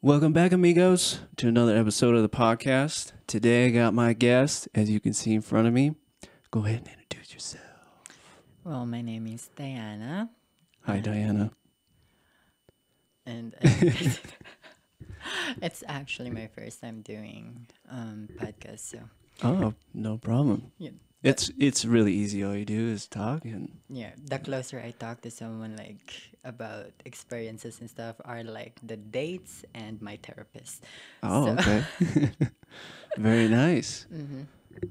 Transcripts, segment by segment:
Welcome back, amigos, to another episode of the podcast. Today, I got my guest, as you can see in front of me. Go ahead and introduce yourself. Well, my name is Diana, Hi, Diana. and it's actually my first time doing um, podcast. So Oh, no problem. yeah, It's it's really easy. All you do is talk, and yeah. The closer I talk to someone like about experiences and stuff are like the dates and my therapist. oh, So- okay, very nice. hmm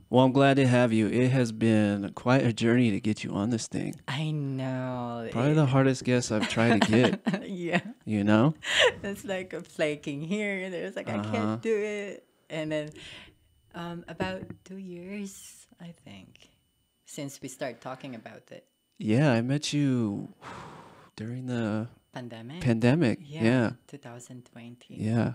Well, I'm glad to have you. It has been quite a journey to get you on this thing. I know. Probably the hardest guest I've tried to get. yeah, You know? it's like a flaking here. and There's like I Uh-huh. can't do it, and then um, about two years, I think, since we started talking about it. Yeah, I met you during the Pandemic. pandemic. Yeah, 2020. yeah.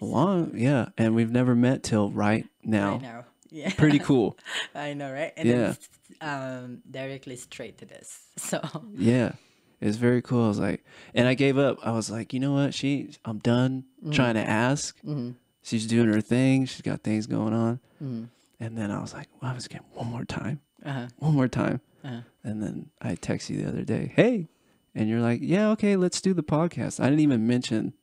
Long, yeah, and we've never met till right now. I know. Yeah. Pretty cool. I know, right? And Yeah. then um, directly straight to this. So Yeah, it's very cool. I was like, and I gave up. I was like, you know what? She, I'm done trying to ask. Mhm. She's doing her thing. She's got things going on. Mhm. And then I was like, well, I was getting one more time, uh-huh. one more time. Uh-huh. And then I text you the other day, hey, and you're like, yeah, okay, let's do the podcast. I didn't even mention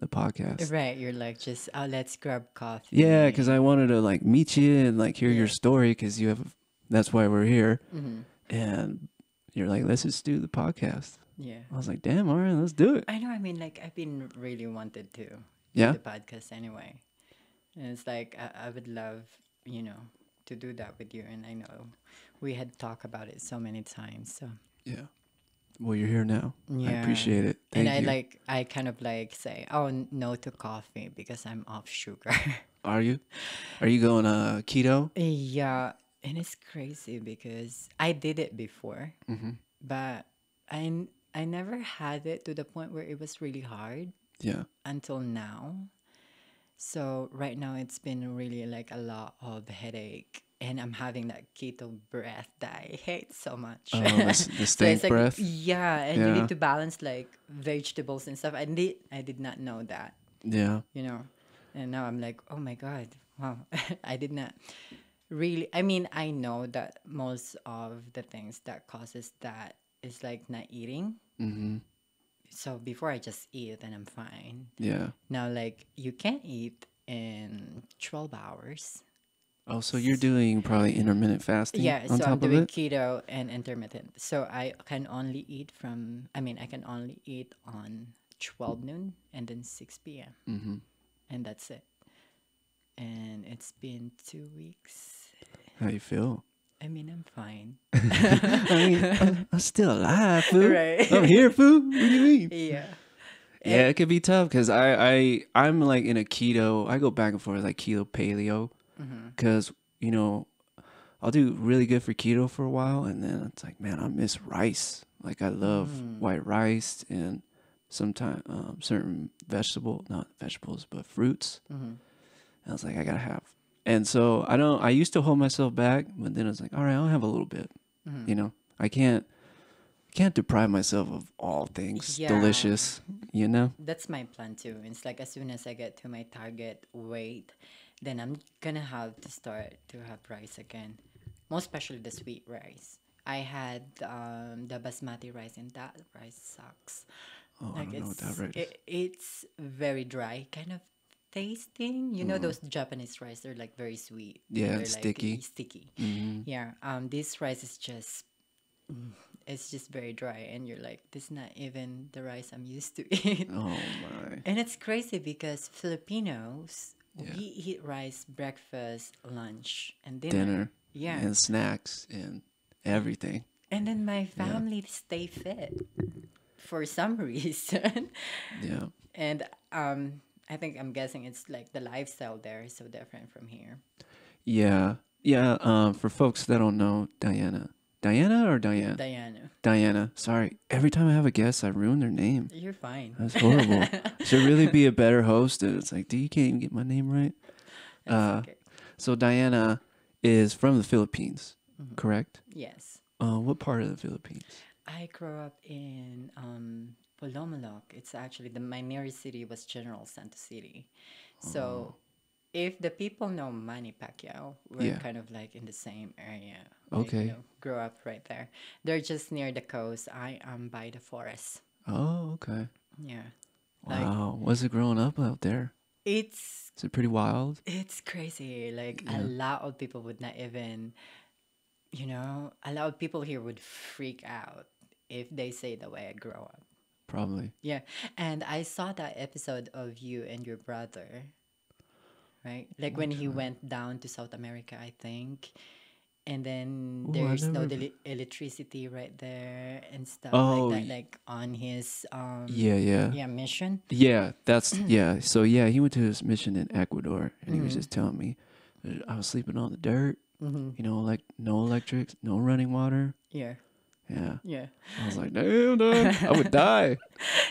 the podcast. Right. You're like just oh let's grab coffee. Yeah, because I wanted to like meet you and like hear your story because you have. That's why we're here. Mhm. And you're like, let's just do the podcast. Yeah. I was like, damn, all right, let's do it. I know. I mean, like I've been really wanted to do Yeah. the podcast anyway, and it's like I, I would love you know to do that with you, and I know we had talked about it so many times. So Yeah. Well, you're here now. I appreciate it. Thank and I you. like I kind of like say oh no to coffee because I'm off sugar. Are you? Are you going uh keto? yeah, and it's crazy because I did it before, Mm-hmm. but I I never had it to the point where it was really hard Yeah. until now. So right now it's been really like a lot of headache and I'm having that keto breath that I hate so much. Oh, the, the So stank it's like, breath. Yeah, and you need to balance like vegetables and stuff. I did I did not know that, Yeah. you know. And now I'm like, oh my god, wow. I did not really I mean, I know that most of the things that causes that is like not eating. Mm-hmm. So before I just eat and I'm fine. Yeah. Now, like, you can eat in 12 hours. Oh, so you're doing probably intermittent fasting Yeah, on so top I'm of doing keto and intermittent. So I can only eat from, I mean, I can only eat on 12 noon and then 6 p.m. Mm-hmm. And that's it. And it's been two weeks. How you feel? I mean, I'm fine. I mean, I'm, I'm still alive, fool. Right. I'm here, fool. What do you mean? Yeah. Yeah, it could be tough because I, I, I'm like in a keto. I go back and forth like keto paleo Mm-hmm. because you know I'll do really good for keto for a while, and then it's like, man, I miss rice. Like I love Mm. white rice and sometimes um, certain vegetable, not vegetables, but fruits. Mm-hmm. And I was like, I gotta have. And so I don't. I used to hold myself back, but then I was like, all right, I'll have a little bit. Mm-hmm. You know, I can't. Can't deprive myself of all things Yeah. delicious, you know? That's my plan too. It's like as soon as I get to my target weight, then I'm gonna have to start to have rice again. Most especially the sweet rice. I had um, the basmati rice, and that rice sucks. Oh, I don't know what that is. it, it's very dry, kind of tasting. You know those Japanese rice? They're like very sweet. Yeah, they're, it's like, sticky. Sticky. Mhm. Yeah. Um. This rice is just. mm, It's just very dry, and you're like, this is not even the rice I'm used to eat. Oh my. And it's crazy because Filipinos, Yeah. we eat rice breakfast, lunch, and dinner. Dinner Yeah. and snacks and everything. And then my family stay fit for some reason. Yeah. and um, I think I'm guessing it's like the lifestyle there is so different from here. Yeah. Yeah. Um, for folks that don't know, Diana. Diana or Diane? Diana, Diana. Sorry. Every time I have a guest, I ruin their name. you're fine. That's horrible. Should really be a better host. And it's like, do you can't even get my name right? Uh, okay. So Diana is from the Philippines, correct? Yes. Uh, what part of the Philippines? I grew up in um, Polomolok. It's actually the my nearest city was General Santos City. So Oh. if the people know Manny Pacquiao, we're Yeah. kind of like in the same area. like, Okay. You know, grew up right there. They're just near the coast. I am by the forest. Oh, okay. Yeah. Like Wow. Was it growing up out there? it's Is it pretty wild? it's crazy. Like a lot of people would not even you know, a lot of people here would freak out if they say the way I grow up. Probably. Yeah. And I saw that episode of you and your brother. Right? Like when he went down to South America, I think. And then Ooh, there's no deli- electricity right there and stuff Oh, like that, like on his um Yeah, yeah. yeah mission. Yeah, that's yeah. So yeah, he went to his mission in Ecuador, and he was Mhm. just telling me, uh, I was sleeping on the dirt. hmm You know, like no electric, no running water. Yeah, Yeah, yeah. I was like, damn, dog, I would die.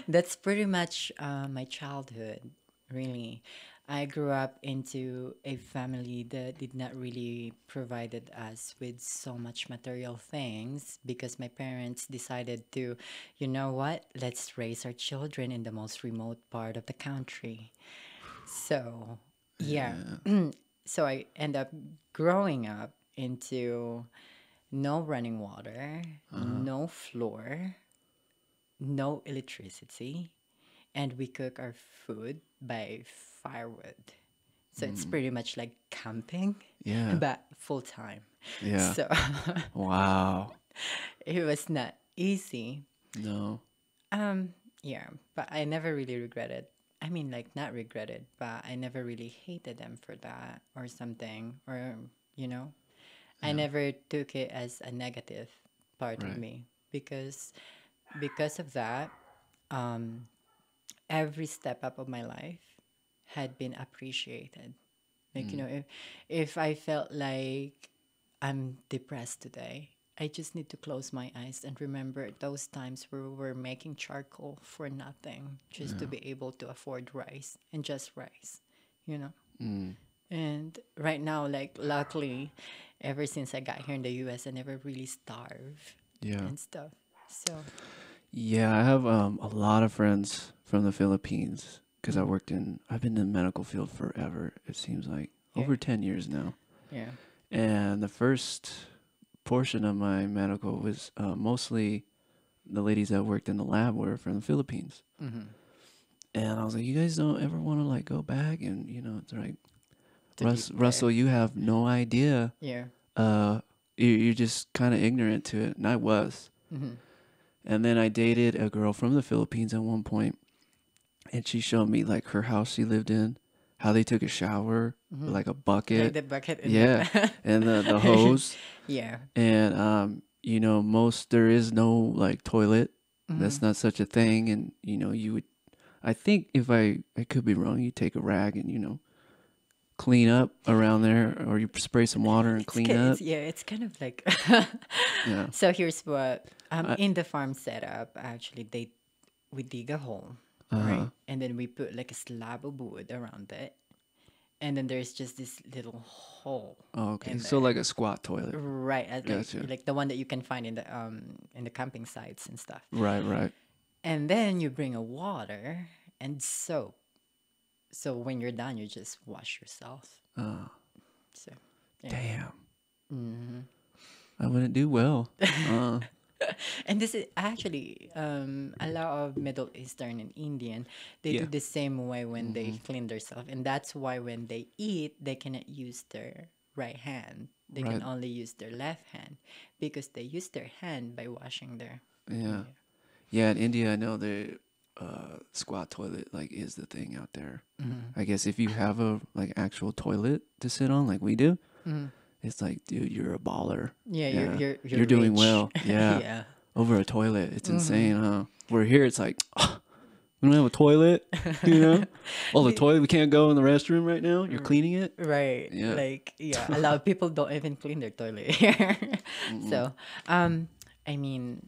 That's pretty much uh, my childhood, really. I grew up into a family that did not really provided us with so much material things because my parents decided to, you know what, let's raise our children in the most remote part of the country. So, yeah. so I end up growing up into no running water, no floor, no electricity, and we cook our food by firewood. So it's pretty much like camping, Yeah, but full time. yeah. So Wow. it was not easy. No. Um, yeah, but I never really regretted. I mean, like not regretted, but I never really hated them for that or something, or you know, I never took it as a negative part Right. of me because because of that, um, every step up of my life had been appreciated. Like you know, if if I felt like I'm depressed today, I just need to close my eyes and remember those times where we were making charcoal for nothing just to be able to afford rice and just rice, you know? Mm. And right now, like, luckily, ever since I got here in the US, I never really starve. Yeah. and stuff. So, Yeah, I have um, a lot of friends from the Philippines because I worked in. I've been in the medical field forever. It seems like Yeah. over ten years now. yeah. And the first portion of my medical was uh, mostly the ladies that worked in the lab were from the Philippines. hmm And I was like, you guys don't ever want to like go back and you know, it's like Russ. Russell, you have no idea. Yeah. Uh, you, you're just kind of ignorant to it, and I was. hmm And then I dated a girl from the Philippines at one point, and she showed me like her house she lived in, how they took a shower with like a Like bucket the bucket. in Yeah. the- and the, the hose, yeah. and um, you know, most there is no like toilet. That's Mm-hmm. not such a thing, and you know, you would. I think if I I could be wrong, you take a rag and you know, clean up around there, or you spray some water and It's clean up. yeah, it's kind of like. Yeah. So here's what um I- in the farm setup. Actually, they we dig a hole, Uh-huh. right, and then we put like a slab of wood around it, and then there's just this little hole. Oh, okay. So like a squat toilet. Right, like, Gotcha. like the one that you can find in the um in the camping sites and stuff. Right, right. And then you bring a water and soap. So when you're done, you just wash yourself. Oh, So yeah. damn. hmm I wouldn't do well. Uh, And this is actually um, a lot of Middle Eastern and Indian. They Yeah. do the same way when they clean themselves, and that's why when they eat, they cannot use their right hand. They can only use their left hand because they use their hand by washing their. yeah. Yeah, in India, I know the uh, squat toilet like is the thing out there. Mm-hmm. I guess if you have a like actual toilet to sit on, like we do, Mhm. it's like, dude, you're a baller. Yeah, Yeah. You're, you're you're You're doing well. Yeah. yeah. Over a toilet, it's Mm-hmm. insane, huh? Where here, it's like, we don't have a toilet, you know. well, the toilet we can't go in the restroom right now. You're cleaning it. Right. Yeah. Like yeah, a lot of people don't even clean their toilet here. so, um, I mean,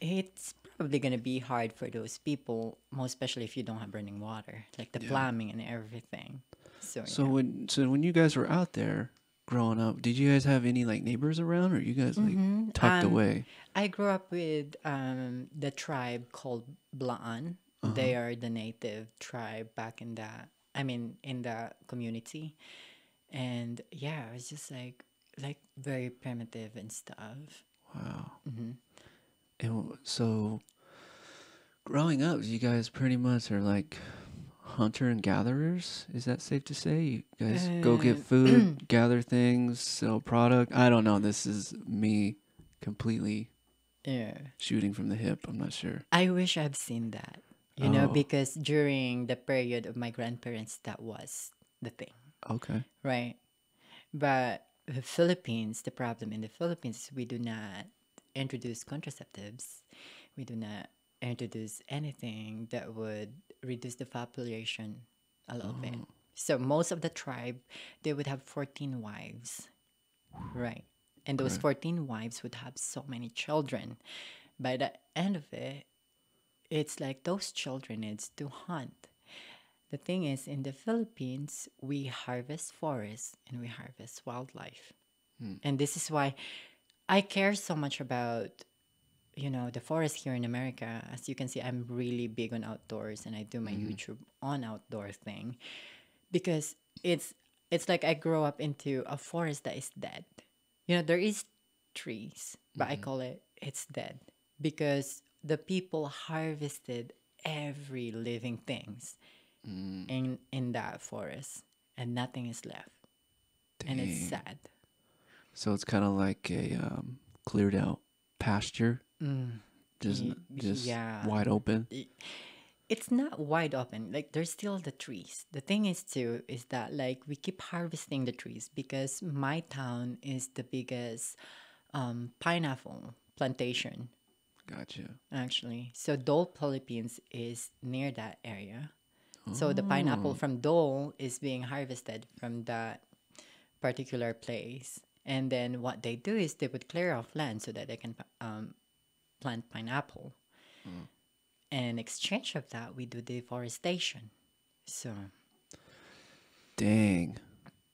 it's probably gonna be hard for those people, most especially if you don't have running water, like the plumbing and everything. So, So yeah. when so when you guys were out there growing up, did you guys have any like neighbors around, or you guys like tucked Um, away? I grew up with um, the tribe called Blaan. They are the native tribe back in the, I mean, in the community, and yeah, it was just like like very primitive and stuff. Wow. Mm-hmm. And so, growing up, you guys pretty much are like hunter and gatherers. Is that safe to say? You guys go get Uh, food, gather things, sell product. I don't know. This is me completely Yeah. shooting from the hip. I'm not sure. I wish I've seen that. You know, Oh. because during the period of my grandparents, that was the thing, Okay. right? But the Philippines, the problem in the Philippines, we do not introduce contraceptives. We do not introduce anything that would reduce the population a little bit. Oh. So most of the tribe, they would have 14 wives, right? And those 14 wives would have so many children. By the end of it, it's like those children needs to hunt. The thing is, in the Philippines, we harvest forests and we harvest wildlife, hmm. and this is why I care so much about, you know, the forest here in America. As you can see, I'm really big on outdoors, and I do my mm-hmm. YouTube on outdoor thing, because it's it's like I grow up into a forest that is dead. You know, there is trees, but I mm-hmm. call it it's dead because the people harvested every living things mm. in in that forest and nothing is left. And it's sad. So it's kind of like a um, cleared out pasture, just Ye- just yeah. wide open. It's not wide open. Like there's still the trees. The thing is too is that like we keep harvesting the trees because my town is the biggest um, pineapple plantation Gotcha. actually. So Dole, Philippines is near that area. So the pineapple from Dole is being harvested from that particular place. And then what they do is they would clear off land so that they can um, plant pineapple. And in exchange of that, we do deforestation. So Dang.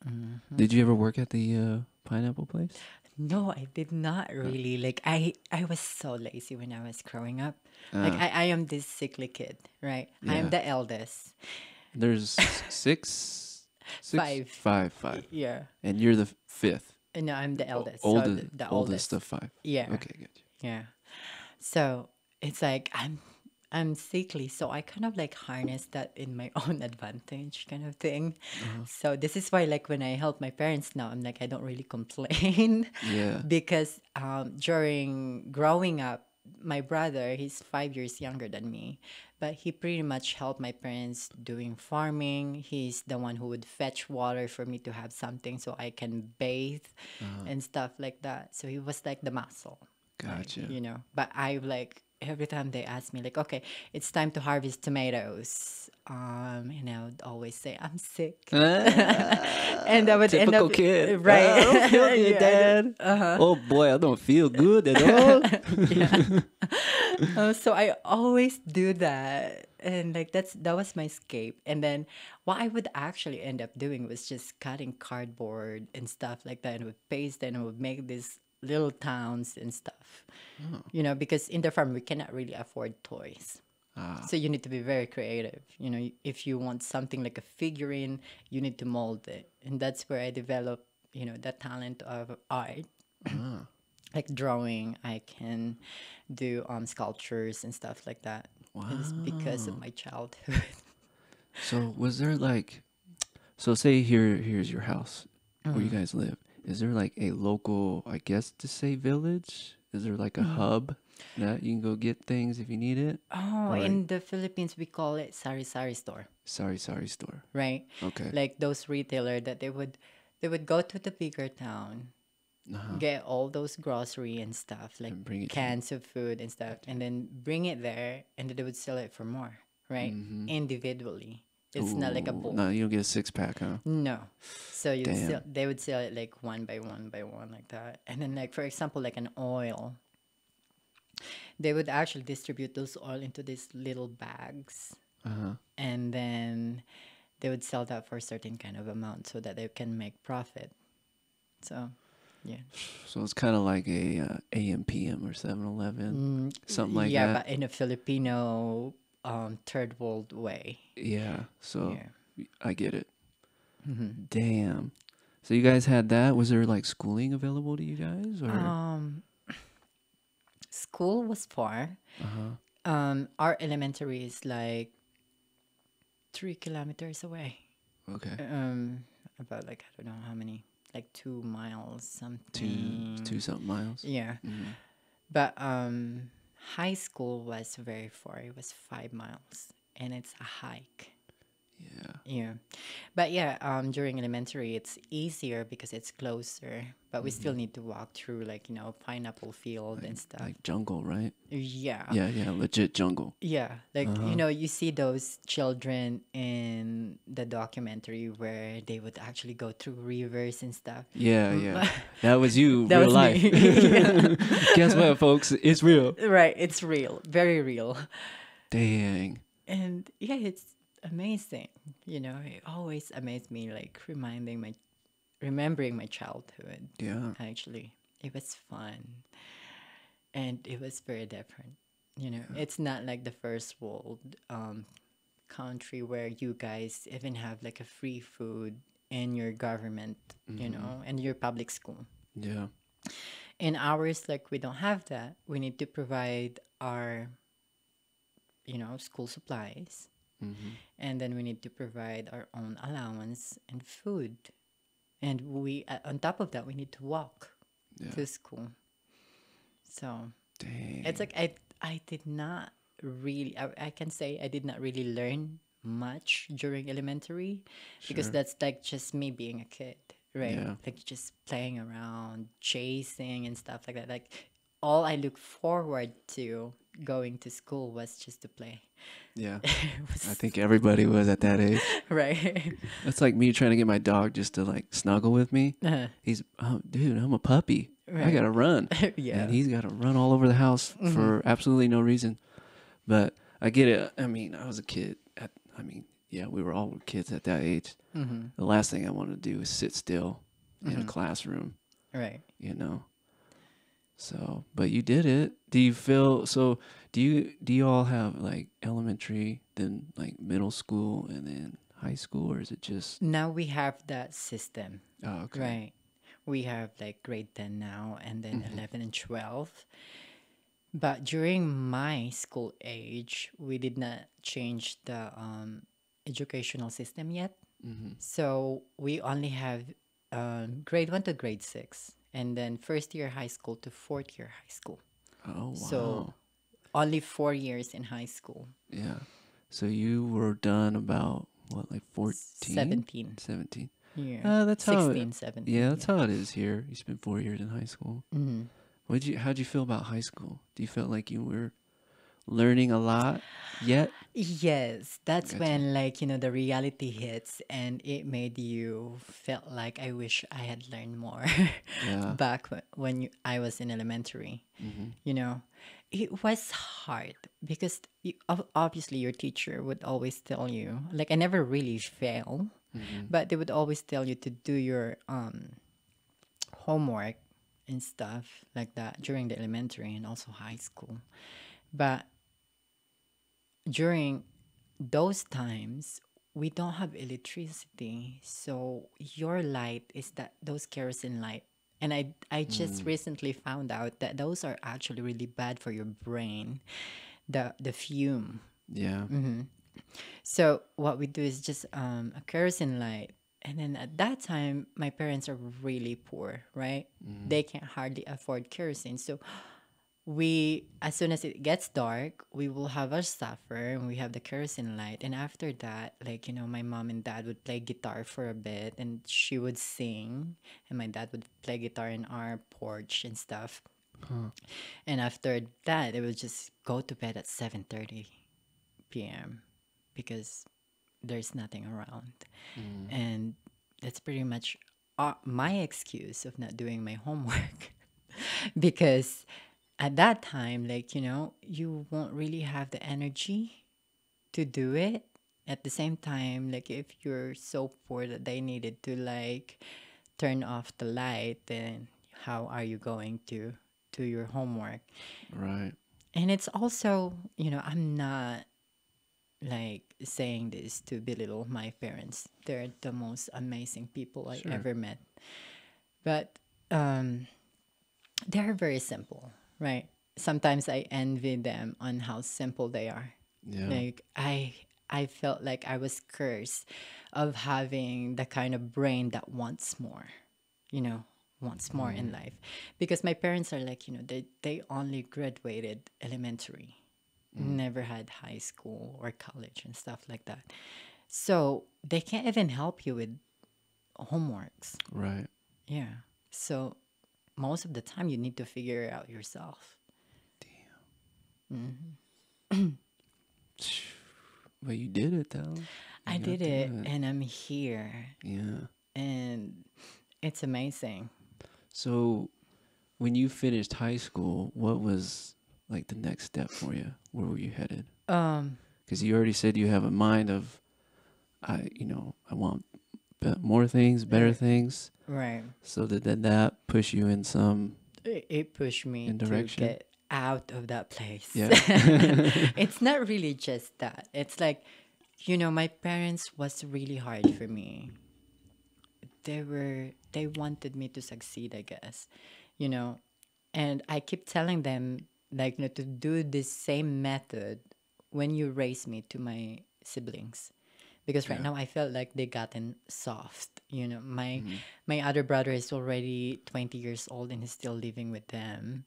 Mm-hmm. Did you ever work at the uh, pineapple place? no, I did not really like. I I was so lazy when I was growing up. Like I, I am this sickly kid, right? I am the eldest. There's six, six, Five. five, five, Yeah. and you're the fifth, Uh, No, I'm the eldest. oldest, so the, the oldest oldest. of five. Yeah. Okay, good. Yeah. So it's like I'm I'm sickly, so I kind of like harness that in my own advantage kind of thing. So this is why like when I help my parents now, I'm like I don't really complain. Yeah. because um during growing up, my brother, he's five years younger than me, but he pretty much helped my parents doing farming. He's the one who would fetch water for me to have something so I can bathe uh-huh. and stuff like that. So he was like the muscle Gotcha. you know but i like every time they ask me like okay it's time to harvest tomatoes um and i would always say i'm sick and i would end Typical up kid. right I don't feel good, Yeah, Dad. uh-huh. Oh boy, I don't feel good at all. Uh, so i always do that and like that's that was my escape and then what i would actually end up doing was just cutting cardboard and stuff like that and would paste it and would make these little towns and stuff. You know because in the farm we cannot really afford toys. Ah. so you need to be very creative. You know if you want something like a figurine you need to mold it. And that's where i developed you know that talent of art. Like drawing i can do um sculptures and stuff like that. And it's because of my childhood. So was there like, so say here here's your house where Mm-hmm. you guys live. Is there like a local, I guess to say village? Is there like a Mm-hmm. hub that you can go get things if you need it? oh Right. in the philippines we call it sari sari store Sari sari store. right Okay. like those retailer that they would they would go to the bigger town get all those grocery and stuff like Uh-huh. And bring it to you. cans of food and stuff and then bring it there and then they would sell it for more right individually it's not like a. Ooh, bulk No, you don't get a six pack, huh? no so you sell, they would sell it like one by one by one like that and then like for example like an oil they would actually distribute those oil into these little bags Uh huh. and then they would sell that for a certain kind of amount so that they can make profit So, yeah. So it's kind of like a uh, or 7-Eleven, something like yeah, that. Yeah, but in a Filipino um, third world way. Yeah. So Yeah. I get it. Mm-hmm. Damn. So you guys had that? Was there like schooling available to you guys or Um, school was far. uh-huh. Um, our elementary is like three kilometers away. Okay. Um, about like I don't know how many, like two miles something. Two two something miles. Yeah, Mhm. but um, high school was very far. It was five miles, and it's a hike. Yeah. Yeah, but yeah, um, during elementary it's easier because it's closer, but we still need to walk through like you know pineapple field and stuff. Like jungle, right? yeah, Yeah, yeah, legit jungle. Yeah, like Uh-huh. you know, you see those children in the documentary where they would actually go through rivers and stuff. Yeah, yeah. That was you, That real was life. me. Guess what, folks? It's real. Right, it's real, very real, Dang. and yeah, it's amazing. You know, it always amazed me, like reminding my, remembering my childhood. Yeah. Actually, it was fun, and it was very different. You know, it's not like the first world um, country where you guys even have like a free food in your government, you know, and your public school. Yeah. In ours, like we don't have that. We need to provide our, you know, school supplies, hmm and then we need to provide our own allowance and food, and we uh, on top of that we need to walk Yeah. to school. So Dang. it's like I I did not really I, I can say I did not really learn much during elementary because that's like just me being a kid, right? Yeah. Like just playing around, chasing and stuff like that. Like all I look forward to going to school was just to play. yeah. I think everybody was at that age. right. That's like me trying to get my dog just to like snuggle with me. Uh, He's, oh, dude, I'm a puppy. I gotta run. yeah. And he's got to run all over the house for absolutely no reason. But I get it. I mean, I was a kid. At, I mean, yeah, we were all kids at that age. hmm The last thing I wanted to do is sit still in a classroom, Right. you know. So, but you did it. Do you feel so? Do you do you all have like elementary, then like middle school, and then high school, or is it just? Now we have that system. Oh, okay. Right. We have like grade 10 now and then 11 and 12. But during my school age, we did not change the um, educational system yet. Mm-hmm. So we only have um, grade 1 to grade 6 and then first year high school to fourth year high school. Oh wow. So only four years in high school. yeah. So you were done about what, like 14? 17. 17. Yeah. Uh, that's how. 16, It, 17. yeah, that's how it is here. You spent four years in high school. Mhm. What you? How'd you feel about high school? Do you feel like you were learning a lot yet? Yes, that's Gotcha. when like you know the reality hits and it made you felt like I wish I had learned more Yeah. back wh- when you, I was in elementary. hmm You know, it was hard because you, obviously your teacher would always tell you like I never really fail, hmm but they would always tell you to do your um homework and stuff like that during the elementary and also high school. But during those times, we don't have electricity, so your light is that those kerosene light. And I I just recently found out that those are actually really bad for your brain. The the fume. Yeah. mm-hmm. So what we do is just um, a kerosene light, and then at that time, my parents are really poor, right? They can hardly afford kerosene, so we as soon as it gets dark, we will have our supper and we have the kerosene light, and after that, like you know, my mom and dad would play guitar for a bit, and she would sing, and my dad would play guitar in our porch and stuff. Huh. And after that, it would just go to bed at seven thirty p.m. because there's nothing around, Mm. and that's pretty much uh, my excuse of not doing my homework because at that time, like you know, you won't really have the energy to do it. At the same time, like if you're so poor that they needed to like turn off the light, then how are you going to do your homework? Right. And it's also, you know, I'm not like saying this to belittle my parents. They're the most amazing people I Sure. ever met. But um, they're very simple, right? Sometimes I envy them on how simple they are. Yeah. Like I I felt like I was cursed of having the kind of brain that wants more, you know, wants more in mm. life. Because my parents are like, you know, they they only graduated elementary. Mm. Never had high school or college and stuff like that. So they can't even help you with homeworks. Right. Yeah. So most of the time you need to figure it out yourself. Damn. But you did it though. I You got did through it and I'm here Yeah. and it's amazing. So, when you finished high school, what was like the next step for you? Where were you headed? Um Because you already said you have a mind of, I, you know, I want more things, better things. right. So did that, that push you in some? It, it pushed me In to direction? get out of that place. Yeah. it's not really just that. It's like, you know, my parents was really hard for me. They were they wanted me to succeed, I guess. You know, and I keep telling them like you know to do the same method when you raise me to my siblings. Because right Yeah. now I felt like they gotten soft. You know, my my other brother is already 20 years old and is still living with them.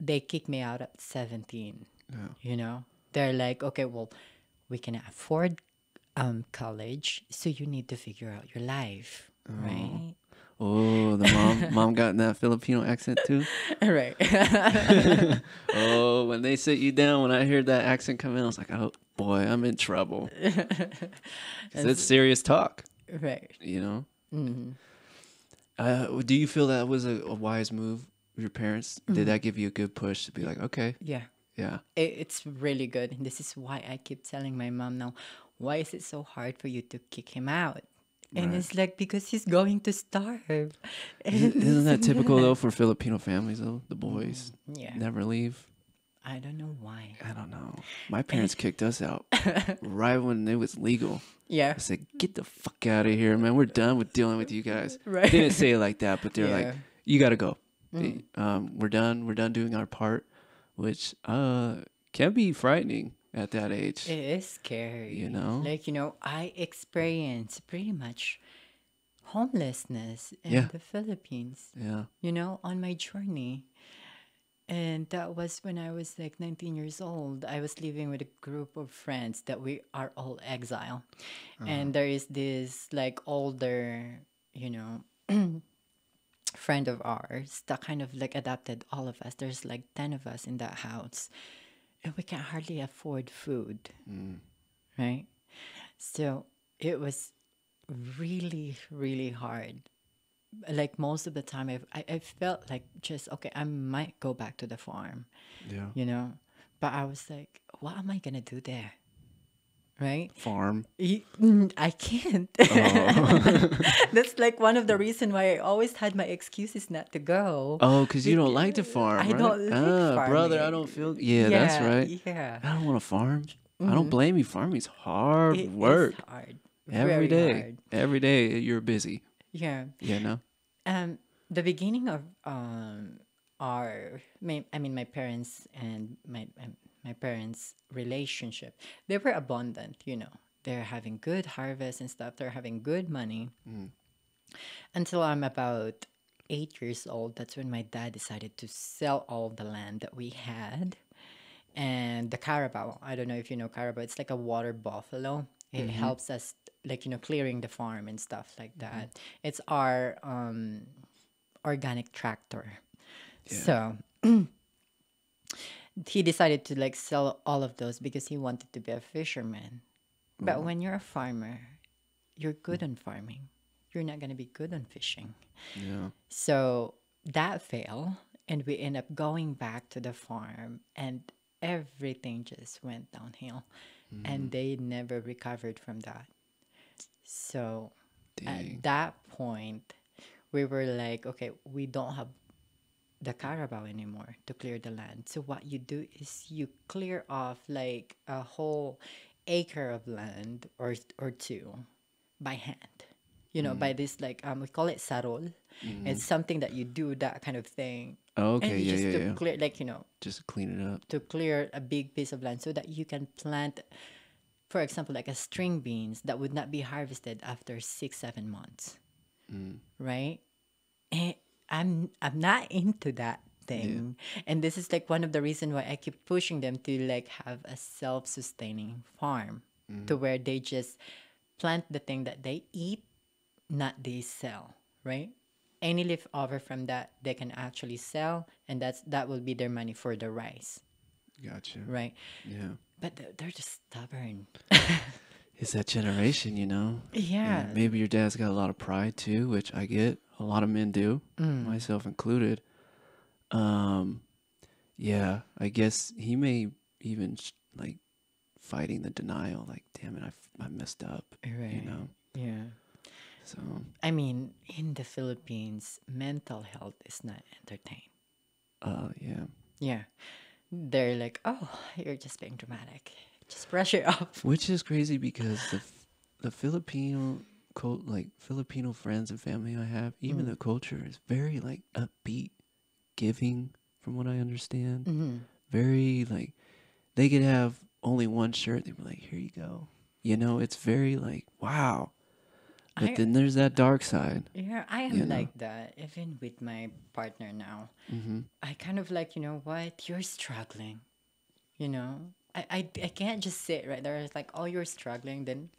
They kicked me out at 17 Yeah. you know they're like okay well we can afford um college so you need to figure out your life right Oh, the mom, mom got in that Filipino accent too. right Oh, when they sit you down, when I heard that accent come in, I was like, oh boy, I'm in trouble. it's serious talk, right you know. hmm Uh, do you feel that was a, a wise move? Your parents Mm-hmm. did that give you a good push to be like, okay, yeah yeah, it, it's really good and this is why i keep telling my mom now why is it so hard for you to kick him out and Right. it's like because he's going to starve Isn't isn't that typical though for Filipino families though? The boys yeah never leave. i don't know why I don't know. My parents kicked us out right when it was legal. yeah I said, "Get the fuck out of here, man. We're done with dealing with you guys." Right. They didn't say it like that, but they're like, "You got to go. Mm. Um, we're done. We're done doing our part," which uh can be frightening at that age. It is scary. You know? Like, you know, I experienced pretty much homelessness in Yeah. the Philippines, yeah, you know, on my journey. And that was when I was like 19 years old. I was living with a group of friends that we are all exile. Uh-huh. And there is this like older, you know, friend of ours that kind of like adopted all of us. There's like 10 of us in that house. And we can hardly afford food. Mm. Right? So it was really, really hard. Like most of the time, I've, I, I felt like just, okay, I might go back to the farm, yeah. you know? But I was like, what am I going to do there? Right? Farm. Mm, I can't. Oh. That's like one of the reason why I always had my excuses not to go. Oh, because you don't like to farm. I right? don't like ah, brother. I don't feel. Yeah, that's right. Yeah. I don't want to farm. I don't blame you. Farming's hard It is work. hard. Every Very day. hard. Every day you're busy. Yeah. Yeah, no. Um, the beginning of um our, my, I mean, my parents and my um, my parents' relationship, they were abundant. You know, they're having good harvest and stuff. They're having good money. Mm. Until I'm about eight years old, that's when my dad decided to sell all the land that we had. And the Carabao, I don't know if you know Carabao, it's like a water buffalo. It mm-hmm. helps us, like, you know, clearing the farm and stuff like mm-hmm. that. It's our um, organic tractor. So he decided to like sell all of those because he wanted to be a fisherman. But mm-hmm. when you're a farmer, you're good on farming. You're not going to be good on fishing. Yeah. So that failed, and we end up going back to the farm, and everything just went downhill, and mm-hmm. they never recovered from that. So Dang. at that point, we were like, okay, we don't have the Carabao anymore to clear the land. So what you do is you clear off like a whole acre of land or or two by hand. You know, by mm. this like um we call it sarol. Mm-hmm. It's something that you do that kind of thing. Oh, okay, yeah, just yeah, to yeah. clear like you know Just clean it up. to clear a big piece of land so that you can plant for example like a string beans that would not be harvested after six seven months mm. right and i'm i'm not into that thing and this is like one of the reason why i keep pushing them to like have a self-sustaining farm mm-hmm. to where they just plant the thing that they eat not they sell right any leftover from that they can actually sell and that's that will be their money for the rice Gotcha. right Yeah. but they're, they're just stubborn It's that generation, you know. yeah And maybe your dad's got a lot of pride too, which I get. A lot of men do, Mm. myself included. Um, yeah, I guess he may even sh- like fighting the denial. Like, damn it, I, f- I messed up. right You know. yeah So i mean in the philippines mental health is not entertained uh, yeah. yeah they're like oh you're just being dramatic just brush it off Which is crazy because the F- the Filipino cult, like Filipino friends and family I have, even Mm. the culture is very like upbeat, giving, from what I understand. Mhm. Very like they could have only one shirt. They'd be like, "Here you go." You know, it's very like wow. But I- then there's that dark side. yeah i am You know. like that even with my partner now hmm i kind of like you know what you're struggling you know i i, I can't just sit right there it's like oh you're struggling then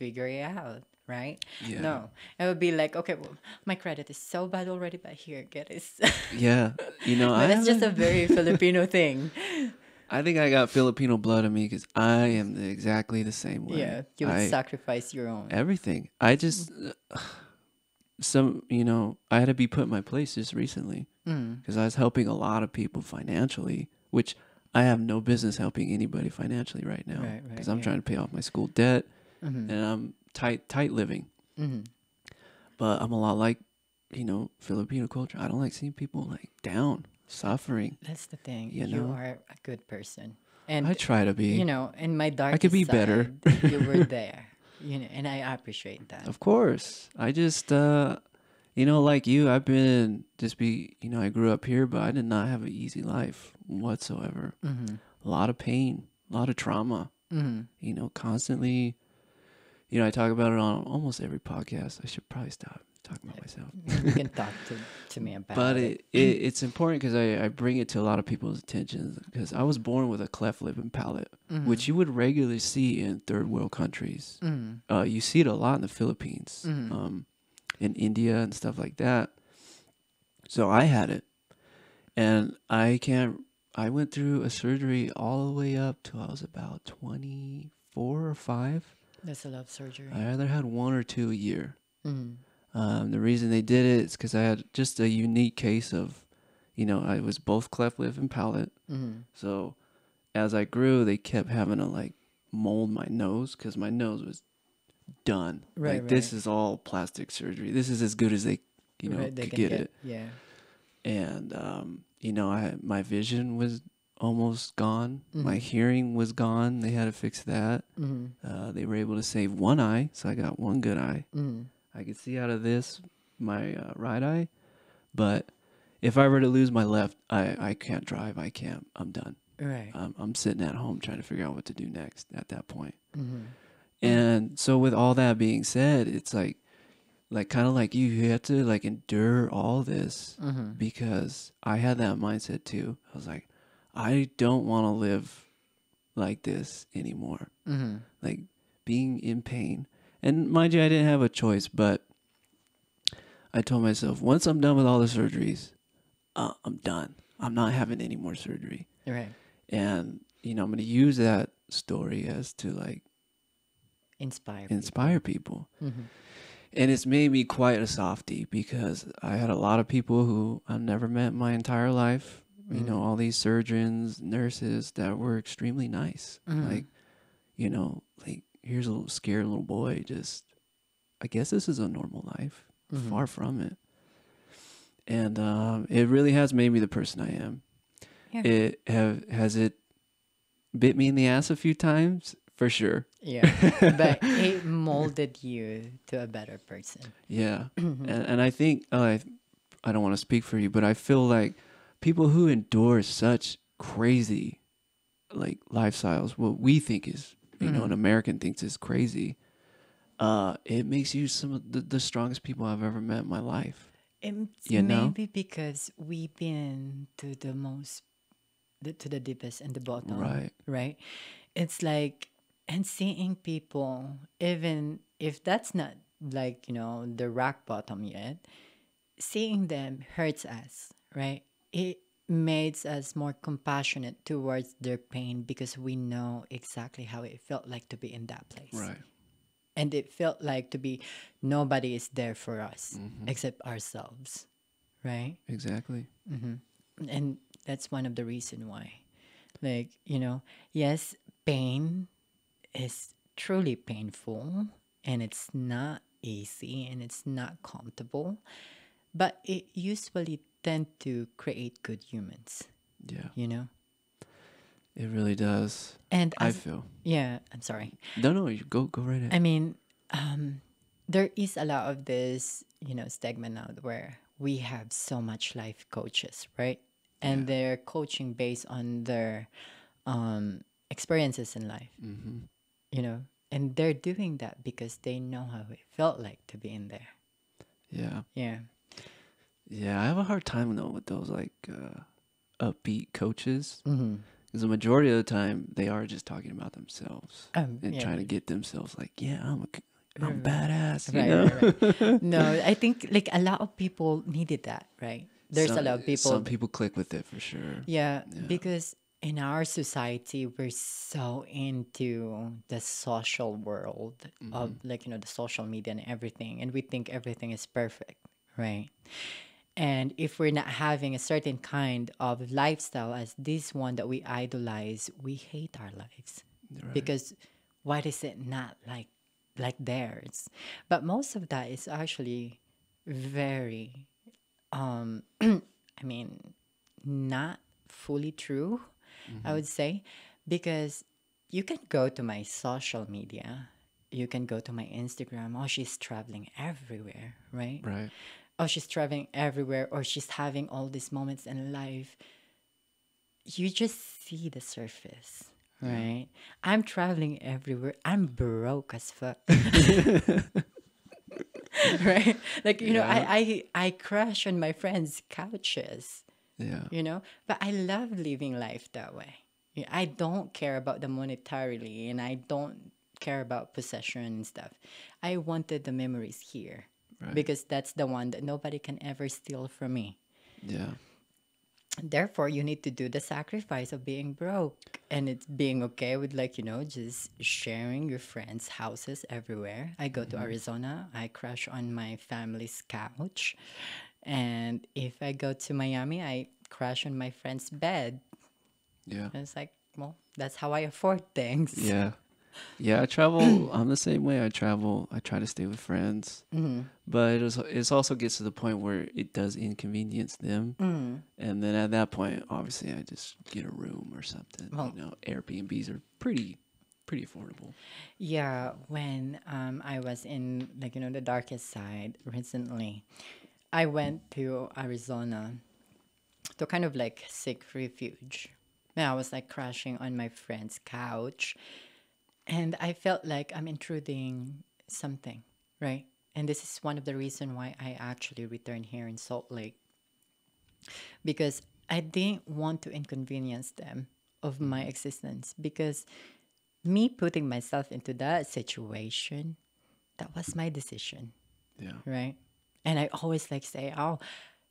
figure it out right Yeah. no it would be like okay well my credit is so bad already but here get it Yeah, you know, it's just a very filipino thing I think I got Filipino blood in me because I am the, exactly the same way. yeah you would I, sacrifice your own everything. I just some you know I had to be put in my place just recently Mm. because I was helping a lot of people financially, which I have no business helping anybody financially right now Right, right, because I'm yeah. trying to pay off my school debt Mhm. and I'm tight tight living. Mhm. But I'm a lot like you know Filipino culture. I don't like seeing people like down, suffering. that's the thing You you, know? are a good person and I try to be. you know in my dark I could be better. you were there you know and i appreciate that Of course. I just uh you know, like you, I've been just be you know, I grew up here but I did not have an easy life whatsoever. mm-hmm. A lot of pain, a lot of trauma, Mm-hmm. you know, constantly you know, I talk about it on almost every podcast. I should probably stop talking about myself. you can talk to, to me about But it, it, it it's important because I, I bring it to a lot of people's attention because I was born with a cleft lip and palate, Mhm. which you would regularly see in third world countries. Mhm. Uh, you see it a lot in the Philippines, Mhm. um, in India and stuff like that. So I had it, and I can't. I went through a surgery all the way up till I was about twenty four or five. That's a love surgery I either had one or two a year. Mhm. Um, the reason they did it is because I had just a unique case of, you know, I was both cleft lip and palate. Mhm. So as I grew, they kept having to like mold my nose because my nose was done. Right, like this is all plastic surgery. This is as good as they, you know, Right, they could can get, it. yeah And um, you know, I my vision was almost gone. My Mhm. hearing was gone. They had to fix that. mm-hmm. Uh, they were able to save one eye, so I got one good eye. Mm-hmm. I could see out of this my uh, right eye, but if I were to lose my left, I I can't drive. I can't. I'm done. right Um, I'm sitting at home trying to figure out what to do next at that point. mm-hmm. And so with all that being said, it's like like kind of like you you have to like endure all this Mm-hmm. because I had that mindset too. I was like I don't want to live like this anymore. Mm-hmm. Like being in pain. And mind you I didn't have a choice, but I told myself once I'm done with all the surgeries, uh, I'm done. I'm not having any more surgery. right And you know, I'm going to use that story as to like inspire inspire people. mm-hmm. And it's made me quite a softie because I had a lot of people who I've never met in my entire life. You know, Mhm. all these surgeons, nurses that were extremely nice. Mhm. Like, you know, like here's a little scared little boy. Just, I guess this is a normal life. Mhm. Far from it. And um, it really has made me the person I am. Yeah. It have has it bit me in the ass a few times for sure. Yeah. but it molded you to a better person. Yeah, Mm-hmm. and and I think uh, I I don't want to speak for you, but I feel like people who endure such crazy like lifestyles, what we think is you know Mhm. an American thinks is crazy, uh, it makes you some of the, the strongest people I've ever met in my life. It's You know? maybe because we've been to the most, the, to the deepest and the bottom. Right. Right. It's like, and seeing people, even if that's not like, you know, the rock bottom yet, seeing them hurts us, right? It makes us more compassionate towards their pain because we know exactly how it felt like to be in that place Right. and it felt like to be nobody is there for us Mm-hmm. except ourselves right Exactly. and that's one of the reason why like you know yes pain is truly painful and it's not easy and it's not comfortable but it usually tend to create good humans Yeah, you know it really does. and I as, feel. yeah i'm sorry No, no, you go go right ahead. I mean, um, there is a lot of this, you know, stigma now where we have so much life coaches, right? And they're coaching based on their um, experiences in life, hmm you know, and they're doing that because they know how it felt like to be in there. Yeah, Yeah. Yeah. I have a hard time though with those like uh, upbeat coaches Mm-hmm. because the majority of the time they are just talking about themselves Um, and yeah. trying to get themselves like, yeah, I'm a, I'm Right, badass. You Right, know? right, no, I think like a lot of people needed that, right? There's a lot of people Some people click with it for sure. Yeah, Yeah. because in our society, we're so into the social world of Mm-hmm. like, you know, the social media and everything. And we think everything is perfect, right? And if we're not having a certain kind of lifestyle as this one that we idolize, we hate our lives. Right. because why is it not like like theirs? But most of that is actually very um i mean not fully true i would say. Because you can go to my social media. You can go to my instagram. Oh she's traveling everywhere right? Right. Oh she's traveling everywhere or she's having all these moments in life you just see the surface right? I'm traveling everywhere. I'm broke as fuck. Right? Like you know I, I i crash on my friends couches Yeah. you know? But i love living life that way. I don't care about the monetarily and i don't care about possession and stuff. I wanted the memories here Right. because that's the one that nobody can ever steal from me Yeah. therefore you need to do the sacrifice of being broke and it's being okay with like you know just sharing your friends houses everywhere i go to mm-hmm. arizona i crash on my family's couch and if i go to miami i crash on my friend's bed Yeah. and it's like well that's how i afford things Yeah. Yeah, I travel. I'm the same way. I travel. I try to stay with friends, Mhm. but it, is, it also gets to the point where it does inconvenience them, Mm. and then at that point, obviously, I just get a room or something. Well- you know, Airbnbs are pretty, pretty affordable. Yeah, when um, I was in like you know the darkest side recently, I went to Arizona to kind of like seek refuge. And I was like crashing on my friend's couch, and I felt like I'm intruding something, right? And this is one of the reason why I actually returned here in Salt Lake because I didn't want to inconvenience them of my existence because me putting myself into that situation that was my decision Yeah. right and i always like say oh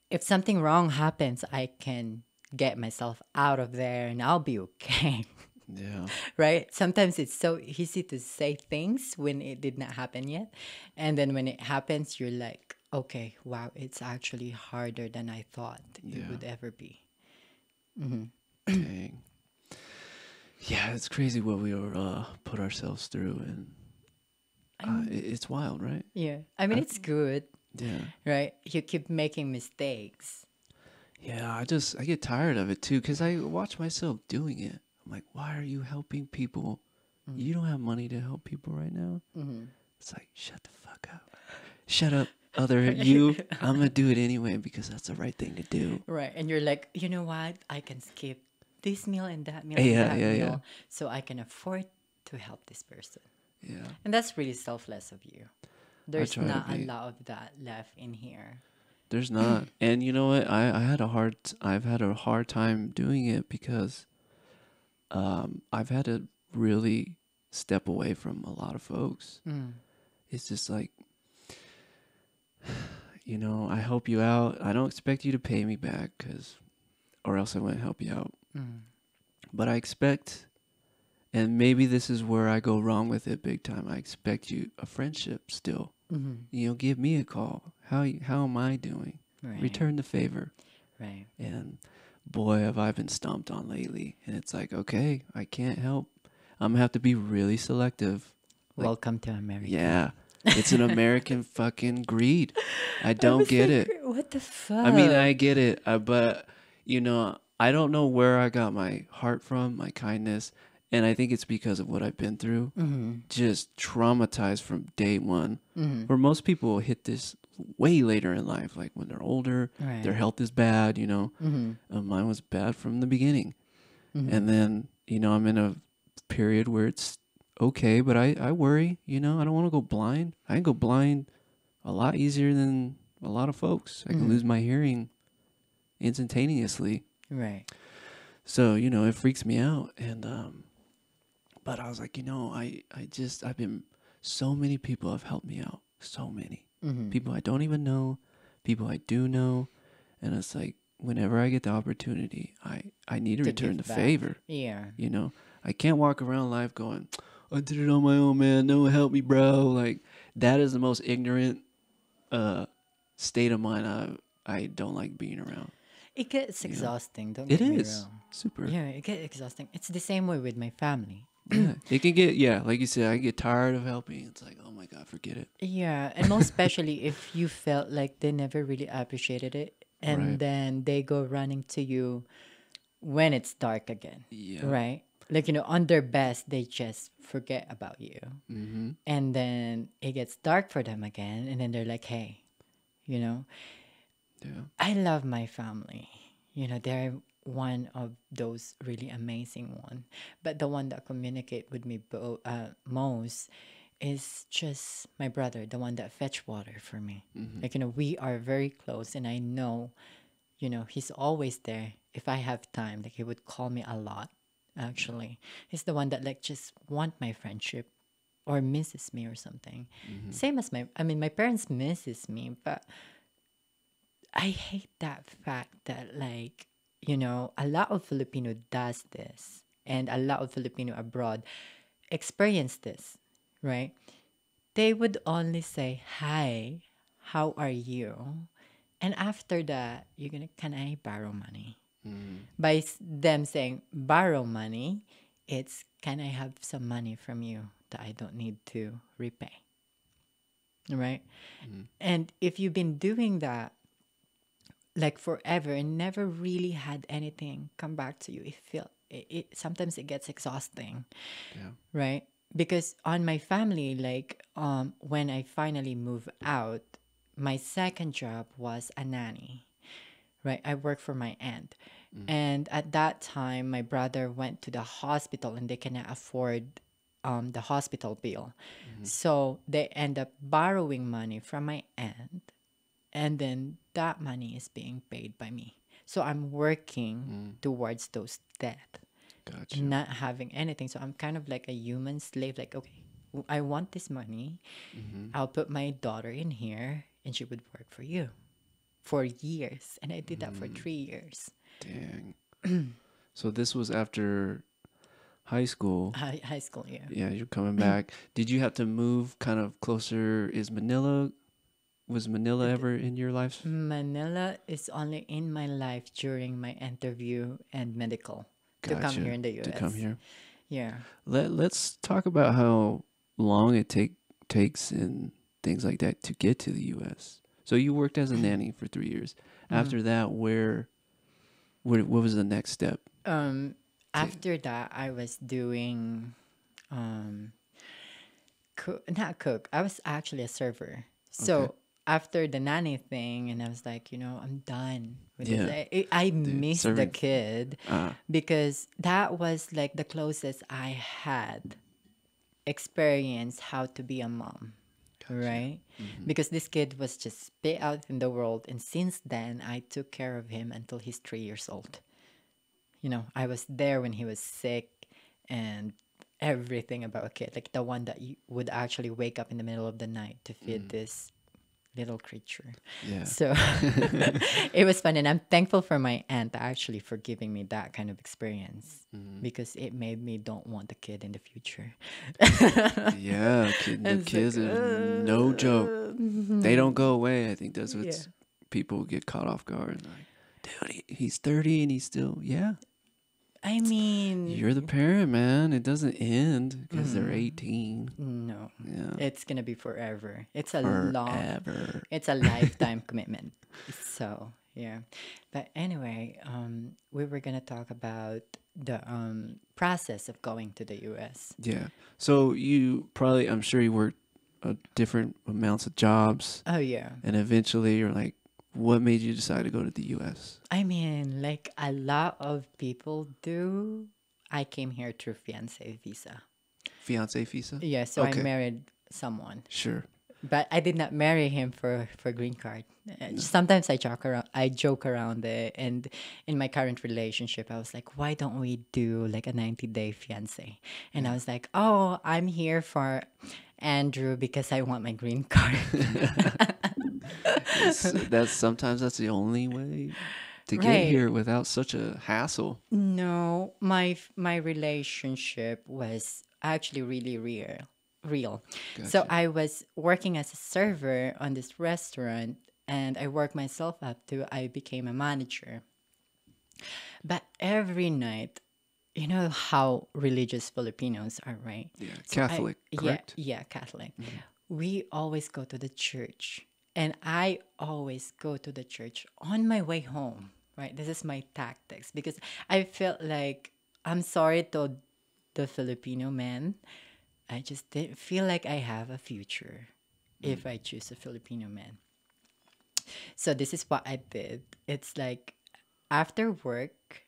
if something wrong happens i can get myself out of there and i'll be okay Yeah. right sometimes it's so easy to say things when it did not happen yet and then when it happens you're like okay wow it's actually harder than i thought it Yeah. would ever be Dang. Yeah, it's crazy what we were uh, put ourselves through, and uh, it, it's wild, right? yeah i mean it's good Yeah. right? You keep making mistakes. Yeah, I just I get tired of it too cuz I watch myself doing it. I'm like, "Why are you helping people? You don't have money to help people right now." Mm-hmm. It's like, "Shut the fuck up. Shut up, other you. I'm going to do it anyway because that's the right thing to do." Right. And you're like, you know what? I can skip this meal and that meal Yeah, and that yeah, meal yeah. so I can afford to help this person. Yeah. And that's really selfless of you. There's not a lot of that left in here. There's not. and you know what? I, I had a hard I've had a hard time doing it because um I've had to really step away from a lot of folks. Mm. It's just like you know, I help you out. I don't expect you to pay me back cuz or else I wouldn't help you out. Mm. But I expect and maybe this is where I go wrong with it big time. I expect you a friendship still. Mm-hmm. You know, give me a call. How how am I doing? Right. Return the favor. Right. And boy, have I been stomped on lately. And it's like, okay, I can't help. I'm gonna have to be really selective. Like- Welcome to America. Yeah, it's an American fucking greed. I don't get like, it. What the fuck? I mean, I get it, uh, but you know, I don't know where I got my heart from, my kindness, and I think it's because of what I've been through. Mm-hmm. Just traumatized from day one. Mm-hmm. Where most people hit this way later in life, like when they're older, Right. their health is bad. You know, Mm-hmm. uh, mine was bad from the beginning. Mhm. And then, you know, I'm in a period where it's okay, but I, I worry, you know, I don't want to go blind. I can go blind a lot easier than a lot of folks. I can Mhm. lose my hearing instantaneously. Right. So, you know, it freaks me out. And, um, but I was like, you know, I, I just, I've been, so many people have helped me out. So many Mm-hmm. people I don't even know, people I do know. And it's like, whenever I get the opportunity, I, I need to, To return the back. favor. Yeah. You know, I can't walk around life going, I did it on my own, man. No one help me, bro. Like that is the most ignorant uh state of mind I I don't like being around. It gets Yeah. exhausting. Don't It get me wrong. super. Yeah, it gets exhausting. It's the same way with my family. Yeah. It can get yeah, like you said, I get tired of helping. It's like, oh my god, forget it. Yeah, and most especially if you felt like they never really appreciated it, and Right. then they go running to you when it's dark again, Yeah. right? Like you know, on their best, they just forget about you, Mm-hmm. and then it gets dark for them again, and then they're like, "Hey, you know, Yeah. I love my family. You know, they're one of those really amazing one. But the one that communicate with me bo- uh, most is just my brother, the one that fetch water for me. Mhm. Like you know, we are very close, and I know, you know, he's always there. If I have time, like he would call me a lot. Actually, he's the one that like just want my friendship, or misses me or something. Mhm. Same as my, I mean, my parents misses me, but I hate that fact that like you know a lot of Filipino does this, and a lot of Filipino abroad experience this, right? They would only say hi, how are you, and after that you're gonna can I borrow money? Mhm. By them saying borrow money, it's can I have some money from you that I don't need to repay? Right? Mhm. And if you've been doing that like forever and never really had anything come back to you, it feel it, it sometimes it gets exhausting, Yeah. right? Because on my family, like um when I finally moved out, my second job was a nanny. Right? I worked for my aunt. And at that time my brother went to the hospital and they cannot afford um the hospital bill. So they end up borrowing money from my aunt and then that money is being paid by me. So I'm working towards those debt Gotcha. not having anything. So I'm kind of like a human slave. Like, okay, I want this money. Mhm. I'll put my daughter in here, and she would work for you for years. And I did that for three years. Dang. so this was after high school. High, high school yeah. Yeah, you're coming back. Did you have to move kind of closer? Is Manila was Manila ever in your life? Manila is only in my life during my interview and medical to come here in the US. To come here. Yeah. Let Let's talk about how long it take takes and things like that to get to the U.S. So you worked as a nanny for three years. Mm-hmm. After that, where, where, what was the next step? Um, after that, I was doing, um, cook, not cook. I was actually a server. So Okay. after the nanny thing, and I was like, you know, I'm done with Yeah. I, I missed the kid Ah, because that was like the closest I had experienced how to be a mom. Right? Mm-hmm. Because this kid was just spit out in the world. And since then, I took care of him until he's three years old. You know, I was there when he was sick and everything about a kid. Like the one that you would actually wake up in the middle of the night to feed this little creature. yeah. So it was fun, and I'm thankful for my aunt actually for giving me that kind of experience Mm-hmm. because it made me don't want a kid in the future. Yeah, kid, the It's like, kids are no joke. They don't go away. I think that's what Yeah. people get caught off guard. Like, dude, he, he's thirty and he's still yeah. I mean, You're the parent, man. It doesn't end because they're Mm-hmm. eighteen. no, Yeah, it's gonna be forever. It's a long, it's a lifetime commitment. So yeah, but anyway, um, we were gonna talk about the um process of going to the U.S. Yeah. So you probably, I'm sure you worked uh, different amounts of jobs, Oh yeah. and eventually you're like, what made you decide to go to the U.S.? I mean, like a lot of people do. I came here through fiance visa. Fiance visa. Yeah, so Okay. I married someone, Sure. but I did not marry him for for green card. Uh, Sometimes I joke around. I joke around it, and in my current relationship, I was like, "Why don't we do like a ninety day fiance?" And I was like, "Oh, I'm here for Andrew because I want my green card." That's sometimes that's the only way to get Right. here without such a hassle. No, my my relationship was actually really real. Real. So I was working as a server on this restaurant and I worked myself up to I became a manager. But every night, you know how religious Filipinos are, right? Yeah, So I- Catholic, yeah, correct? Yeah, Catholic. Mm-hmm. We always go to the church. And I always go to the church on my way home, right? This is my tactics because I felt like I'm sorry to the Filipino man. I just didn't feel like I have a future if mm. I choose a Filipino man. So this is what I did. It's like after work,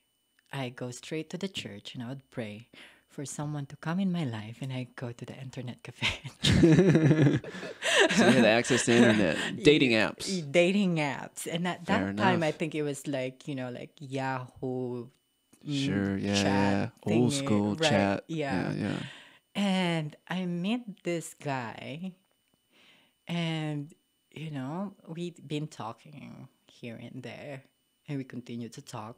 I go straight to the church and I would pray for someone to come in my life and I go to the internet cafe. So you had access to internet, dating apps. dating apps. And at that Fair time I think it was like, you know, like Yahoo mm, Sure, yeah, chat yeah. Old school right, chat. Yeah. yeah, yeah. And I met this guy, and you know, we'd been talking here and there, and we continued to talk.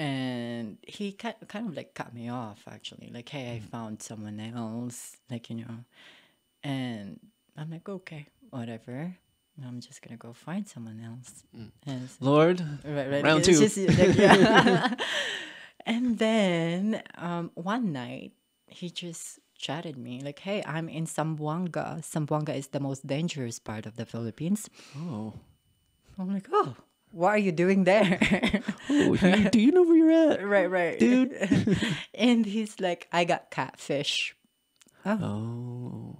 And he kind kind of like cut me off actually, like, "Hey, I found someone else," like you know, and I'm like, "Okay, whatever." I'm just gonna go find someone else. And so- Lord, Right, right. Round two. just, like, yeah. and then um, one night, he just chatted me like, "Hey, I'm in Zamboanga Zamboanga is the most dangerous part of the Philippines." oh, I'm like, "Oh, what are you doing there?" oh, you, do you know where you're at? right, right, Dude. and he's like, "I got catfish." Oh,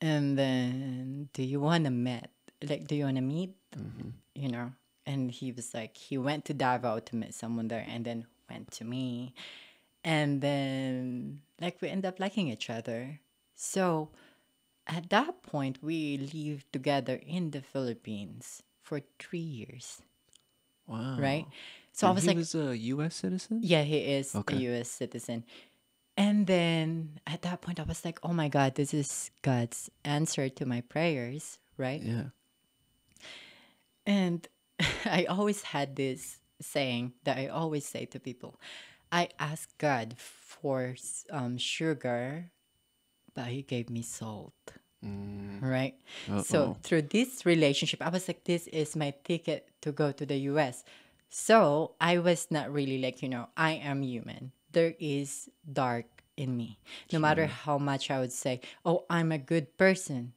And then, do you want to meet? Like, do you want to meet? Mm-hmm. You know? And he was like, he went to Davao to meet someone there and then went to me. And then, like, we end up liking each other. So, at that point, we lived together in the Philippines for three years, wow. right? So I And was he like, was a U.S. citizen. yeah, he is Okay. a US citizen. And then at that point, I was like, oh my God, this is God's answer to my prayers, right? Yeah. And I always had this saying that I always say to people I asked God for um, sugar, but He gave me salt. Mm, Right. uh-oh. So through this relationship, I was like, this is my ticket to go to the US. So I was not really like, you know, I am human. There is dark in me. No matter how much I would say, oh, I'm a good person,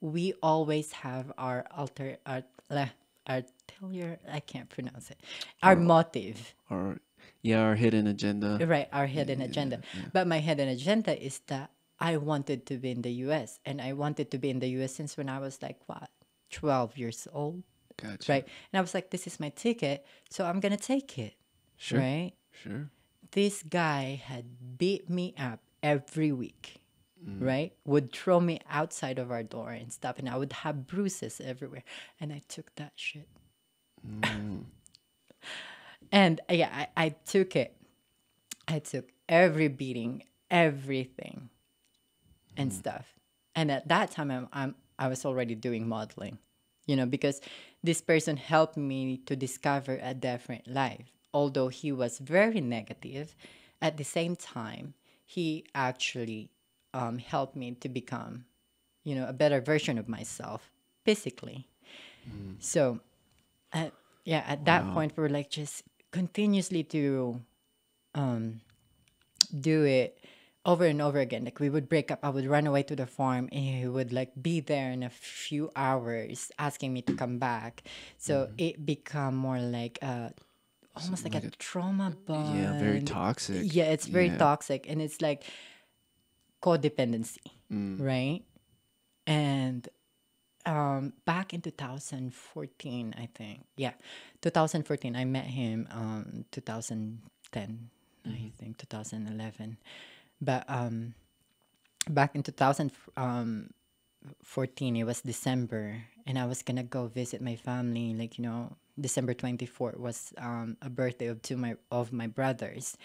we always have our alter our our artillery. I can't pronounce it. Our motive, Or yeah, our hidden agenda. right? Our hidden agenda. But my hidden agenda is that I wanted to be in the U.S. and I wanted to be in the U.S. since when I was like what, twelve years old, Gotcha. right? And I was like, this is my ticket, so I'm gonna take it, Sure. right? Sure. this guy had beat me up every week, right? Would throw me outside of our door and stuff, and I would have bruises everywhere. And I took that shit. and uh, yeah, I, I took it. I took every beating, everything, and stuff. And at that time, I'm, I'm I was already doing modeling, you know, because this person helped me to discover a different life. Although he was very negative, at the same time, he actually um, helped me to become, you know, a better version of myself physically. So, at, yeah, at that point, we are like just continuously to um, do it over and over again. Like we would break up, I would run away to the farm, and he would like be there in a few hours, asking me to come back. So it become more like a almost like, a, trauma bond. Yeah, very toxic. Yeah, it's very Yeah. toxic, and it's like codependency, Mm. right? And um, back in 2014, I think, yeah, 2014, I met him. Um, 2010, I think 2011, but um, back in 2014, it was December, and I was gonna go visit my family. Like you know, December 24th was um, a birthday of two my of my brothers,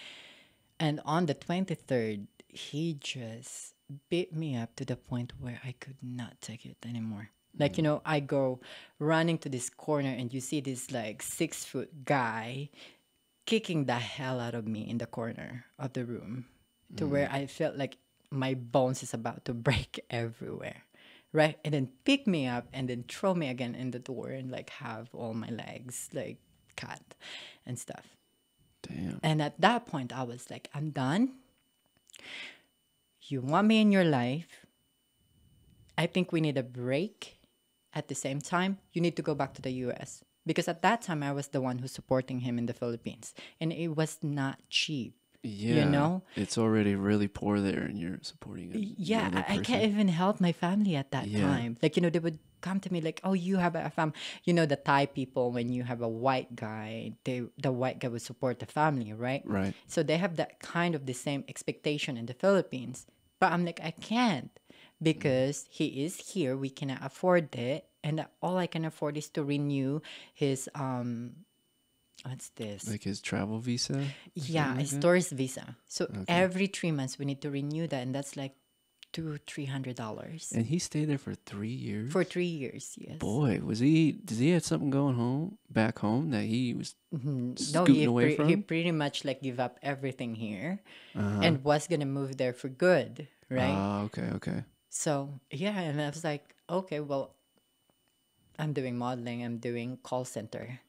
and on the 23rd, he just beat me up to the point where I could not take it anymore. Like, you know, I go running to this corner and you see this like six foot guy kicking the hell out of me in the corner of the room to where mm. I felt like my bones is about to break everywhere. Right? And then pick me up and then throw me again in the door and like have all my legs like cut and stuff. Damn. And at that point, I was like, I'm done. You want me in your life. I think we need a break. At the same time, you need to go back to the US. Because at that time, I was the one who's supporting him in the Philippines. And it was not cheap. Yeah. You know? it's already really poor there, and you're supporting it. Yeah, I, can't even help my family at that Yeah. time. Like, you know, they would come to me like, oh, you have a fam. You know, the Thai people, when you have a white guy, they the white guy would support the family, right? Right. So they have that kind of the same expectation in the Philippines. But I'm like, I can't because he is here. We cannot afford it. And all I can afford is to renew his, um, what's this? Like his travel visa. yeah, his tourist visa. So every three months we need to renew that. And that's like two, three hundred dollars And he stayed there for three years. for three years. Yes. Boy, was he? Does he have something going home back home that he was No, scooting he, away pre- he pretty much like give up everything here Uh-huh. and was gonna move there for good, right? Ah, okay, okay. So yeah, and I was like, okay, well, I'm doing modeling, I'm doing call center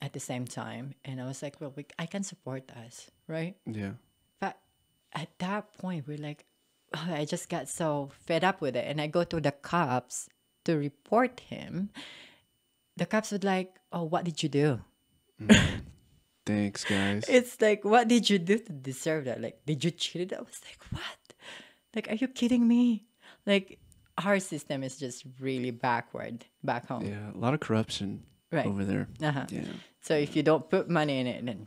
at the same time, and I was like, well, we, I can support us, right? Yeah. But at that point, we're like, oh, I just got so fed up with it, and I go to the cops to report him. The cops would like, oh, what did you do? Mm. Thanks, guys. It's like, what did you do to deserve that? Like, did you cheat? I was like, what? Like, are you kidding me? Like, our system is just really backward back home. yeah, a lot of corruption Right. over there. Uh-huh. Yeah. So if you don't put money in it, then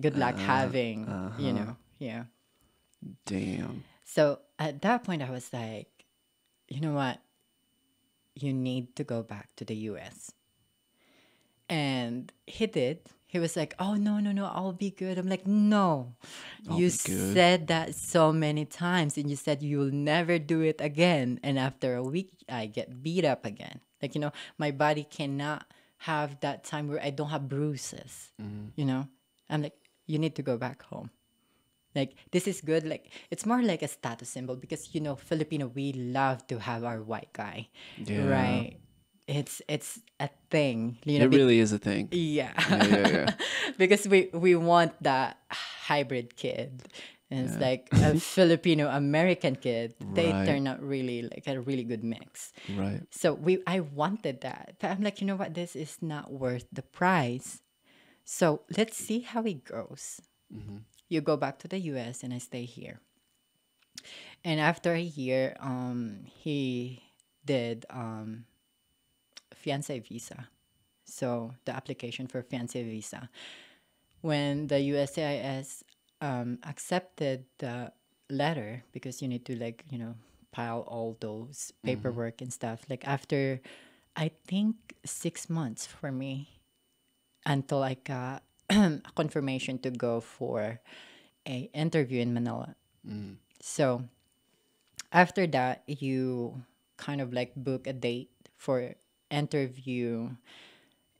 good luck having, you uh-huh. know, yeah. Damn. So at that point, I was like, you know what? You need to go back to the US. And he did. He was like, oh, no, no, no, I'll be good. I'm like, no. I'll you said that so many times and you said you'll never do it again. And after a week, I get beat up again. Like, you know, my body cannot have that time where I don't have bruises. Mm-hmm. You know? I'm like, you need to go back home. Like this is good. Like it's more like a status symbol because you know Filipino we love to have our white guy, Yeah. right? It's it's a thing, you know. It be- really is a thing. yeah, Yeah, yeah, yeah. because we we want that hybrid kid, And it's Yeah. like a Filipino American kid. They Right. turn out really like a really good mix. Right. So we I wanted that. But I'm like, you know what, this is not worth the price. So let's see how it goes. You go back to the US and I stay here. And after a year, um, he did um, fiance visa. So the application for fiance visa. When the USCIS um, accepted the letter, because you need to like, you know, pile all those paperwork and stuff, like after I think six months for me until I got a confirmation to go for a interview in Manila. So after that, you kind of like book a date for interview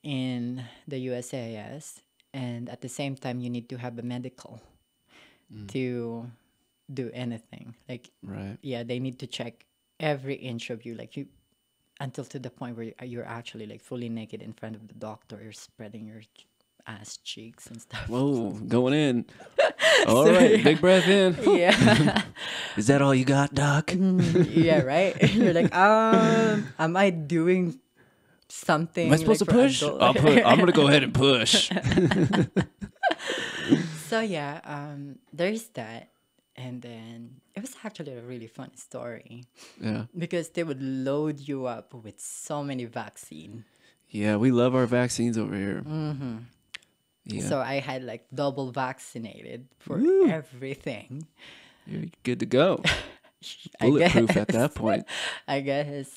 in the USAS, and at the same time, you need to have a medical to do anything. Like, Right. yeah, they need to check every inch of you, like you, until to the point where you're actually like fully naked in front of the doctor, you're spreading your ass cheeks and stuff. Whoa, going in. All right, big breath in. yeah. Is that all you got, Doc? yeah, right. You're like, um, am I doing something? Am I supposed like, to push? I'll put. I'm gonna go ahead and push. So yeah, um, there's that, and then it was actually a really fun story Yeah. because they would load you up with so many vaccine. Yeah, we love our vaccines over here. Mm-hmm. Yeah, So I had like double vaccinated for Woo. everything. you're good to go. I Bulletproof at that point. I guess.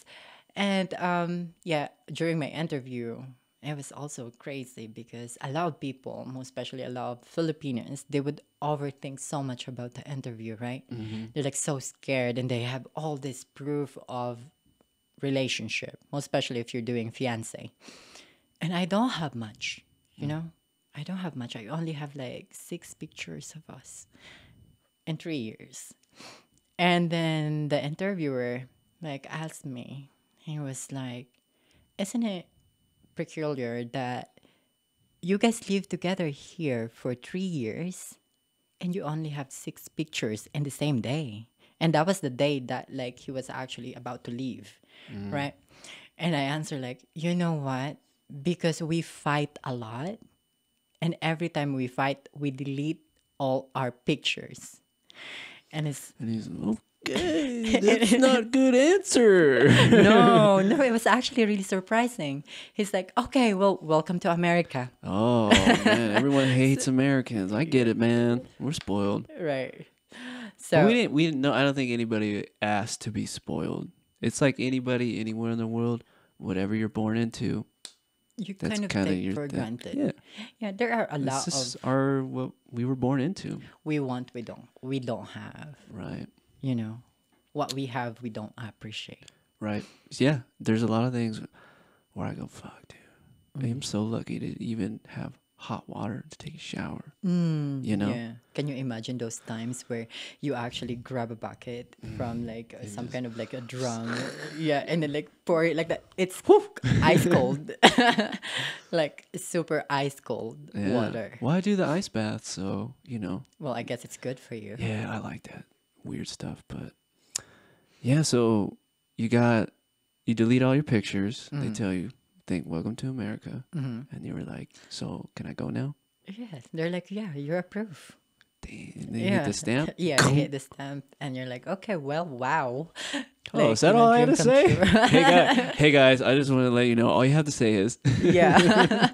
And um, yeah, during my interview, it was also crazy because a lot of people, especially a lot of Filipinos, they would overthink so much about the interview, right? Mm-hmm. They're like so scared and they have all this proof of relationship, especially if you're doing fiance. And I don't have much, you mm. know? I don't have much. I only have like six pictures of us in three years. And then the interviewer like asked me, he was like, Isn't it peculiar that you guys live together here for three years and you only have six pictures in the same day? And that was the day that like he was actually about to leave. Mm-hmm. Right. And I answer like, you know what? Because we fight a lot and every time we fight, we delete all our pictures. And it's And he's okay. That's not a good answer. no, no, it was actually really surprising. He's like, okay, well, welcome to America. Oh man, everyone hates Americans. I get it, man. We're spoiled. Right. But So, we didn't. We didn't know. I don't think anybody asked to be spoiled. It's like anybody anywhere in the world. Whatever you're born into, you kind of take for thing. granted. Yeah, Yeah, there are a lot this is of our what we were born into, we want, we don't, we don't have. right? You know, what we have, we don't appreciate. Right. Yeah. There's a lot of things where I go, fuck, dude. Mm. I'm so lucky to even have hot water to take a shower. Mm, You know? Yeah. Can you imagine those times where you actually grab a bucket Mm. from like uh, some kind of like a drum? yeah, and then like pour it like that. It's whew, ice cold, like super ice cold Yeah. water. Well, I do the ice bath, so you know. Well, I guess it's good for you. Yeah, I like that weird stuff, but yeah. So you got you delete all your pictures. Mm-hmm. They tell you, "Think welcome to America," Mhm. and you were like, "So can I go now?" Yeah, they're like, yeah, you're approved. They yeah, hit the stamp. yeah, they hit the stamp, and you're like, okay, well, wow. Oh, Like, is that all I had to say? hey, guys, hey guys, I just want to let you know all you have to say is yeah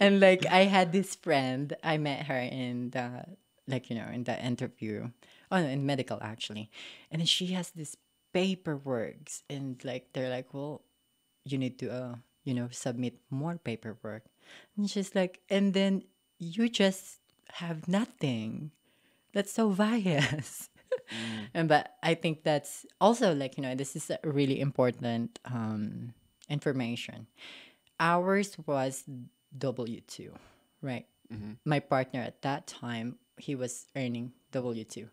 and like i had this friend i met her in the like you know in the interview oh no in medical actually. And then she has this paperwork and like they're like well you need to uh you know submit more paperwork. And she's like and then you just have nothing. That's so biased. And but i think that's also like you know this is a really important um information. Ours was w2 right? My partner at that time he was earning w2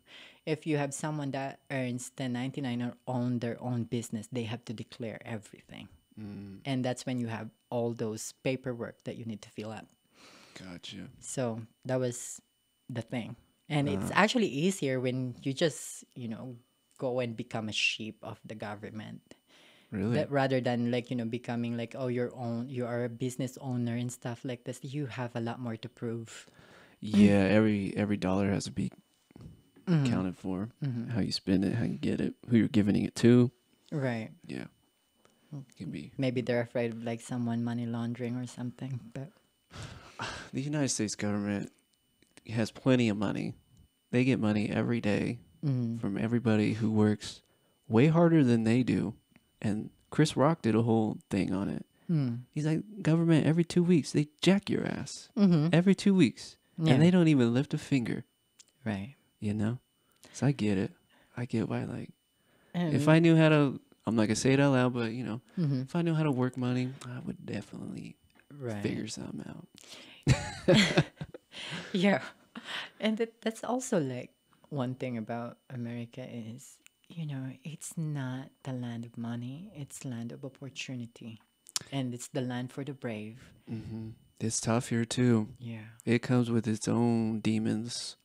if you have someone that earns 1099 or own their own business they have to declare everything and that's when you have all those paperwork that you need to fill out Gotcha. so that was the thing And it's Uh-huh. actually easier when you just, you know, go and become a sheep of the government. Really? That rather than like, you know, becoming like, oh, your own, you are a business owner and stuff like this, you have a lot more to prove. Yeah, every every dollar has to be Mm-hmm. accounted for. How you spend it, how you get it, who you're giving it to. Right. Yeah. Can be Maybe they're afraid of like someone money laundering or something. But the United States government has plenty of money. They get money every day mm, from everybody who works way harder than they do. And Chris Rock did a whole thing on it. mm, He's like, government every two weeks they jack your ass mm-hmm. every two weeks, Yeah. and they don't even lift a finger. right. You know, so I get it. I get why. Like, And, if I knew how to, I'm not gonna say it out loud, but you know, Mhm. if I knew how to work money, I would definitely right. figure something out. Yeah. And that, that's also like one thing about America is, you know, it's not the land of money, it's land of opportunity. And it's the land for the brave. hmm It's tough here too. Yeah. It comes with its own demons.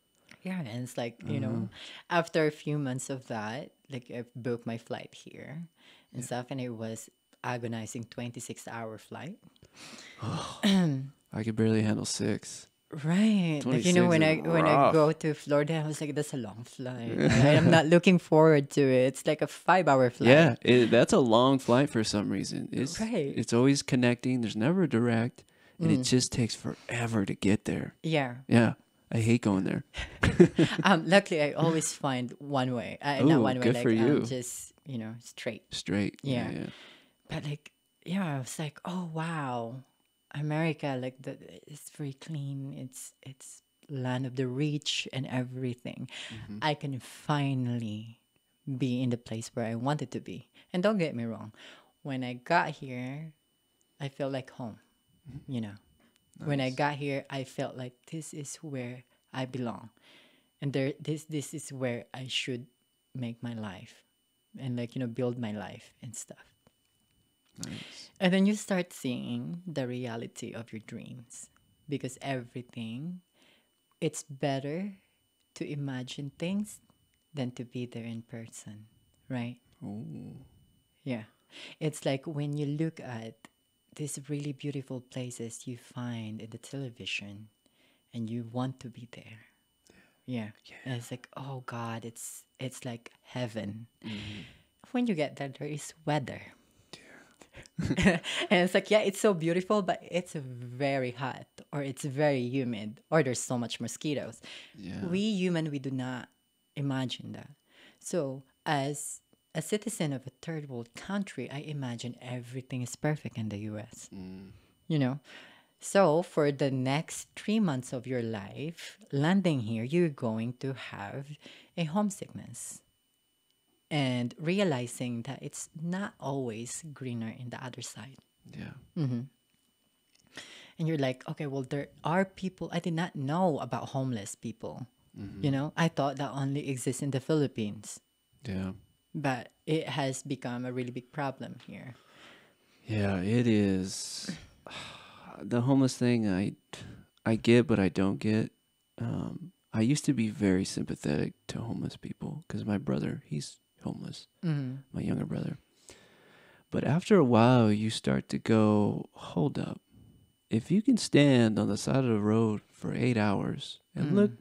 Yeah, and it's like, you know, mm-hmm. after a few months of that, like I booked my flight here and stuff and it was agonizing 26 hour flight. I could barely handle six. Right. Like you know when I is when I go to Florida, I was like, that's a long flight. I- I'm not looking forward to it. It's like a five hour flight. Yeah, it, that's a long flight for some reason. It's Right. it's always connecting. There's never a direct, and Mm. it just takes forever to get there. Yeah. Yeah, I hate going there. Um luckily I always find one way. Uh, not Ooh, one way, like. Um, just, you know, straight. Straight. Yeah. yeah. But like yeah, I was like, oh wow. America, like the it's very clean. It's it's land of the rich and everything. Mm-hmm. I can finally be in the place where I wanted to be. And don't get me wrong, when I got here, I felt like home. You know, when I got here, I felt like this is where I belong, and there this this is where I should make my life, and like you know build my life and stuff. Nice. And then you start seeing the reality of your dreams because everything, it's better to imagine things than to be there in person, right? Ooh. Yeah. It's like when you look at these really beautiful places you find in the television and you want to be there. Yeah. And it's like, oh God, it's it's like heaven. Mm-hmm. When you get there, there is weather. and it's like, yeah, it's so beautiful, but it's very hot or it's very humid or there's so much mosquitoes. Yeah. We human, we do not imagine that. So as a citizen of a third world country, I imagine everything is perfect in the US. Mm. You know? So for the next three months of your life, landing here, you're going to have a homesickness. And realizing that it's not always greener in the other side. Yeah. And you're like, okay, well, there are people, I did not know about homeless people. You know, I thought that only exists in the Philippines, Yeah. But it has become a really big problem here. Yeah, it is. The homeless thing, I, I get, but I don't get. Um, I used to be very sympathetic to homeless people because my brother, he's homeless, Mm-hmm. my younger brother. But after a while, you start to go, hold up. If you can stand on the side of the road for eight hours and look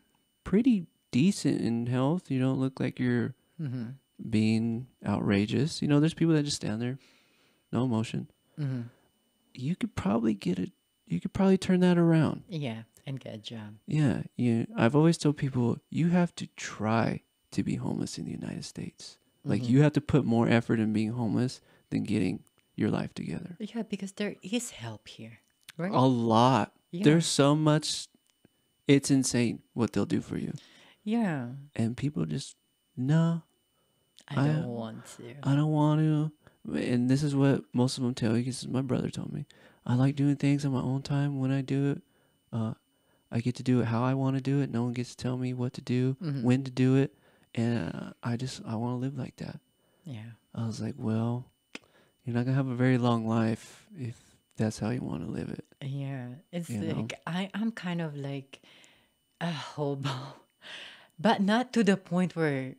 pretty decent in health, you don't look like you're Mm-hmm. Being outrageous. You know, there's people that just stand there, no emotion. Mm-hmm. You could probably get it. You could probably turn that around. Yeah, and get a job. Yeah, you. I've always told people you have to try to be homeless in the United States. Like you have to put more effort in being homeless than getting your life together. Yeah, because there is help here, right? A lot. Yeah. There's so much. It's insane what they'll do for you, yeah, and people just no. I I- don't want to. I don't want to. And this is what most of them tell you. Because my brother told me, I like doing things on my own time. When I do it, uh, I get to do it how I want to do it. No one gets to tell me what to do, Mhm. when to do it, and uh, I just I want to live like that. Yeah, I was like, well, you're not gonna have a very long life if that's how you want to live it. yeah. It's You know? like I, I'm kind of like a hobo. but not to the point where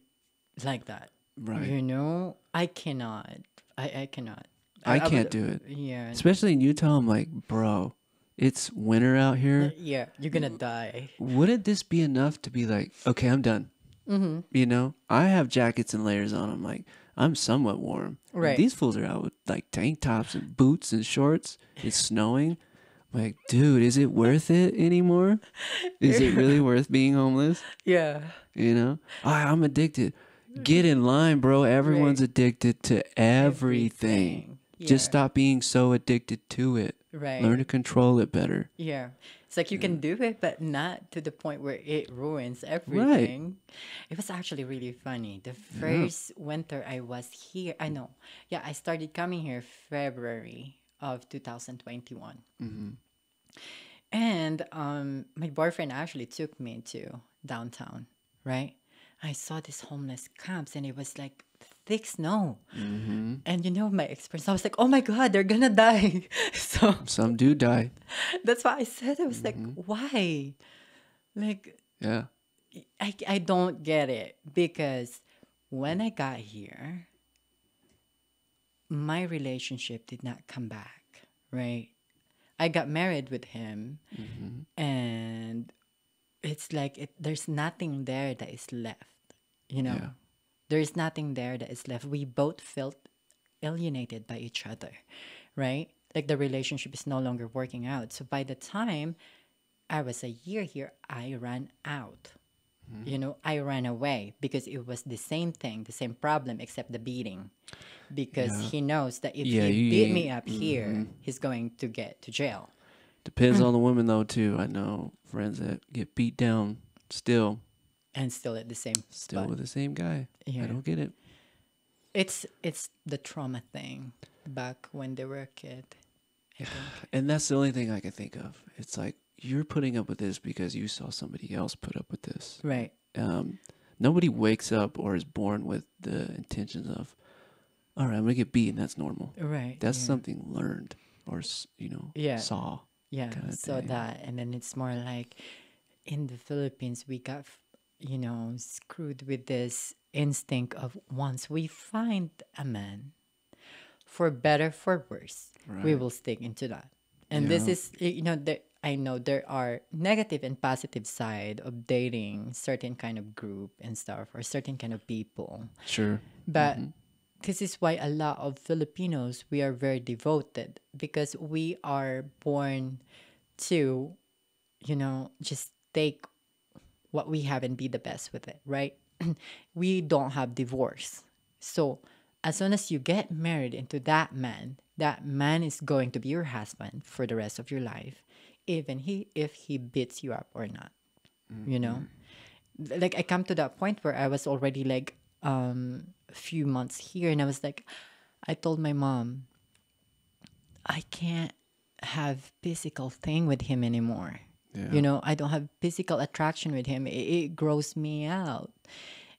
like that. Right. You know, I cannot. I I cannot. I would- can't do it. Yeah. Especially in Utah, I'm like, bro, it's winter out here. Yeah, you're gonna die. Wouldn't this be enough to be like, okay, I'm done? Mm-hmm. You know, I have jackets and layers on. I'm like, I'm somewhat warm. And Right. These fools are out with like tank tops and boots and shorts. It's snowing. I'm like, dude, is it worth it anymore? Is it really worth being homeless? Yeah. You know, I, I'm addicted. Get in line, bro. Everyone's Right. addicted to everything. Just stop being so addicted to it. Right. Learn to control it better. Yeah. It's like you can do it, but not to the point where it ruins everything. Right. It was actually really funny. The first winter I was here, I know. Yeah, I started coming here February of 2021. And um, my boyfriend actually took me to downtown, right? I saw this homeless camps and it was like thick snow. Mm-hmm. And you know my experience, I was like, oh my God, they're gonna die. so Some do die. that's why I said I was like, mm-hmm. why? Like Yeah. I I don't get it because when I got here, my relationship did not come back, right? I got married with him mm-hmm. and it's like it, there's nothing there that is left, you know. Yeah. There's nothing there that is left. We both felt alienated by each other, right? Like the relationship is no longer working out. So by the time I was a year here, I ran out. You know, I ran away because it was the same thing, the same problem, except the beating. Because Yeah. he knows that if Yeah, he you beat me up here, he's going to get to jail. Depends Mm. on the woman though too. I know friends that get beat down still, And still at the same still spot. with the same guy. Yeah. I don't get it. It's it's the trauma thing back when they were a kid. And that's the only thing I can think of. It's like you're putting up with this because you saw somebody else put up with this. Right. Um, nobody wakes up or is born with the intentions of, all right, I'm gonna get beaten. That's normal. Right. That's yeah. something learned or you know Yeah. saw. Yeah, so thing. that, and then it's more like in the Philippines, we got, you know, screwed with this instinct of once we find a man, for better, for worse, we will stick into that. And this is, you know, there, I know there are negative and positive side of dating certain kind of group and stuff or certain kind of people. Sure. But Mm-hmm. this is why a lot of Filipinos we are very devoted because we are born to, you know, just take what we have and be the best with it, right? we don't have divorce. So as soon as you get married into that man, that man is going to be your husband for the rest of your life, even he if he beats you up or not. You know? like I come to that point where I was already like um a few months here and I was like I told my mom I can't have physical thing with him anymore. Yeah. You know, I don't have physical attraction with him. It, it grows me out.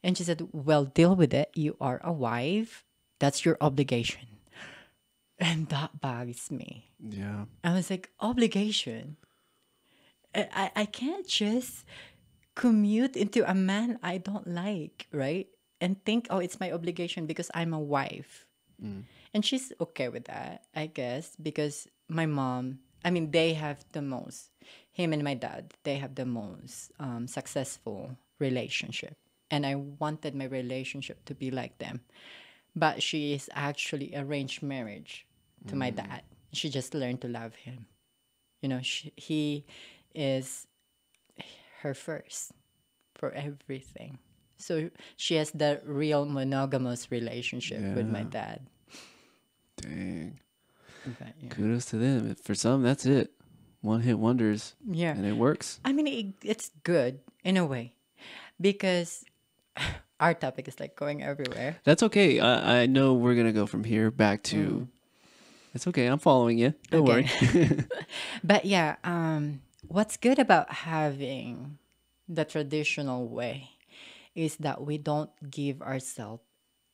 And she said, "Well, deal with it. You are a wife. That's your obligation." And that bugs me. Yeah. I was like, obligation. I, I, I can't just commute into a man I don't like, right? And think, oh, it's my obligation because I'm a wife. Mm. And she's okay with that, I guess, because my mom, I mean, they have the most, him and my dad, they have the most um, successful relationship. And I wanted my relationship to be like them. But she is actually arranged marriage to my dad. She just learned to love him. You know, she, he is her first for everything. So she has the real monogamous relationship with my dad. Dang. But, yeah. Kudos to them. For some, that's it. One hit wonders, yeah. and it works. I mean, it, it's good in a way because our topic is like going everywhere. That's okay. I, I know we're gonna go from here back to. It's okay. I'm following you. Don't Okay. worry. But yeah, um, what's good about having the traditional way is that we don't give ourselves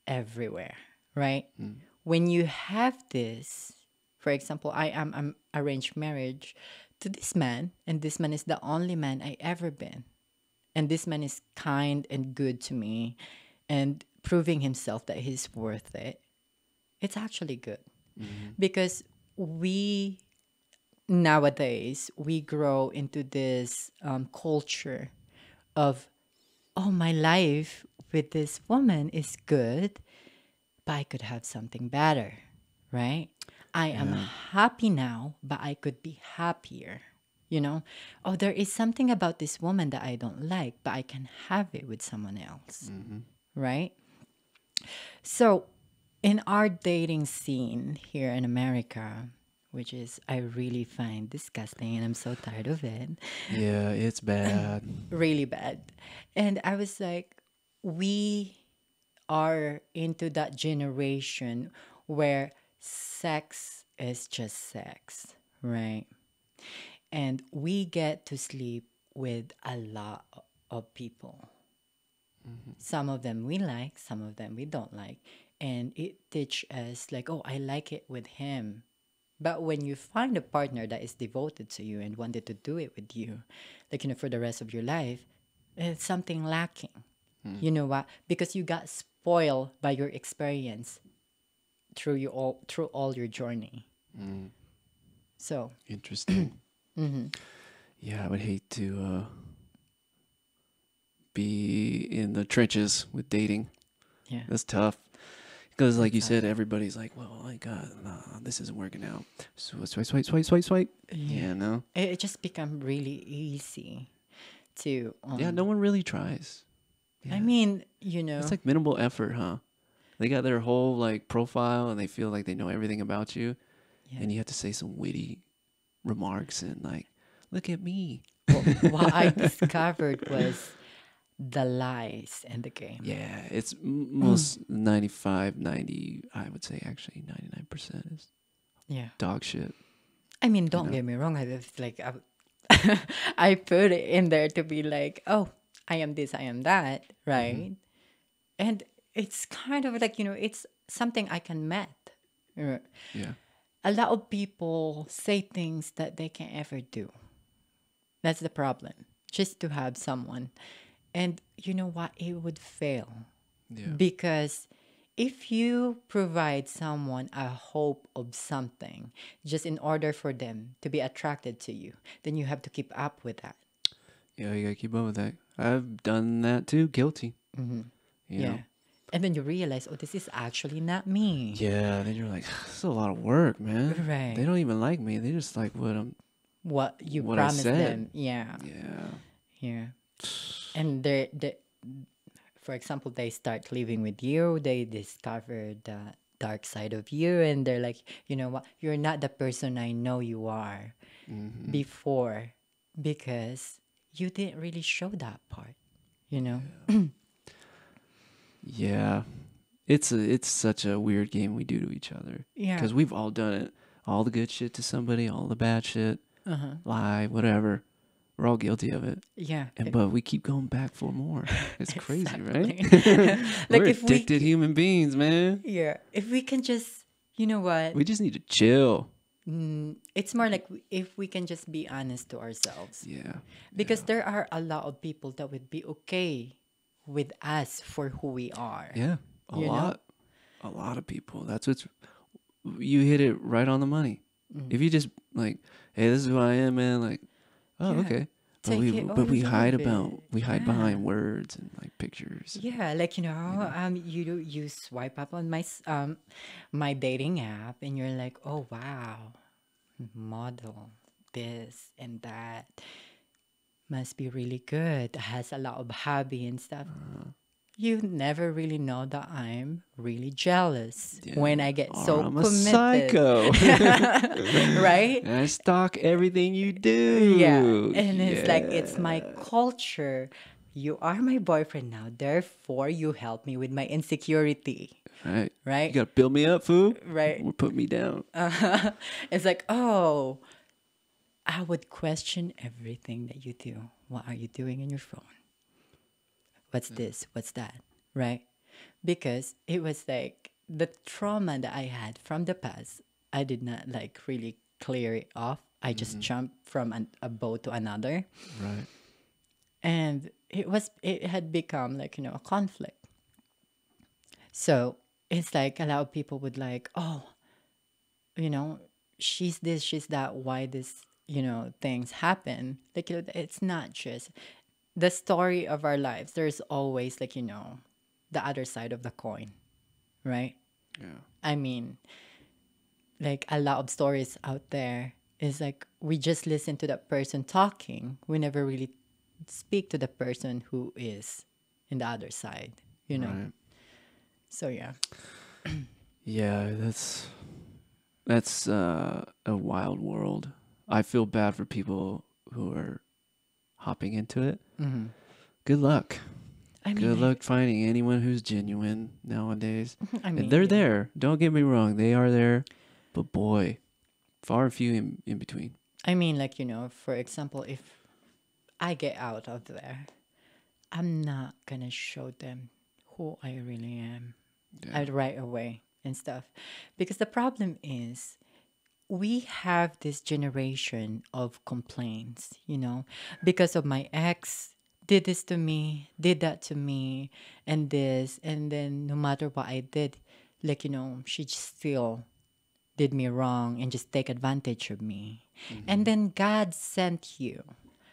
everywhere, right? When you have this, for example, I am I'm arranged marriage to this man, and this man is the only man I ever been. and this man is kind and good to me and proving himself that he's worth it, it's actually good. Because we nowadays we grow into this um, culture of oh my life with this woman is good but i could have something better right i am happy now but i could be happier you know? Oh there is something about this woman that i don't like but i can have it with someone else mm-hmm. right? So in our dating scene here in america which is i really find disgusting and i'm so tired of it. Yeah, it's bad. really bad. And I was like, we are into that generation where sex is just sex, right? And we get to sleep with a lot of people. Mm-hmm. Some of them we like, some of them we don't like. And it teach us like, oh, I like it with him. But when you find a partner that is devoted to you and wanted to do it with you, like you know, for the rest of your life, it's something lacking. Hmm. You know what? Because you got spoiled by your experience through your all through all your journey. So Interesting. Yeah, I would hate to uh, be in the trenches with dating. yeah, That's tough. Because, like you said, everybody's like, well, my God, nah, this isn't working out. So swipe, swipe, swipe, swipe, swipe. Yeah, no. it, it just become really easy to. Um, Yeah, no one really tries. I mean, you know, It's like minimal effort, huh? They got their whole like profile and they feel like they know everything about you. Yeah. And you have to say some witty remarks and like, look at me. what, what I discovered was the lies in the game. Yeah, it's m- mm. most 95, 90, I would say actually 99% is Yeah. dog shit. I mean, don't know? get me wrong. I just like I, I put it in there to be like, oh, I am this, I am that, mm-hmm. right? And it's kind of like you know, it's something I can met. Yeah. A lot of people say things that they can't ever do. That's the problem. Just to have someone, and you know what, it would fail Yeah. because if you provide someone a hope of something just in order for them to be attracted to you then you have to keep up with that Yeah, you gotta keep up with that. I've done that too. Guilty. Mm-hmm. You yeah know? And then you realize oh this is actually not me Yeah. Then you're like, this is a lot of work, man. Right. They don't even like me. They just like what I'm. what you What promised them yeah Yeah. yeah and they they for example they start living with you they discover the dark side of you and they're like you know what you're not the person i know you are Mm-hmm. before because you didn't really show that part you know Yeah. It's a it's such a weird game we do to each other. Yeah. Because we've all done it. All the good shit to somebody, all the bad shit, uh-huh lie, whatever. We're all guilty of it. yeah And but we keep going back for more. It's crazy, right? like We're if we addicted human beings, man. yeah if we can just you know what We just need to chill. mm, it's more like if we can just be honest to ourselves Yeah. because there are a lot of people that would be okay with us for who we are Yeah. A You know? lot. A lot of people. That's what's you hit it right on the money. Mm-hmm. If you just like, hey, this is who I am, man, like, oh, Yeah. okay. But Take we but we hide about we hide Yeah. behind words and like pictures. Yeah, like you know, um, you do- you swipe up on my um, my dating app, and you're like, oh wow, model this and that must be really good. Has a lot of hobby and stuff. Uh-huh. You never really know that I'm really jealous when I get Or so I'm a psycho. right? and I stalk everything you do. Yeah, and it's like it's my culture. You are my boyfriend now, therefore you help me with my insecurity, right. right? You gotta build me up, fool. Right. Or put me down. Uh, it's like, oh, I would question everything that you do. What are you doing in your phone? What's mm. this? What's that? Right? Because it was like the trauma that I had from the past, I did not like really clear it off. I just mm-hmm. jumped from an, a boat to another. Right. and it was it had become like you know a conflict so it's like a lot of people would like oh you know she's this she's that why this you know things happen like you know, it's not just the story of our lives there's always like you know the other side of the coin right Yeah. I mean, like a lot of stories out there is like we just listen to that person talking. We never really speak to the person who is in the other side, you know? Right. So, yeah. Yeah, that's that's uh, a wild world. I feel bad for people who are hopping into it. hmm Good luck. I mean, Good luck finding anyone who's genuine nowadays. I And mean, they're there. Don't get me wrong. They are there. But boy, far and few in, in between. I mean, like, you know, for example, if I get out of there, I'm not going to show them who I really am. Yeah. right away and stuff. Because the problem is, we have this generation of complaints, you know, because of my ex did this to me, did that to me, and this, and then no matter what I did, like, you know, she just still did me wrong and just take advantage of me. And mm-hmm. then God sent you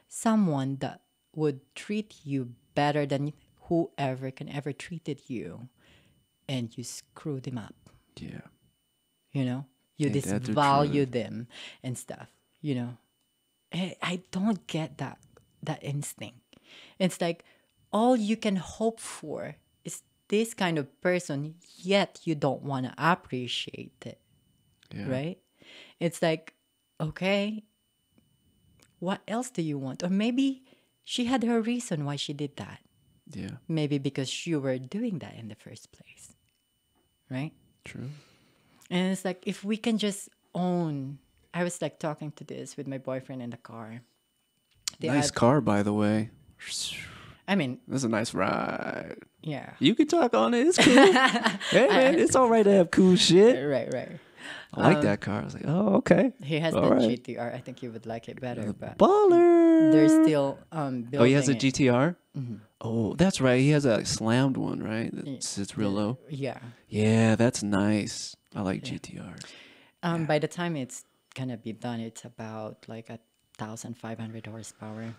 someone that would treat you better than whoever can ever treated you and you screwed him up Yeah. you know you Ain't disvalue them and stuff you know? I, I don't get that that instinct. It's like all you can hope for is this kind of person yet you don't want to appreciate it Yeah. right? It's like okay what else do you want? Or maybe she had her reason why she did that. Yeah. maybe because you were doing that in the first place right? True. And it's like if we can just own. I was like talking to this with my boyfriend in the car. Nice car, by the way. I mean, That's a nice ride. yeah. You can talk on it. It's cool. hey man, it's all right to have cool shit. Right, right. I like that car. I was like, oh okay. He has All the right. GTR. I think you would like it better, but Baller. they're still um building Oh, he has a it. GTR. Oh, that's right. He has a slammed one, right? It's, sits real low. Yeah. Yeah, that's nice. I like GTR. Um, by the time it's gonna be done, it's about like a thousand five hundred horsepower.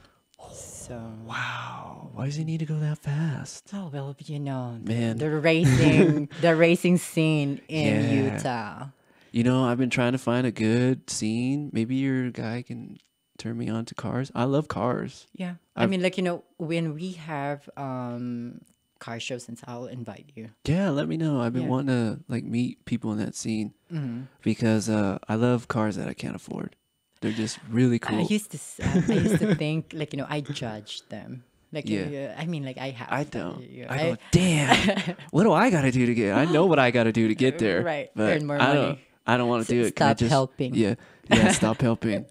So Wow. Why does he need to go that fast? oh well, you know, Man. the racing, the racing scene in Yeah. Utah. You know, I've been trying to find a good scene. Maybe your guy can turn me on to cars. I love cars. Yeah. i I've- mean, like, you know, when we have um car show since I'll invite you. Yeah, let me know. I've been Yeah. wanting to like meet people in that scene Mm-hmm. because uh, I love cars that I can't afford. They're just really cool. I used to, s- I used to think, like, you know, I judged them. Like, Yeah. yeah. I mean, like, I have. I don't. you- I go, damn. what do I got to do to get? I know what I got to do to get there. Right, But earn more I don't. I don't want to do it. Can I stop just- helping. Yeah, yeah. Stop helping.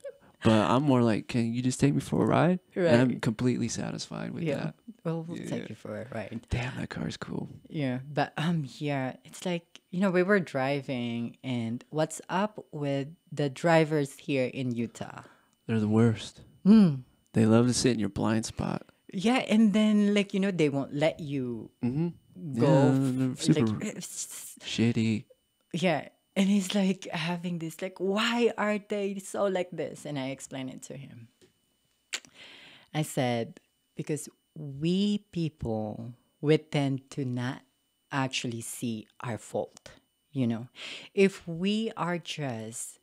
But I'm more like, can you just take me for a ride? And I'm completely satisfied with yeah. that. Well, we'll Yeah. take you for a ride. Damn, that car's cool. Yeah. But, um, yeah, it's like, you know, we were driving, and what's up with the drivers here in Utah? They're the worst. Mm. They love to sit in your blind spot. Yeah. And then, like, you know, they won't let you Mm-hmm. go. Yeah, super like, shitty. Yeah. And he's like having this, like, why are they so like this? And I explained it to him. I said, because we people, we tend to not actually see our fault. You know, if we are just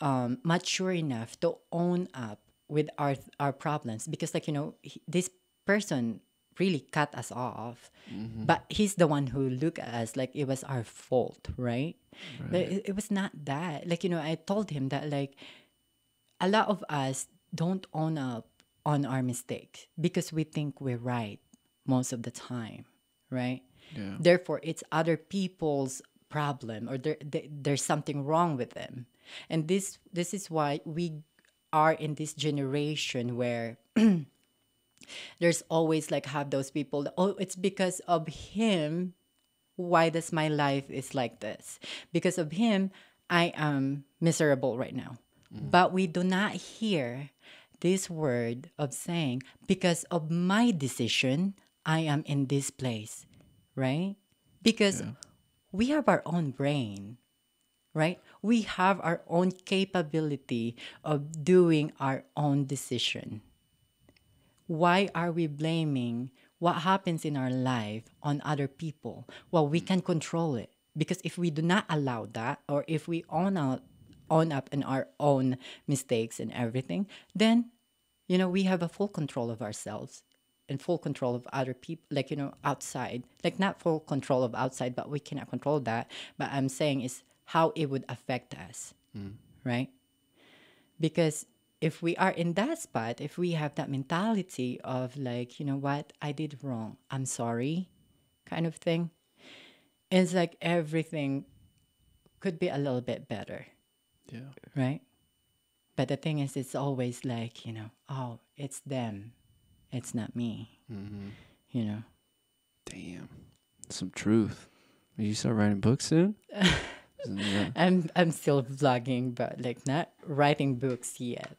um, mature enough to own up with our our problems, because like you know, this person really cut us off, mm-hmm. but he's the one who looked at us like it was our fault, right? But it, it was not that. Like you know, I told him that like a lot of us don't own up on our mistakes because we think we're right most of the time, right? Yeah. Therefore, it's other people's problem or there, there, there's something wrong with them. And this this is why we are in this generation where there's always like have those people that, oh it's because of him why does my life is like this because of him i am miserable right now mm. but we do not hear this word of saying, because of my decision, I am in this place, right? Because we have our own brain, right? We have our own capability of doing our own decision. Why are we blaming what happens in our life on other people? Well, we can control it. Because if we do not allow that, or if we own out, own up in our own mistakes and everything, then you know we have a full control of ourselves and full control of other people like you know outside. Like not full control of outside but we cannot control that. But i'm saying is how it would affect us mm. right? Because if we are in that spot if we have that mentality of like you know what i did wrong i'm sorry kind of thing it's like everything could be a little bit better Yeah. right but the thing is it's always like you know oh it's them it's not me Mm-hmm. you know Damn. Some truth. Will you start writing books soon? Isn't i'm i'm still vlogging but like not writing books yet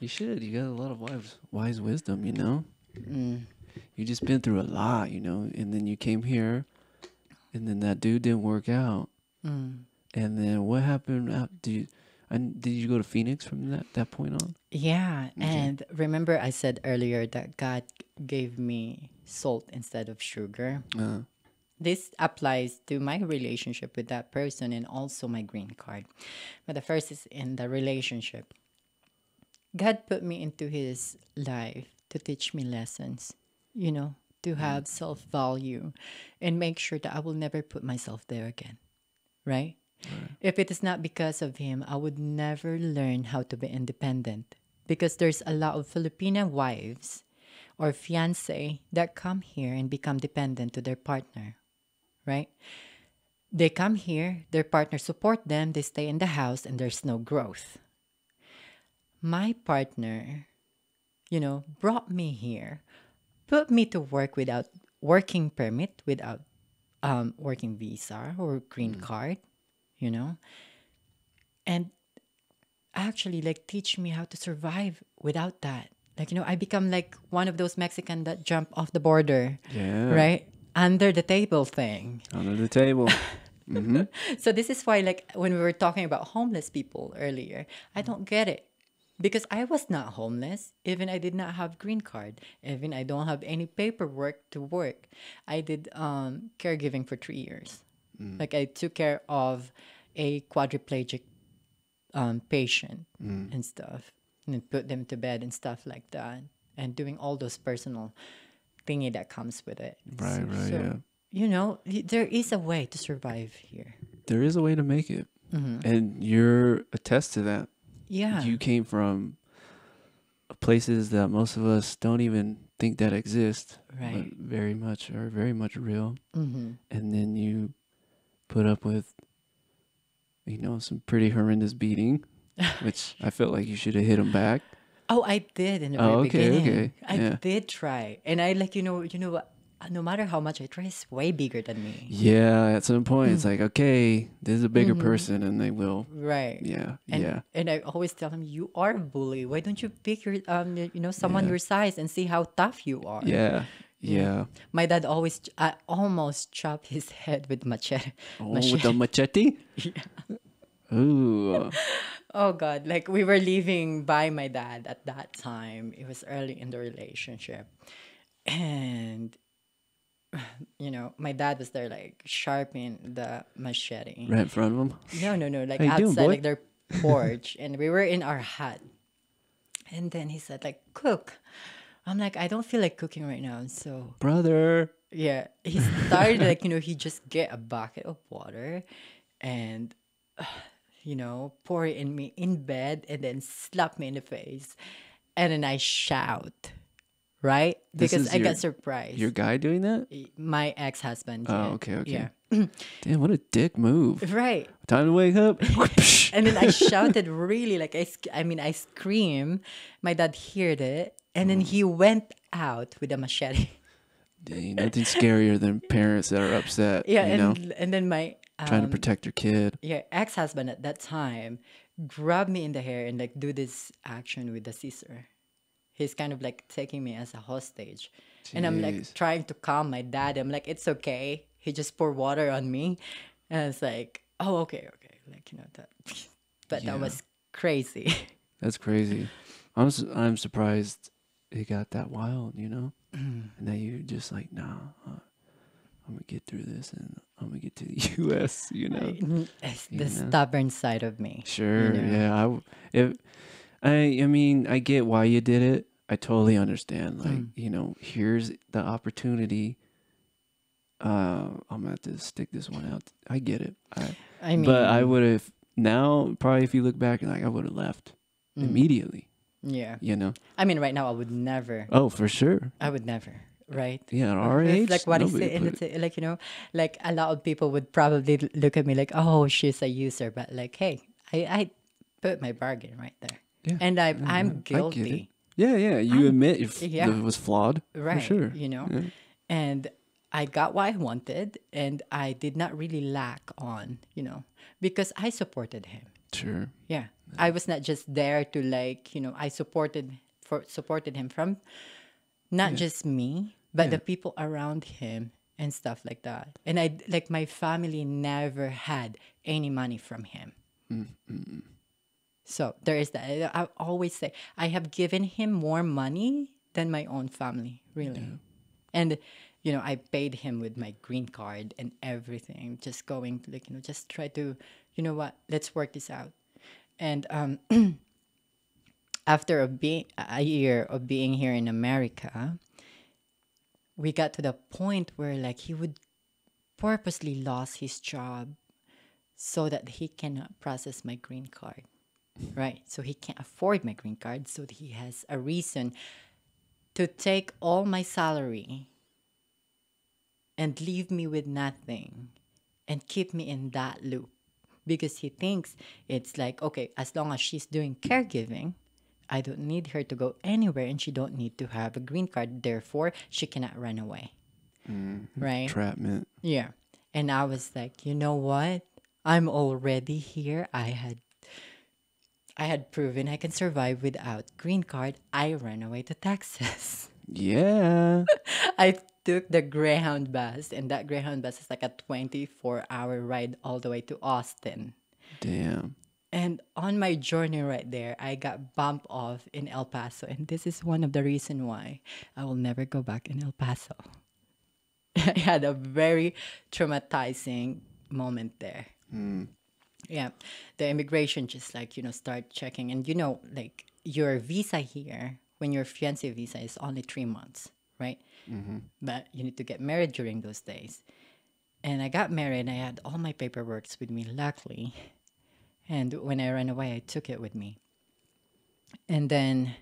You should. You got a lot of wise, wise wisdom, you know? mm. You just been through a lot, you know? And then you came here, and then that dude didn't work out. Mm. And then what happened? After you, and did you go to Phoenix from that, that point on? Yeah, and remember I said earlier that God gave me salt instead of sugar. Uh, This applies to my relationship with that person and also my green card. But the first is in the relationship. God put me into his life to teach me lessons, you know, to mm. have self value and make sure that I will never put myself there again. Right? If it is not because of him, I would never learn how to be independent. Because there's a lot of Filipino wives or fiance that come here and become dependent to their partner, right? They come here, their partner support them, they stay in the house, and there's no growth. My partner, you know, brought me here, put me to work without working permit, without um, working visa or green card, you know, and actually like teach me how to survive without that. Like you know, I become like one of those Mexican that jump off the border, yeah. right under the table thing. Under the table. mm-hmm. So this is why, like when we were talking about homeless people earlier, I don't get it because I was not homeless. Even I did not have green card. Even I don't have any paperwork to work. I did um, caregiving for three years. Like I took care of a quadriplegic um, patient and stuff, and put them to bed and stuff like that, and doing all those personal thingy that comes with it. Right, right, yeah. You know, there is a way to survive here. There is a way to make it. And you're attest to that. Yeah. You came from places that most of us don't even think that exist, Right. but very much are very much real. mm-hmm. And then you put up with, you know, some pretty horrendous beating, which I felt like you should have hit him back. Oh, I did in the Oh, very okay, beginning. okay, I yeah. did try, and I like you know you know what. No matter how much I try, it's way bigger than me. Yeah, at some point Mm. it's like, okay, this is a bigger Mm-hmm. person, and they will. Right. Yeah, And, yeah, and I always tell him, you are a bully. Why don't you pick your, um, you know, someone Yeah. your size and see how tough you are? yeah, yeah. My dad always, I almost chopped his head with machete. Oh, with the machete. yeah. Ooh, Oh God! Like we were leaving by my dad at that time. It was early in the relationship, and you know, my dad was there, like sharpening the machete. right in front of him. No, no, no, like doing, outside, boy? like their porch, and we were in our hut. And then he said, like, cook. I'm like, I don't feel like cooking right now, so Brother. yeah, he started like you know he just get a bucket of water, and uh, you know pour it in me in bed, and then slap me in the face, and then I shout, right because I your- got surprised. Your guy doing that? My ex husband. Oh, okay, okay. Yeah. Damn, what a dick move. Right. Time to wake up. And then I shouted really like I, I mean I screamed. My dad heard it, and then mm. he went out with a machete. Dang, nothing scarier than parents that are upset. Yeah, you know, and and then my trying to um, protect your kid. yeah ex husband at that time grabbed me in the hair and like do this action with the scissor, He's kind of like taking me as a hostage. And I'm like trying to calm my dad. I'm like, it's okay. He just poured water on me. And it's like, oh, okay, okay. Like, you know, that. But Yeah. that was crazy. That's crazy. I'm su- I'm surprised it got that wild, you know, and that you're just like, nah, uh, I'm gonna get through this, and I'm gonna get to the U.S. You know, it's the You know? stubborn side of me. sure, know? yeah. I, if I, I mean, I get why you did it. I totally understand. Like, Mm. you know, here's the opportunity. Uh, I'm gonna have to stick this one out. I get it. I, I mean, but I would have now probably if you look back, like I would have left Mm. immediately. Yeah. You know. I mean, right now, I would never. Oh, for sure. I would never. Right? Yeah, at our age, like what is it in the like you know like a lot of people would probably look at me like oh she's a user but like hey I I put my bargain right there Yeah, and I yeah, I'm guilty Yeah, yeah. You I'm- admit if yeah. it was flawed, right For sure. you know Yeah. and I got what I wanted and I did not really lack on you know because I supported him Sure. yeah I was not just there to like you know I supported for supported him from not just me but the people around him and stuff like that. And I like my family never had any money from him. So there is that. I always say I have given him more money than my own family really. And you know I paid him with my green card and everything just going like you know just try to you know what let's work this out. And um after a being a year of being here in America, we got to the point where like he would purposely lost his job so that he cannot process my green card. Right? So he can't afford my green card, so he has a reason to take all my salary and leave me with nothing and keep me in that loop because he thinks it's like okay as long as she's doing caregiving i don't need her to go anywhere and she don't need to have a green card. Therefore she cannot run away. Mm-hmm. Right? Entrapment. yeah. And i was like you know what? I'm already here. I had i had proven i can survive without green card. I ran away to texas. Yeah. I took the Greyhound bus, and that Greyhound bus is like a 24 hour ride all the way to Austin. Damn. And on my journey right there, I got bumped off in El Paso. And this is one of the reason why I will never go back in El Paso. I had a very traumatizing moment there. Hmm. Yeah. The immigration just like, you know, start checking. And you know, like your visa here, when your fiance visa is only three months, right? Mm-hmm. But you need to get married during those days. And I got married and I had all my paperwork with me, luckily. And when I ran away, I took it with me. And then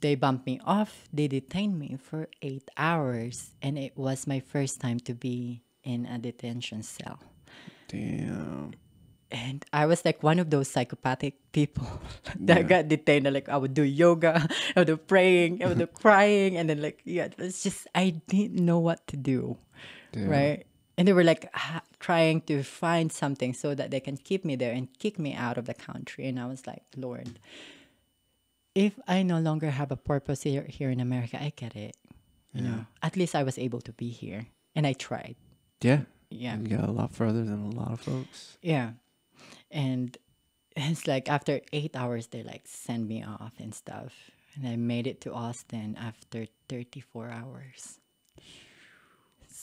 they bumped me off. They detained me for eight hours. And it was my first time to be in a detention cell. Damn. And I was like one of those psychopathic people that got detained. Like I would do yoga, I would do praying, I would do crying, and then like yeah, it's just I didn't know what to do, Damn. right? And they were like ha- trying to find something so that they can keep me there and kick me out of the country. And I was like, Lord, if I no longer have a purpose here here in America, I get it. You know, at least I was able to be here, and I tried. Yeah. Yeah. You got a lot further than a lot of folks. Yeah. And it's like after eight hours, they like send me off and stuff. And I made it to Austin after 34 hours.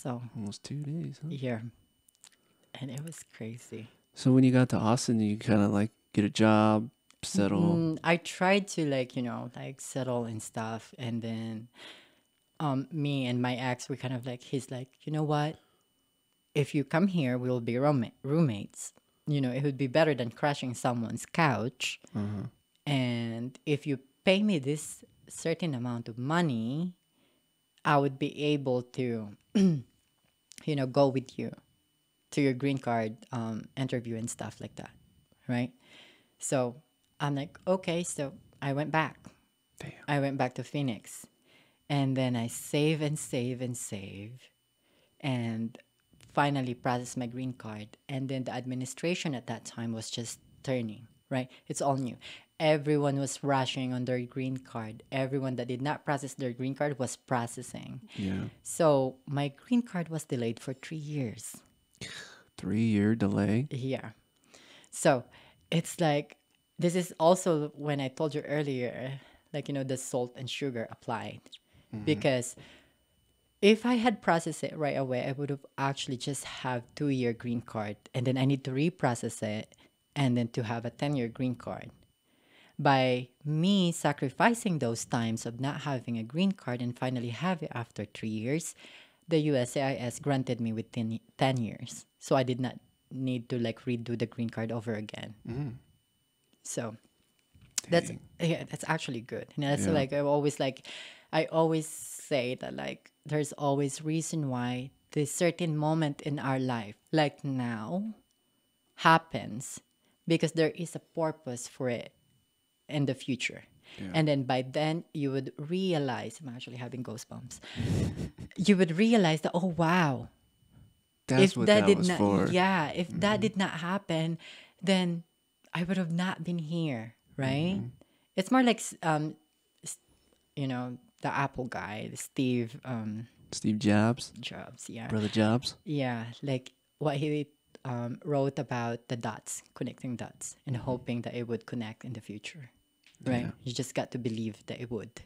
So, Almost two days. Huh? yeah. And it was crazy. So when you got to Austin, you kind of like get a job, settle. Mm, I tried to like, you know, like settle and stuff. And then um, me and my ex, were kind of like, he's like, you know what? If you come here, we'll be roommate roommates. You know, it would be better than crashing someone's couch. And if you pay me this certain amount of money, I would be able to, you know, go with you to your green card um, interview and stuff like that. Right. So I'm like, okay. So I went back. Damn. I went back to Phoenix. And then I save and save and save. And finally processed my green card. And then the administration at that time was just turning, right? It's all new. Everyone was rushing on their green card. Everyone that did not process their green card was processing. Yeah. So my green card was delayed for three years. Three year delay. Yeah. So it's like this is also when I told you earlier, like you know, the salt and sugar applied. Mm-hmm. Because if I had processed it right away, I would have actually just have two year green card and then I need to reprocess it and then to have a ten year green card. By me sacrificing those times of not having a green card and finally have it after three years, the USCIS granted me within 10 years. So I did not need to like redo the green card over again. Mm-hmm. So that's yeah, that's actually good. And that's Yeah. like I always like I always say that like there's always reason why this certain moment in our life, like now, happens because there is a purpose for it in the future. And then by then you would realize I'm actually having goosebumps. you would realize that oh wow, That's if what that, that, did was not for. yeah if that did not happen then i would have not been here right Mm-hmm. it's more like um you know the apple guy steve um Steve Jobs, jobs yeah brother Jobs. yeah like what he um, wrote about the dots connecting dots and hoping that it would connect in the future right Yeah. you just got to believe that it would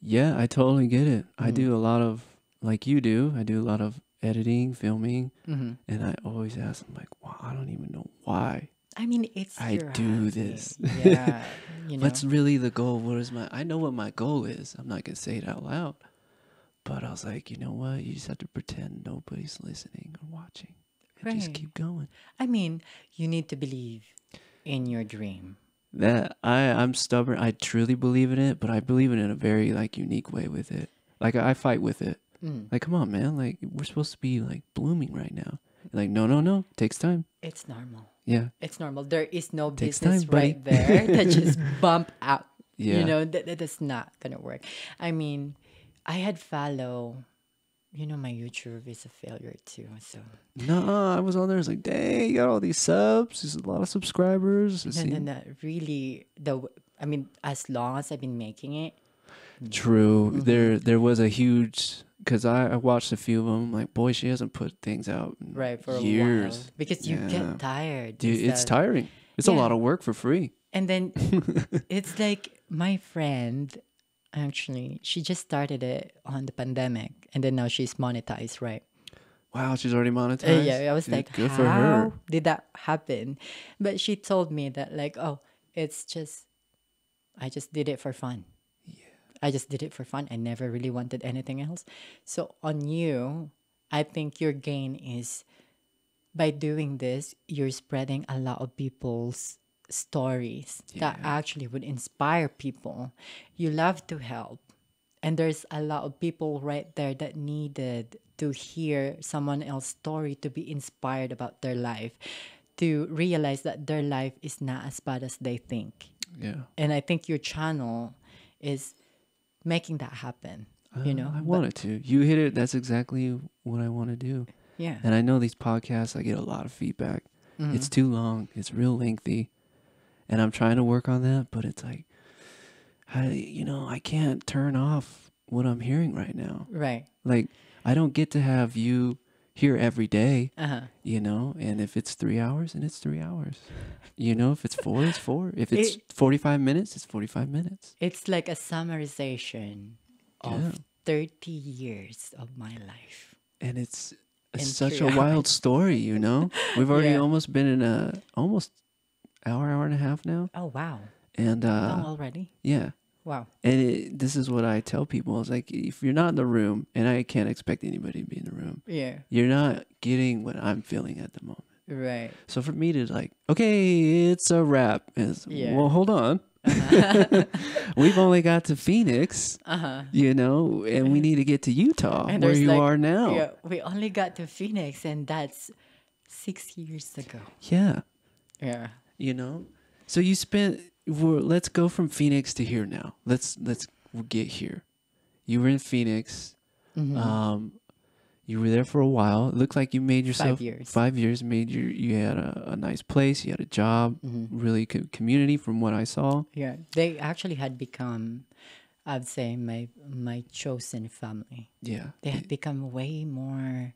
Yeah, I totally get it. I Mm. do a lot of like you do. I do a lot of editing, filming, hmm and I always ask them like, "Wow, I don't even know why. i mean it's I do hobby. this. yeah you know What's really the goal? What is my? I know what my goal is. I'm not gonna say it out loud, but I was like, you know what? You just have to pretend nobody's listening or watching, and just keep going. I mean, you need to believe in your dream. That I I'm stubborn. I truly believe in it, but I believe in it in a very like unique way with it. Like I fight with it. Mm. Like, come on, man. Like we're supposed to be like blooming right now. Like, no, no, no. It Takes time. It's normal. Yeah. It's normal. There is no Takes business time, right there that just bump out. Yeah. You know, that, that is not going to work. I mean, I had follow, you know, my YouTube is a failure too. So, No, I was on there. I was like, dang, you got all these subs. There's a lot of subscribers. No, no, no, really, the, I mean, as long as I've been making it, True. Mm-hmm. There, there was a huge because I, I watched a few of them. Like, boy, she hasn't put things out in right, for a years. while. Because you Yeah. get tired. Dude, it's tiring. It's a lot of work for free. And then it's like my friend, actually, she just started it on the pandemic, and then now she's monetized, right? Wow, she's already Uh, monetized. yeah, I was like, good how for her. did that happen? But she told me that, like, oh, it's just, I just did it for fun. I just did it for fun. I never really wanted anything else. So on you, I think your gain is by doing this, you're spreading a lot of people's stories that actually would inspire people. You love to help. And there's a lot of people right there that needed to hear someone else's story to be inspired about their life, to realize that their life is not as bad as they think. Yeah. And I think your channel is making that happen. You Uh, know, I wanted to. You hit it. That's exactly what I want to do. Yeah. And I know these podcasts, I get a lot of feedback. Mm-hmm. It's too long. It's real lengthy, and I'm trying to work on that. But it's like, I, you know, I can't turn off what I'm hearing right now. Right. Like, I don't get to have you here every day, Uh huh. you know. And if it's three hours, then it's three hours. You know, if it's four, it's four. If it's It- 45 minutes, it's 45 minutes. It's like a summarization of Yeah. 30 years of my life. and it's In such a wild story, you know. We've already Yeah. almost been in a almost hour, hour and a half now, Oh, wow. and oh, uh, already? yeah. Wow. And it, this is what I tell people: is like if you're not in the room, and I can't expect anybody to be in the room, Yeah. you're not getting what I'm feeling at the moment. Right. So for me to like, okay, it's a wrap. Is Yeah. well, hold on. We've only got to Phoenix, Uh huh. you know, and we need to get to Utah, And where you like- are now. Yeah. We only got to Phoenix, and that's six years ago. yeah. Yeah. You know so you spent we're, let's go from phoenix to here now let's let's get here you were in phoenix Mhm. um You were there for a while. It looked like you made yourself five years. Five years made your. You had a, a nice place. You had a job. Mhm. Really good community, from what I saw. Yeah, they actually had become, I'd say, my my chosen family. Yeah. They had become way more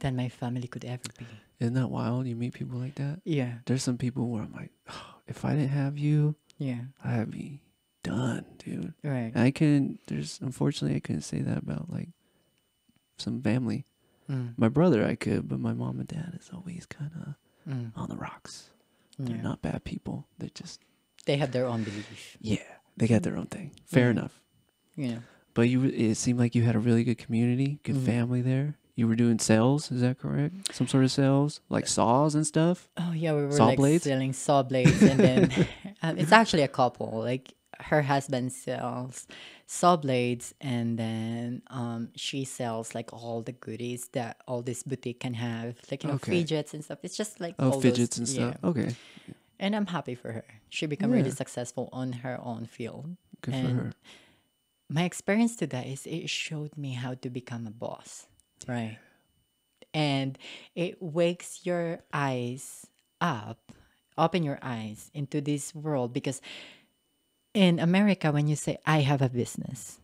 than my family could ever be. Isn't that wild? You meet people like that. Yeah, There's some people where I'm like, oh, if I didn't have you, yeah, I'd be done, dude. right. I can't. There's unfortunately I couldn't say that about like some family. Mm, My brother I could, but my mom and dad is always kind of mm, on the rocks. They're not bad people. They're just They have their own belief. yeah. They got their own thing. Fair Mhm. enough. Yeah. But you, it seemed like you had a really good community, good Mhm. family there. You were doing sales, is that correct? Some sort of sales, like saws and stuff. Oh yeah, we were Saw like blades? selling saw blades, and then um, it's actually a couple. Like her husband sells saw blades, and then um, she sells like all the goodies that all this boutique can have, like you know Okay. fidgets and stuff. It's just like Oh, all fidgets those, and stuff. yeah. Okay, And I'm happy for her. She become really successful on her own field. good for her. my experience to that is it showed me how to become a boss right and it wakes your eyes up open your eyes into this world because in america when you say i have a business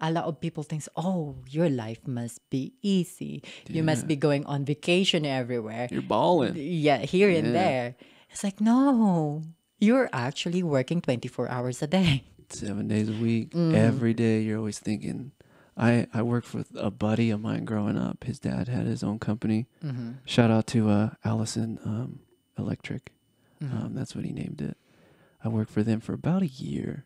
a lot of people think oh your life must be easy you must be going on vacation everywhere You're balling. yeah here and there it's like no you're actually working 24 hours a day seven days a week, Mm. every day. You're always thinking. I I worked with a buddy of mine growing up. His dad had his own company. mm-hmm. Shout out to uh, Allison um, Electric. Mm-hmm. Um, that's what he named it. I worked for them for about a year,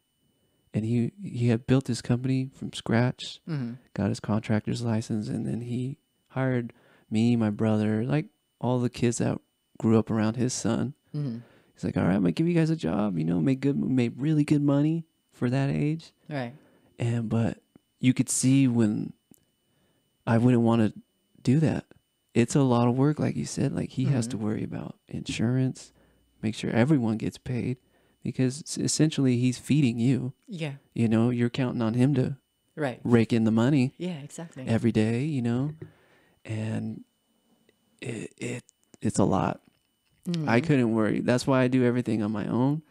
and he he had built his company from scratch. Mm-hmm. Got his contractor's license, and then he hired me, my brother, like all the kids that grew up around his son. Mm-hmm. He's like, "All right, I'm gonna give you guys a job. You know, make good, make really good money for that age." Right. And but you could see when I wouldn't want to do that. It's a lot of work, like you said. Like he has to worry about insurance, make sure everyone gets paid, because essentially he's feeding you. Yeah. You know, you're counting on him to Right. rake in the money Yeah, exactly. every day. You know, and it it it's a lot. I Mhm. couldn't worry. That's why I do everything on my own,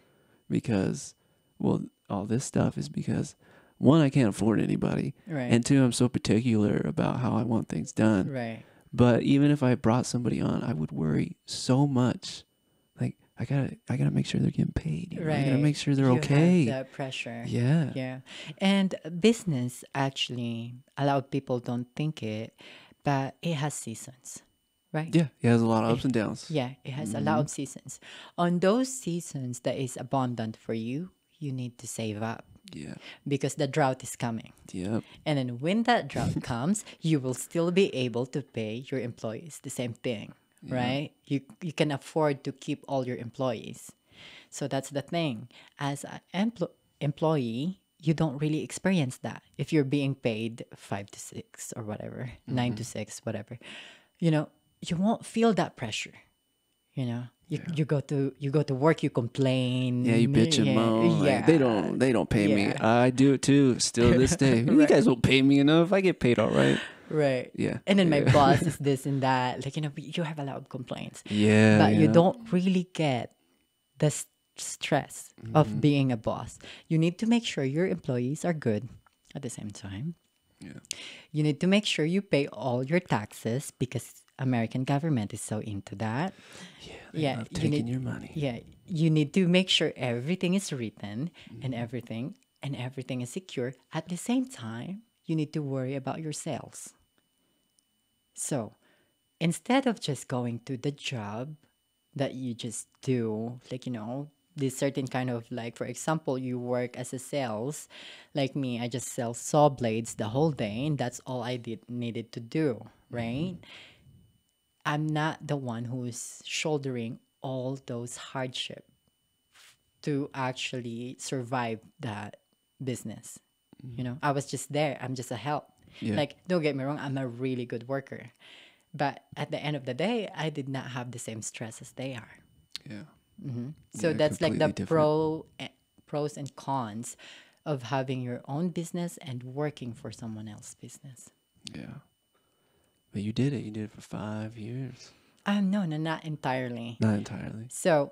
because well, all this stuff is because one, I can't afford anybody. Right. And two, I'm so particular about how I want things done. right. But even if I brought somebody on, I would worry so much. Like I gotta, I gotta make sure they're getting paid. you know? I gotta make sure they're You have okay. that pressure. Yeah. Yeah. And business actually, a lot of people don't think it, but it has seasons. Right? Yeah. It has a lot of ups and downs. Yeah, it has a lot mm-hmm. of seasons. On those seasons that is abundant for you, you need to save up Yeah. because the drought is coming. Yep. And then when that drought comes, you will still be able to pay your employees the same thing, right? You you can afford to keep all your employees. So that's the thing. As an empl- employee, you don't really experience that. If you're being paid 5 to 6 or whatever, 9 mm-hmm. to 6, whatever. You know, you won't feel that pressure. You know, you, you go to you go to work, you complain. Yeah, you bitch and yeah, moan. Like, they don't. They don't pay me. I do it too. Still this day. You guys don't pay me enough. I get paid all right. Right. Yeah. And then my boss is this and that. Like, you know, you have a lot of complaints. Yeah. but you don't really get the s- stress Mm-hmm. of being a boss. You need to make sure your employees are good at the same time. Yeah. You need to make sure you pay all your taxes because American government is so into that. Yeah. They Yeah, love you taking need- your money. Yeah, you need to make sure everything is written and Mm-hmm. everything and everything is secure. At the same time, you need to worry about your sales. So, instead of just going to the job that you just do, like you know, this certain kind of like, for example, you work as a sales, like me, I just sell saw blades the whole day, and that's all I did needed to do, right? I'm not the one who's shouldering all those hardship to actually survive that business. You know, I was just there. I'm just a help. Yeah. Like, don't get me wrong, I'm a really good worker. But at the end of the day, I did not have the same stress as they are. Yeah. So Yeah, that's like the different. pro eh, pros and cons of having your own business and working for someone else's business. Yeah. But you did it. You did it for five years. Um, no, no, not entirely. Not entirely. So,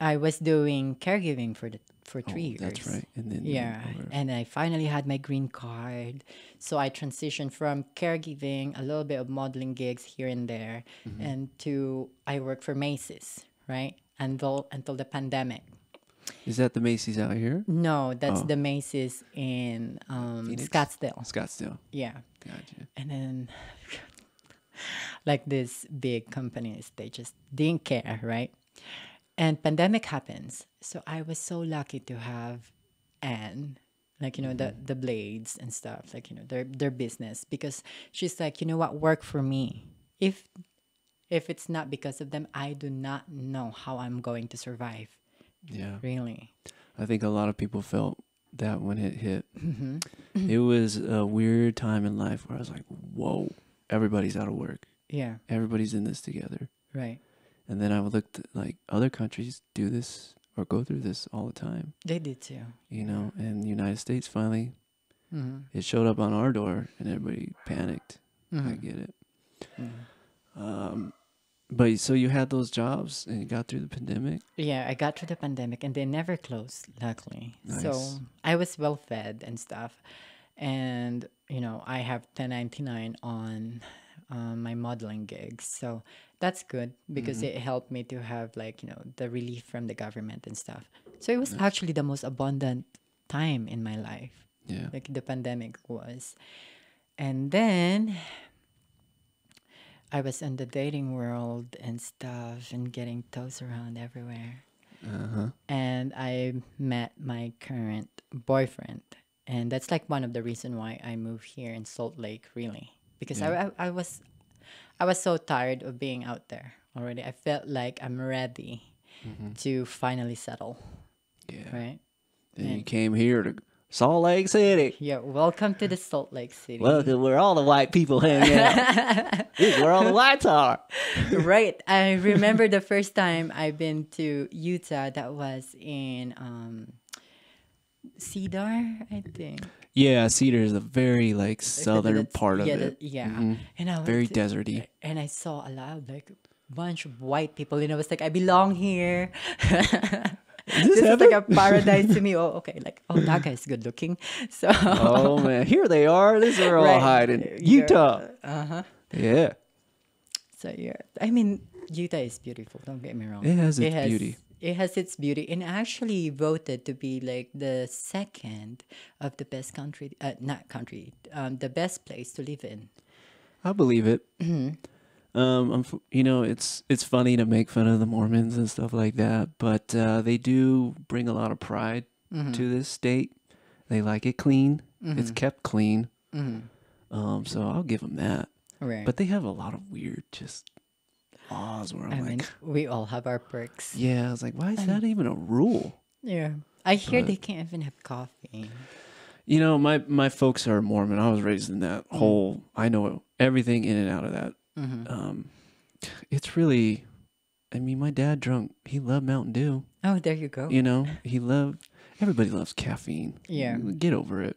I was doing caregiving for the for Oh, three years. that's right. And then Yeah, and I finally had my green card. So I transitioned from caregiving, a little bit of modeling gigs here and there, Mm-hmm. and to I work for Macy's, right? Until until the pandemic. is that the Macy's out here? No, that's Oh. the Macy's in um, Scottsdale. Scottsdale. Yeah, Gotcha. and then like these big companies, they just didn't care, right? And pandemic happens, so I was so lucky to have Anne, like you know the the blades and stuff, like you know their their business, because she's like, you know what, work for me. If if it's not because of them, I do not know how I'm going to survive. Yeah. Really. I think a lot of people felt that when it hit. Mm-hmm. It was a weird time in life where I was like, whoa, everybody's out of work. Yeah. Everybody's in this together. Right. And then I looked at, like other countries do this or go through this all the time, They did too. you know, and the United States finally, Mm-hmm. it showed up on our door and everybody panicked. I Mhm. get it. Mhm. Um, but so you had those jobs and you got through the pandemic. Yeah, I got through the pandemic and they never closed, luckily. So I was well fed and stuff. And, you know, I have 1099 on um, my modeling gigs. So that's good because Mm-hmm. it helped me to have, like, you know, the relief from the government and stuff. So it was actually the most abundant time in my life, Yeah. like the pandemic was. And then I was in the dating world and stuff and getting toes around everywhere Uh huh. and I met my current boyfriend, and that's like one of the reason why I moved here in Salt Lake, really, because I, I I was I was so tired of being out there already. I felt like I'm ready to finally settle, Yeah. right? Then you came here to Salt Lake City. Yeah, welcome to the Salt Lake City. Welcome where all the white people hang out. this is where all the whites are. right. I remember the first time I've been to Utah. That was in um, Cedar, I think. Yeah, Cedar is a very like southern part of yeah, it. the- yeah. Mhm. And I Very to- deserty. and I saw a lot of like bunch of white people, and I was like, I belong here. this is like a paradise to me. Oh, okay. Like, oh, that guy's good looking. So, Oh man, here they are. This where we're all Right. hiding. Utah. uh huh. Yeah. So yeah, I mean, Utah is beautiful. Don't get me wrong. It has its beauty. It has its beauty, and actually voted to be like the second of the best country, uh, not country, um, the best place to live in. I believe it. Mm-hmm. Um, I'm, you know, it's it's funny to make fun of the Mormons and stuff like that, but uh, they do bring a lot of pride Mm-hmm. to this state. They like it clean. It's kept clean. Um, so I'll give them that. Right. But they have a lot of weird just laws where I'm I like, mean, we all have our perks. yeah, I was like, why is that even a rule? Yeah. I hear they can't even have coffee. You know, my my folks are Mormon. I was raised in that Mm-hmm. whole. I know everything in and out of that. Um, it's really. I mean, my dad drunk. He loved Mountain Dew. Oh, there you go. You know, he loved. Everybody loves caffeine. Yeah. get over it.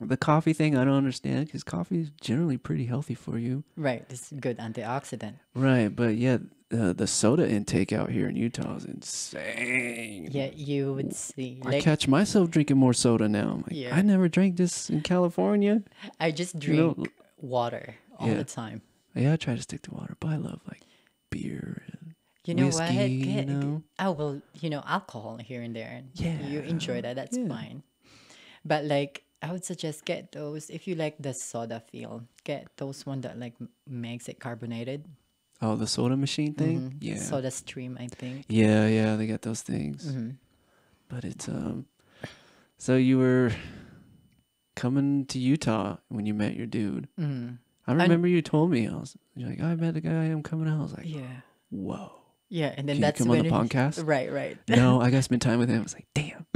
The coffee thing, I don't understand because coffee is generally pretty healthy for you. Right. It's good antioxidant. Right, but yeah, uh, the soda intake out here in Utah is insane. Yeah, you would see. I catch myself drinking more soda now. I'm like, Yeah. I never drank this in California. I just You drink know, water all Yeah. the time. Yeah, I try to stick to water, but I love like beer and You know whiskey. what? You Get- know, Oh well, you know, alcohol here and there. and You enjoy that, that's yeah. fine. But like I would suggest get those if you like the soda feel. Get those one that like makes it carbonated. oh, the soda machine thing. Mhm. Yeah, SodaStream, I think. yeah, yeah. They got those things, Mhm. but it's um. So you were coming to Utah when you met your dude. Mhm. I remember you told me I was you're like I met a guy. I'm coming out. I was like, Yeah. whoa. Yeah, and then Can you that's come on when the it- podcast? Right, right. no, I got to spend time with him. I was like, damn.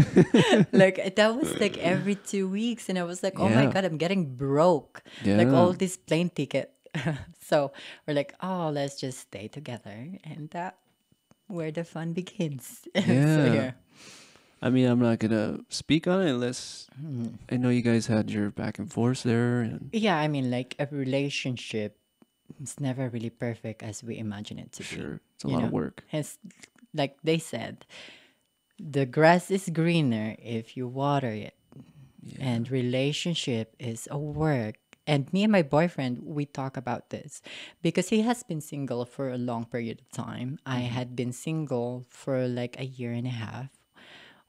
like that was like every two weeks, and I was like, oh my god, I'm getting broke. Yeah. Like all this plane ticket. so we're like, oh, let's just stay together, and that where the fun begins. so, Yeah. yeah. I mean, I'm not gonna speak on it unless Mm-hmm. I know you guys had your back and forth there, and Yeah, I mean, like a relationship it's never really perfect as we imagine it to be. Sure. It's a lot of work. It's like they said, the grass is greener if you water it. Yeah. And relationship is a work. And me and my boyfriend, we talk about this because he has been single for a long period of time. I mm-hmm. had been single for like a year and a half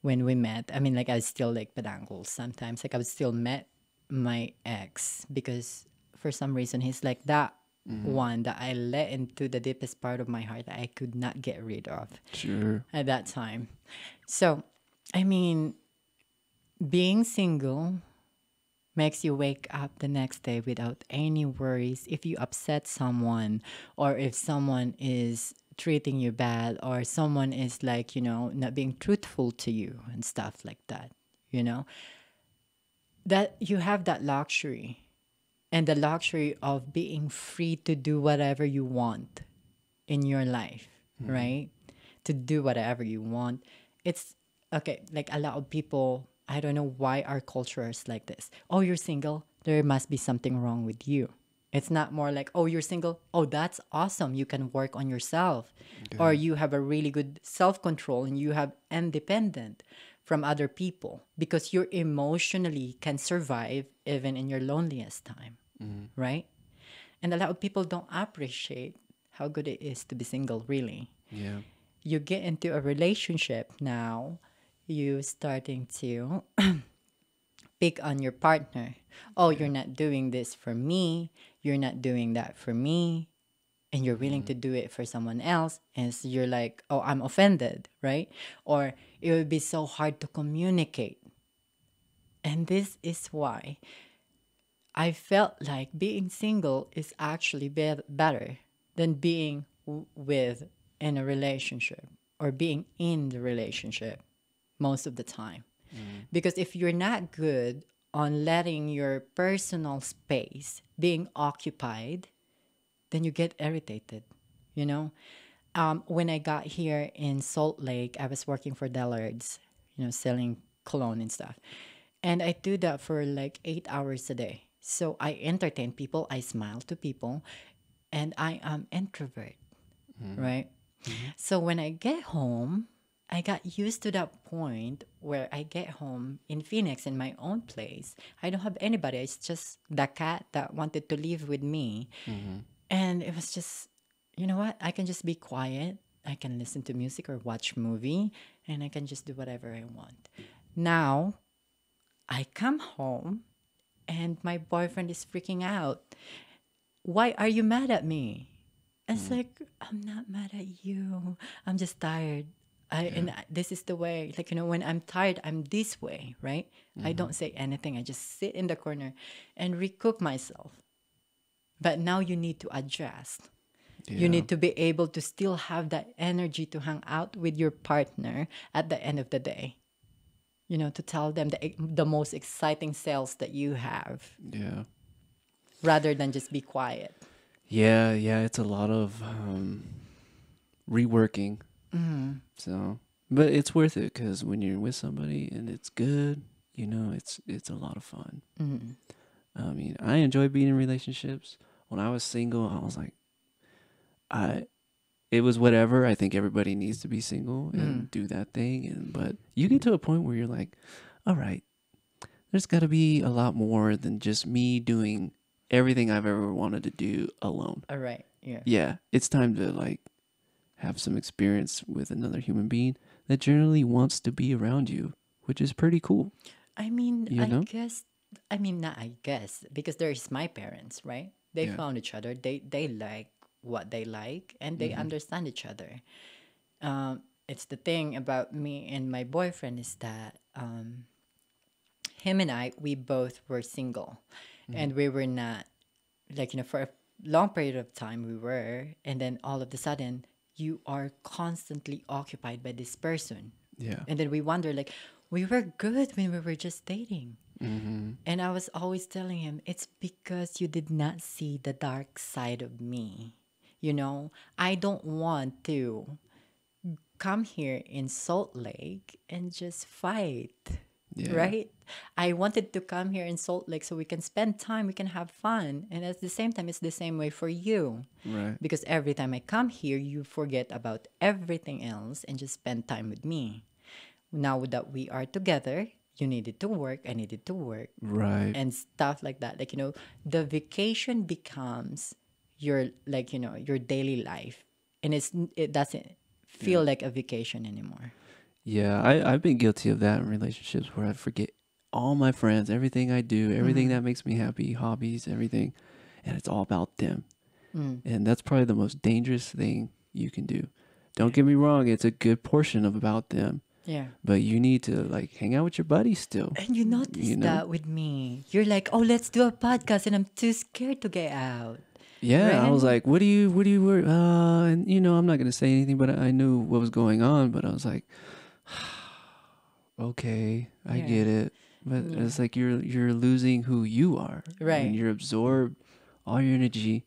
when we met. I mean, like I was still like pedangles sometimes. Like I would still met my ex because for some reason he's like that Mm-hmm. one that I let into the deepest part of my heart that I could not get rid of Sure. at that time. So, I mean, being single makes you wake up the next day without any worries if you upset someone or if someone is treating you bad or someone is like, you know, not being truthful to you and stuff like that, you know. That you have that luxury and the luxury of being free to do whatever you want in your life, mm-hmm. right? To do whatever you want. It's okay, like a lot of people, I don't know why our culture is like this. Oh, you're single, there must be something wrong with you. It's not more like, oh, you're single. Oh, that's awesome. You can work on yourself. Or you have a really good self control and you have independent from other people because you emotionally can survive even in your loneliest time. Mm-hmm. Right? And a lot of people don't appreciate how good it is to be single, really Yeah. you get into a relationship now, you starting to pick on your partner. Oh, you're not doing this for me. You're not doing that for me. And you're willing mm-hmm. to do it for someone else. And so you're like, oh, I'm offended, right? Or it would be so hard to communicate. And this is why I felt like being single is actually be- better than being w- with in a relationship or being in the relationship most of the time. Mm-hmm. Because if you're not good on letting your personal space being occupied, then you get irritated, you know? Um, when I got here in Salt Lake, I was working for Dillard's, you know, selling cologne and stuff. And I do that for like eight hours a day. So I entertain people, I smile to people, and I am introvert, mm-hmm. right? Mm-hmm. So when I get home, I got used to that point where I get home in Phoenix in my own place. I don't have anybody. It's just the cat that wanted to live with me. Mm-hmm. And it was just, you know what? I can just be quiet. I can listen to music or watch movie and I can just do whatever I want. Now, I come home and my boyfriend is freaking out. Why are you mad at me? It's mm. like, I'm not mad at you. I'm just tired. I, And I- this is the way, like, you know, when I'm tired, I'm this way, right? I mm-hmm. don't say anything. I just sit in the corner and recook myself. But now you need to adjust. Yeah. You need to be able to still have that energy to hang out with your partner at the end of the day. You know, to tell them the, the most exciting sales that you have Yeah. rather than just be quiet. Yeah, yeah, it's a lot of um, reworking. Mm-hmm. So, but it's worth it because when you're with somebody and it's good, you know, it's it's a lot of fun. Mhm. I mean, I enjoy being in relationships. When I was single, I was like, I, it was whatever. I think everybody needs to be single and Mm. do that thing. And but you get to a point where you're like, all right, there's got to be a lot more than just me doing everything I've ever wanted to do alone. All right. Yeah. Yeah, it's time to like have some experience with another human being that generally wants to be around you, which is pretty cool. I mean, You I guess. I mean, not I guess because there's my parents, right? They Yeah. found each other. They they like what they like, and they Mm-hmm. understand each other. Um, it's the thing about me and my boyfriend is that um, him and I we both were single, Mm-hmm. and we were not like you know for a long period of time we were, and then all of a sudden you are constantly occupied by this person Yeah. and then we wonder like we were good when we were just dating Mm-hmm. and i was always telling him it's because you did not see the dark side of me you know i don't want to come here in salt lake and just fight Yeah. right? I wanted to come here in Salt Lake so we can spend time, we can have fun. And at the same time, it's the same way for you. Right. Because every time I come here, you forget about everything else and just spend time with me. Now that we are together, you needed to work, I needed to work, Right. and stuff like that. Like, you know, the vacation becomes your, like, you know, your daily life. And it's it doesn't feel like a vacation anymore. Yeah, I, I've been guilty of that in relationships where I forget all my friends, everything I do, everything Mm-hmm. that makes me happy, hobbies, everything, and it's all about them. Mm. And that's probably the most dangerous thing you can do. Don't get me wrong, it's a good portion of about them, Yeah. but you need to like hang out with your buddies still. And you notice You know? that with me. You're like, oh, let's do a podcast, and I'm too scared to get out. Yeah, I was like, "What do you, what do you, wor-" uh, and you know, I'm not gonna say anything, but I knew what was going on. But I was like, okay, I Yeah. get it. But Yeah. it's like you're you're losing who you are, Right. And you're absorbed all your energy,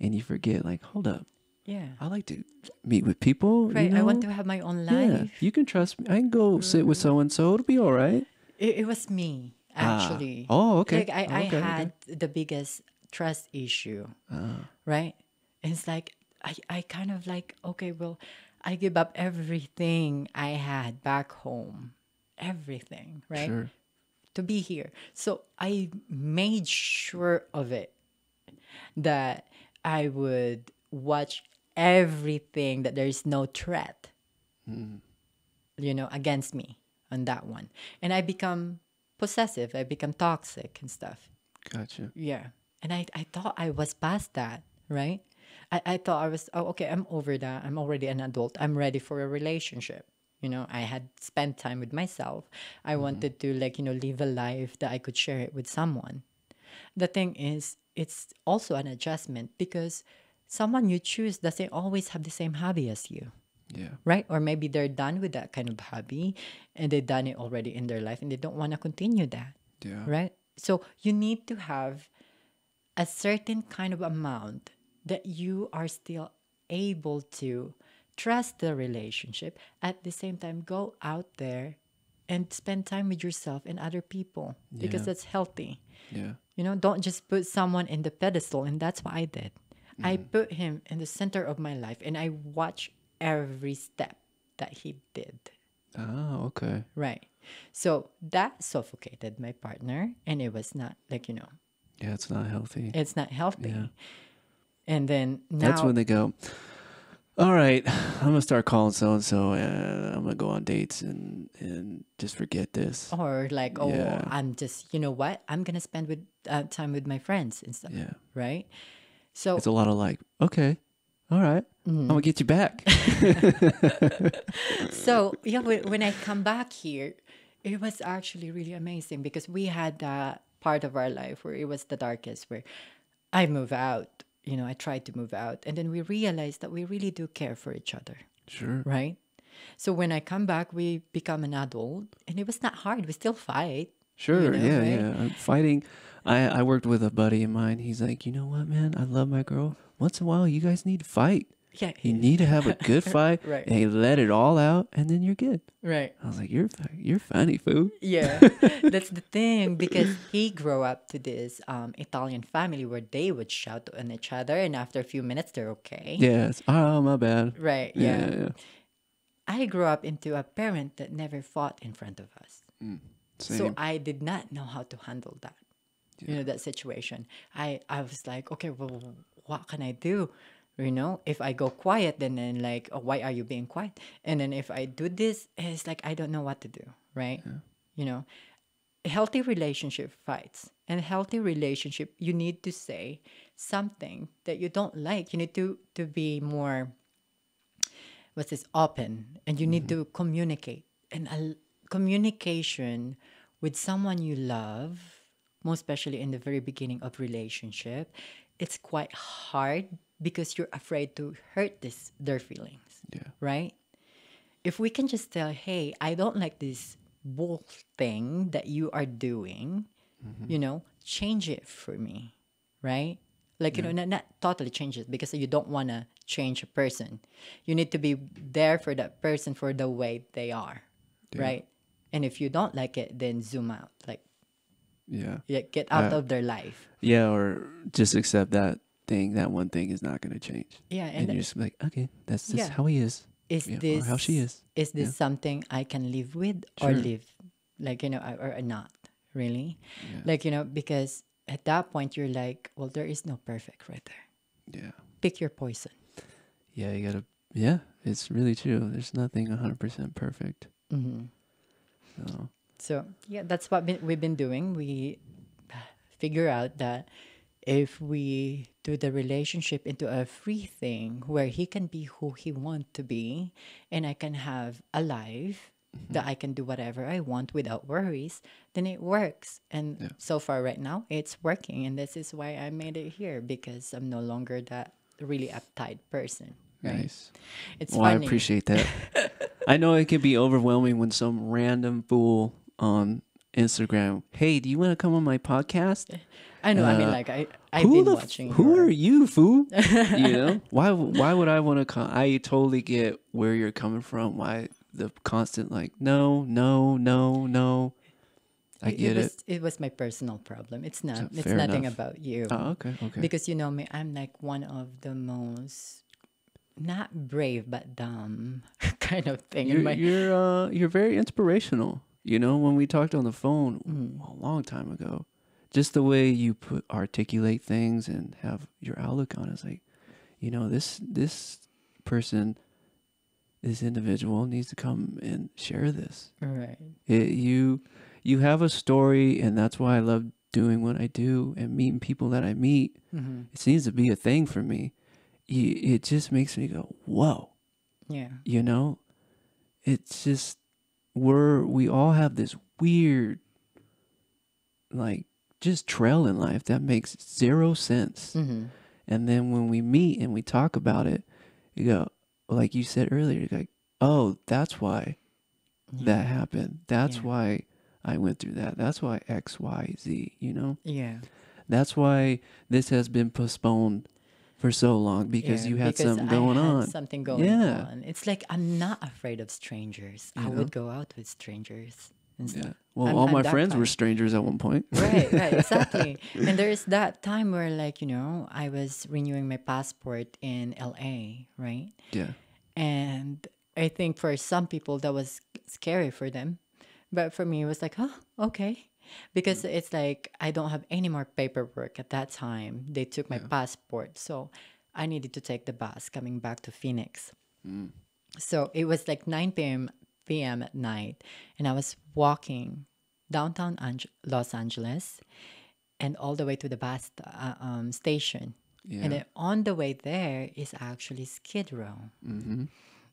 and you forget. Like, hold up, Yeah. I like to meet with people. Right. You I want to have my own life. Yeah, you can trust me. I can go sit with so and so. It'll be all right. It, it was me, Ah. actually. Oh, okay. Like, I, Oh, I okay, okay. had the biggest trust issue, Ah, right? And it's like, I, I kind of like, okay, well, I give up everything I had back home. Everything, right? sure. to be here. So I made sure of it that I would watch everything that there is no threat, hmm. you know, against me on that one. And I become possessive, I become toxic and stuff. Gotcha. Yeah. And I, I thought I was past that, right? I, I thought I was, oh, okay, I'm over that. I'm already an adult. I'm ready for a relationship. You know, I had spent time with myself. I mm-hmm. wanted to, like, you know, live a life that I could share it with someone. The thing is, it's also an adjustment because someone you choose doesn't always have the same hobby as you Yeah. right? Or maybe they're done with that kind of hobby and they've done it already in their life and they don't want to continue that, Yeah. right? So you need to have a certain kind of amount that you are still able to trust the relationship at the same time go out there and spend time with yourself and other people because Yeah. that's healthy Yeah. you know, don't just put someone in the pedestal. And that's what I did. I put him in the center of my life and I watch every step that he did. Oh, okay. Right. So that suffocated my partner. And it was not like, you know, Yeah, it's not healthy. it's not healthy. Yeah. And then now, That's when they go. All right, I'm gonna start calling so and so, and I'm gonna go on dates and and just forget this. or like, oh, Yeah. I'm just, you know what? I'm going to spend with uh, time with my friends and stuff. Yeah, Right. So it's a lot of like, okay, all right, mm-hmm. I'm gonna get you back. so yeah when, when i come back here it was actually really amazing because we had that part of our life where it was the darkest where i move out you know i tried to move out and then we realized that we really do care for each other sure. right so when i come back we become an adult and it was not hard we still fight Sure, know, yeah, right? yeah. I'm fighting. I I worked with a buddy of mine. He's like, you know what, man? I love my girl. Once in a while, you guys need to fight. yeah You need to have a good fight, Right. and you let it all out, and then you're good. right I was like, you're you're funny, fool. Yeah, that's the thing because he grew up to this um, Italian family where they would shout on each other, and after a few minutes, they're okay. Yes. Oh, my bad. Right. Yeah, Yeah. yeah. I grew up into a parent that never fought in front of us, Same. so I did not know how to handle that. You know that situation. I I was like, okay, well, what can I do? You know, if I go quiet, then then like, oh, why are you being quiet? And then if I do this, it's like I don't know what to do. Right. You know, healthy relationship fights and healthy relationship you need to say something that you don't like you need to to be more what's this open and you need mm-hmm. to communicate and a, communication with someone you love most especially in the very beginning of relationship it's quite hard because you're afraid to hurt this their feelings yeah. right? If we can just tell, hey, I don't like this bull thing that you are doing, mm-hmm. you know, change it for me, right? Like, you know, not, not totally change it because you don't want to change a person. You need to be there for that person for the way they are, right? And if you don't like it, then zoom out. Like, Yeah. yeah, get out Uh, of their life. Yeah, or just accept that thing, that one thing is not going to change. Yeah, And, and, you're just like, okay, that's just Yeah. how he is. is Yeah, this or how she is. Is this Yeah. something I can live with or live, like you know, or, or not? Really, like you know, because at that point you're like, well, there is no perfect right there. yeah. Pick your poison. Yeah, you got to, yeah, it's really true. There's nothing 100% perfect. Mm-hmm. So, So yeah, that's what we've been doing. We figure out that if we do the relationship into a free thing where he can be who he wants to be, and I can have a life mm-hmm. that I can do whatever I want without worries, then it works. And Yeah. so far, right now, it's working, and this is why I made it here because I'm no longer that really uptight person. Right? nice. It's Well, I appreciate that. I know it can be overwhelming when some random fool on Instagram, hey, do you want to come on my podcast? I know. I mean, Uh, like I, I've who been watching. who your- are you, fool? you know why? Why would I want to come? I totally get where you're coming from. Why the constant like no, no, no, no. I it, get it it. was, it was my personal problem. It's not. So, it's nothing enough. about you. Oh, okay, okay. Because you know me, I'm like one of the most not brave but dumb kind of thing. in you're my, you're uh you're very inspirational. You know, when we talked on the phone Mm. a long time ago, just the way you put articulate things and have your outlook on it, it's like, you know, this this person, this individual needs to come and share this. right. It, you you have a story, and that's why I love doing what I do and meeting people that I meet. hmm It seems to be a thing for me. It just makes me go, whoa Yeah. you know it's just we're we all have this weird like just trail in life that makes zero sense. Hmm and then when we meet and we talk about it you go like you said earlier you're like oh that's why that happened. That's Yeah. why i went through that. That's why x y z you know? Yeah. that's why this has been postponed for so long because Yeah, you had because something I going had on Something going Yeah. on. It's like I'm not afraid of strangers. I know? would go out with strangers and yeah well I'm- all I'm my friends were strangers at one point right, right, exactly. and there's that time where, like, you know, I was renewing my passport in LA, right? yeah And I think for some people that was scary for them. But for me, it was like, oh, okay. Because Mm. it's like I don't have any more paperwork at that time. They took my Yeah. passport. So I needed to take the bus coming back to Phoenix. Mm. So it was like 9 p.m. p.m. at night. And I was walking downtown Ange- Los Angeles and all the way to the bus uh, um, station. Yeah. And then on the way there is actually Skid Row. mm-hmm.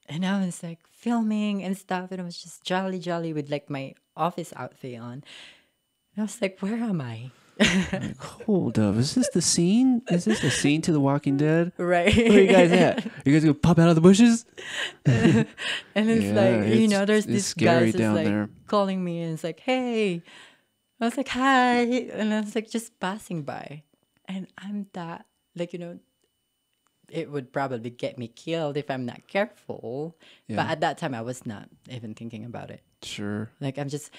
And I was like filming and stuff, and I was just jolly, jolly with like my office outfit on. I was like, where am I? Like, hold up. Is this the scene? Is this the scene to The Walking Dead? right. Where are you guys at? You guys gonna pop out of the bushes? and it's Yeah, like, you it's- know, there's this guy just like there. calling me and it's like, hey. I was like, hi. And I was like, just passing by. And I'm that, like, you know, it would probably get me killed if I'm not careful. Yeah. But at that time, I was not even thinking about it. Sure. Like I'm just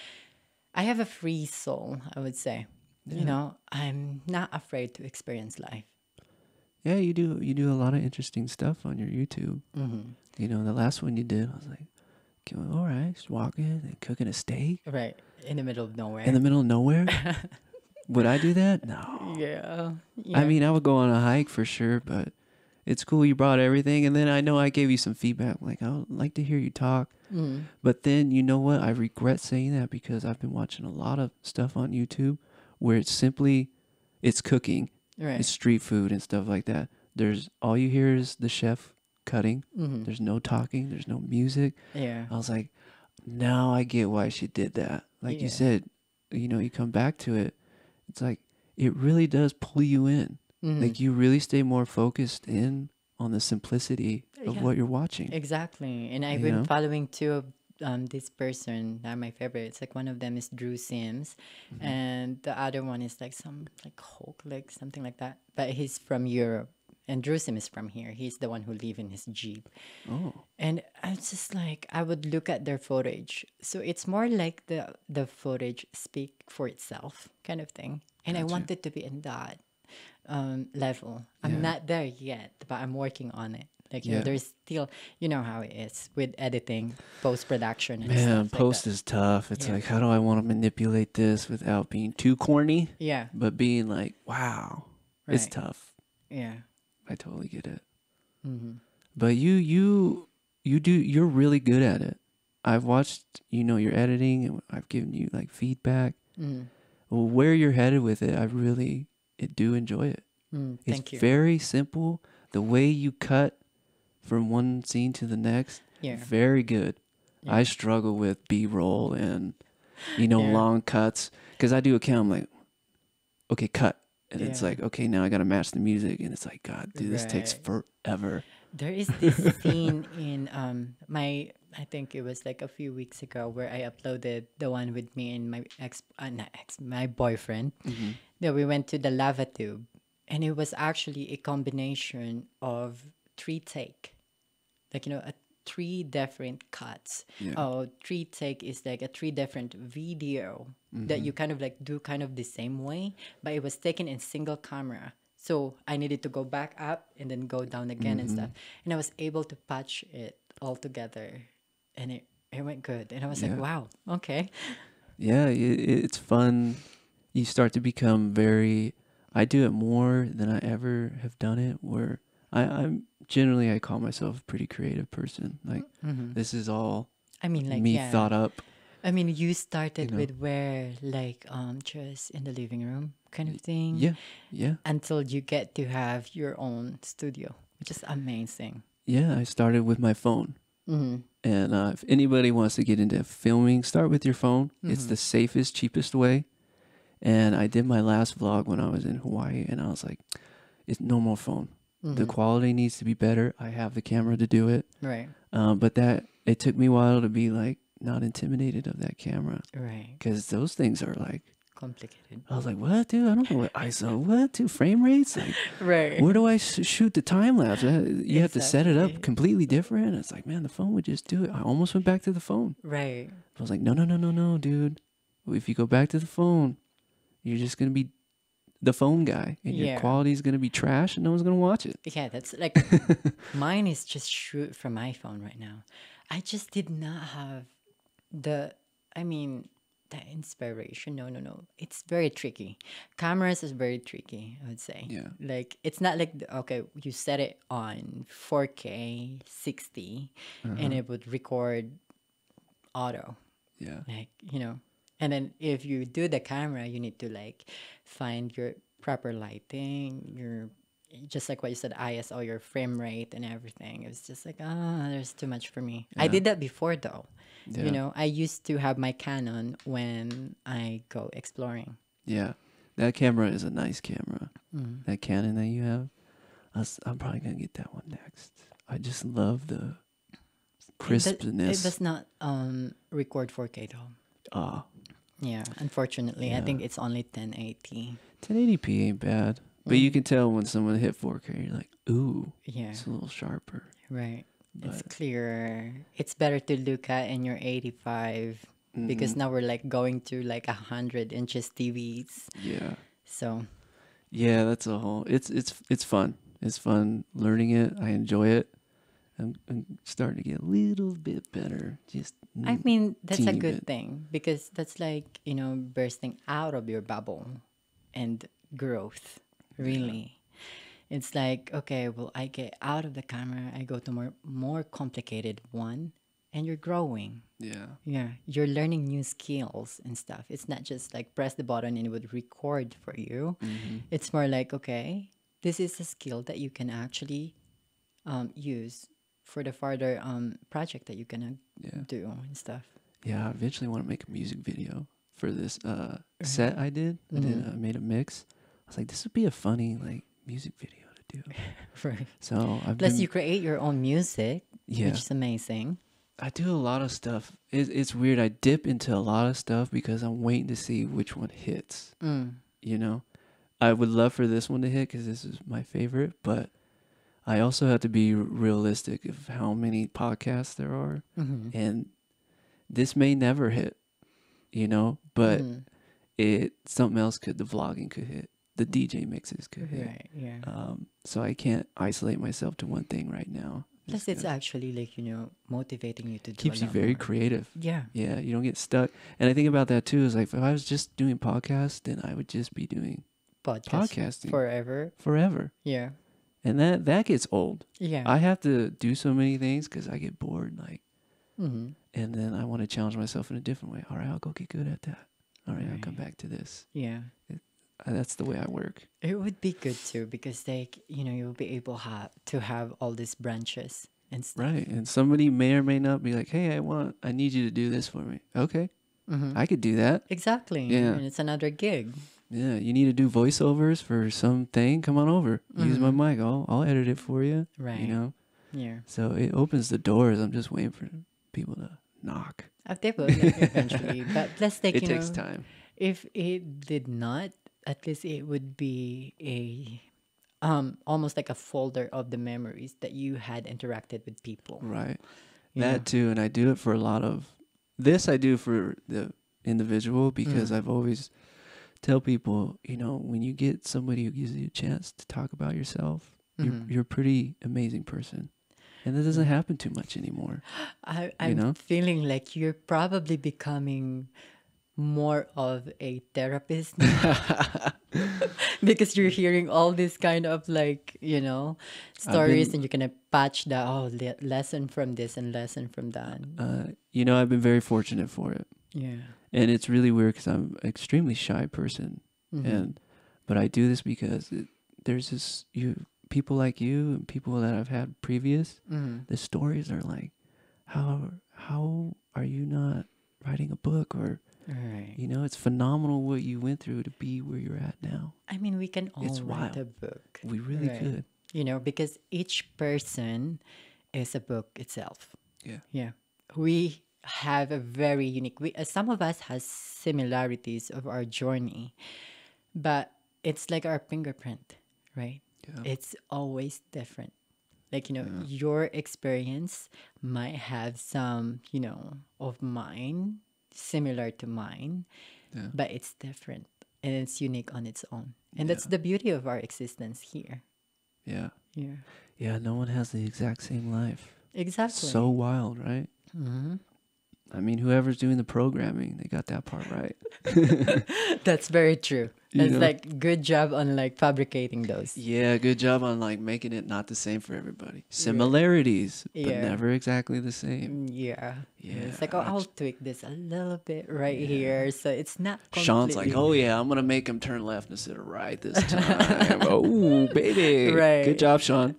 I have a free soul, I would say. Yeah. You know, I'm not afraid to experience life. Yeah, you do. You do a lot of interesting stuff on your YouTube. hmm You know, the last one you did, I was like, all right, just walking and cooking a steak Right. In the middle of nowhere. in the middle of nowhere. would I do that? No. yeah. I mean, I would go on a hike for sure, but it's cool you brought everything. And then I know I gave you some feedback. Like, I would like to hear you talk. Mm. But then you know what? I regret saying that because I've been watching a lot of stuff on YouTube where it's simply it's cooking, Right. it's street food and stuff like that. There's all you hear is the chef cutting. hmm There's no talking, there's no music. Yeah. I was like, now I get why she did that. Like you said, you know, you come back to it. It's like it really does pull you in. Mhm. Like you really stay more focused in on the simplicity of Yeah. what you're watching. Exactly. And I've You been know? following two of um, this person that are my favorites. Like one of them is Drew Sims, Mm-hmm. and the other one is like some like Hulk, like something like that. But he's from Europe, and Drew Sims is from here. He's the one who live in his jeep. Oh, And I was just like, I would look at their footage. So it's more like the the footage speak for itself, kind of thing. And I wanted to be in that um, level. I'm Yeah. not there yet, but I'm working on it. Like you know, there's still, you know how it is with editing, post production, and man, stuff like post that. is tough. It's Yeah. like, how do I want to manipulate this without being too corny, Yeah, but being like, wow, it's tough. yeah. I totally get it. hmm But you, you, you do. You're really good at it. I've watched, you know, your editing, and I've given you like feedback. Mm. Well, where you're headed with it, I really do enjoy it. Mm, It's thank you. very simple. The way you cut from one scene to the next, yeah. very good. Yeah. I struggle with B roll and you know Yeah. long cuts because I do a count. I'm like, okay, cut, and it's like, okay, now I got to match the music, and it's like, God, dude, this takes forever. There is this scene in um my I think it was like a few weeks ago where I uploaded the one with me and my ex uh, not ex my boyfriend. Mm-hmm. That we went to the lava tube, and it was actually a combination of three take, like you know, a three different cuts. Yeah. Oh, three take is like a three different video that mm-hmm. you kind of like do kind of the same way, but it was taken in single camera. So I needed to go back up and then go down again and mm-hmm. stuff. And I was able to patch it all together and it, it went good. And I was Yeah. like, wow, okay. Yeah, it, it's fun. You start to become very. I do it more than I ever have done it. Where I, I'm generally I call myself a pretty creative person. Like hmm this is all I mean, like, me yeah. thought up. I mean, you started know. with where, like, um, just in the living room kind of thing. Yeah, yeah, Until you get to have your own studio, which is amazing. yeah. I started with my phone. hmm And uh, if anybody wants to get into filming, start with your phone. It's Mhm. the safest, cheapest way. And I did my last vlog when I was in Hawaii, and I was like, "It's no more phone. The Mhm. quality needs to be better. I have the camera to do it." Right, Um, but that it took me a while to be like not intimidated of that camera right. because those things are like Complicated. I was like, "What, dude? I don't know what ISO. What, dude? Frame rates? Like, Right. where do I shoot the time lapse? Uh, You have to set it up completely different." It's like, man, the phone would just do it. I almost went back to the phone. Right. I was like, no, no, no, no, no, dude. If you go back to the phone, you're just gonna be the phone guy, and your Yeah. quality is gonna be trash, and no one's gonna watch it. Yeah, that's like mine is just shoot from my phone right now. I just did not have the I mean the inspiration. No, no, no. It's very tricky. Cameras is very tricky, I would say. Yeah. Like it's not like okay, you set it on 4K 60 and Uh-huh. it would record auto. Yeah, like you know and then if you do the camera you need to like find your proper lighting your just like what you said iso your frame rate and everything it was just like ah there's too much for me i did that before though yeah, you know i used to have my canon when i go exploring yeah. That camera is a nice camera. mm. That Canon that you have, I'm probably gonna get that one next. I just love the it, do- crispness. it does not um record 4k though Ah, yeah unfortunately i think it's only 1080 1080p ain't bad, but Mm. you can tell when someone hit 4K. You're like, ooh, yeah it's a little sharper. Right. It's clearer. It's better to look at in your 85 because Mhm. now we're like going to like a 100 inches TVs. yeah. So, Yeah, that's a whole. It's it's it's fun. It's fun learning it. I enjoy it. I'm, I'm starting to get a little bit better. Just I mm, mean, that's a good bit. thing because that's like, you know, bursting out of your bubble and growth, really. It's like, okay, well, I get out of the camera, I go to more more complicated one, and you're growing. yeah, Yeah, you're learning new skills and stuff. It's not just like press the button and it would record for you. hmm It's more like, okay, this is a skill that you can actually um, use for the farther um, project that you can yeah, do and stuff. yeah. I eventually want to make a music video for this uh set I did. I did Mhm. uh, made a mix. I was like, this would be a funny like music video to do. Right. So I've Plus, been, you create your own music, yeah. which is amazing. I do a lot of stuff. It, it's weird. I dip into a lot of stuff because I'm waiting to see which one hits. Mm. You know, I would love for this one to hit because this is my favorite, but I also have to be realistic of how many podcasts there are, Mm-hmm. and this may never hit, you know, but Mhm. it something else could the vlogging could hit, the DJ mixes could hit. right, yeah. Um, so I can't isolate myself to one thing right now. Plus, it's actually like you know motivating you to do keeps you very more. creative. Yeah. Yeah, you don't get stuck. And I think about that too. Is like if I was just doing podcasts, then I would just be doing Podcast podcasting forever. forever, Yeah. And that that gets old. Yeah. I have to do so many things because I get bored. Like, mm-hmm. and then I want to challenge myself in a different way. All right, I'll go get good at that. All right, I'll come back to this. Yeah. Uh, that's the way I work. It would be good too because like you know you'll be able ha- to have all these branches and stuff. Right, and somebody may or may not be like, "Hey, I want, I need you to do this for me." Okay, Mm-hmm. I could do that. Exactly. Yeah. And it's another gig. Yeah, you need to do voiceovers for something. Come on over. Use my Mhm. mic. I'll I'll edit it for you. Right. You know. Yeah. So it opens the doors. I'm just waiting for people to knock. They will eventually, but let's take it you takes know, time. if it did not, at least it would be a um almost like a folder of the memories that you had interacted with people. Right. you that know? too, and I do it for a lot of this. I do for the individual because Mm. I've always tell people, you know, when you get somebody who gives you a chance to talk about yourself, Mhm. you're you're a pretty amazing person, and that doesn't happen too much anymore. I, you I'm know? feeling like you're probably becoming more of a therapist now because you're hearing all this kind of like you know stories been- and you're gonna patch the oh le- lesson from this and lesson from that uh, you know, I've been very fortunate for it, yeah and it's really weird because I'm an extremely shy person, Mhm. and but I do this because it, there's this you people like you and people that I've had previous. Mhm. The stories are like, how how are you not writing a book or right you know it's phenomenal what you went through to be where you're at now. i mean we can all It's write wild. a book We really Right. could. you know because each person is a book itself Yeah. yeah we have a very unique we uh, some of us has similarities of our journey but it's like our fingerprint right Yeah. it's always different like you know your experience might have some you know of mine similar to mine Yeah. but it's different and it's unique on its own and that's the beauty of our existence here Yeah. yeah Yeah, no one has the exact same life. exactly So wild, right? Mhm. I mean, whoever's doing the programming, they got that part right. that's very true it's like good job on like fabricating those Yeah, good job on like making it not the same for everybody. Similarities, but Yeah. never exactly the same. Mm, yeah Yeah, it's like oh, i'll tweak this a little bit right here so it's not Sean's like, oh yeah, I'm gonna make him turn left instead of right this time. oh baby, Right. Good job, Sean.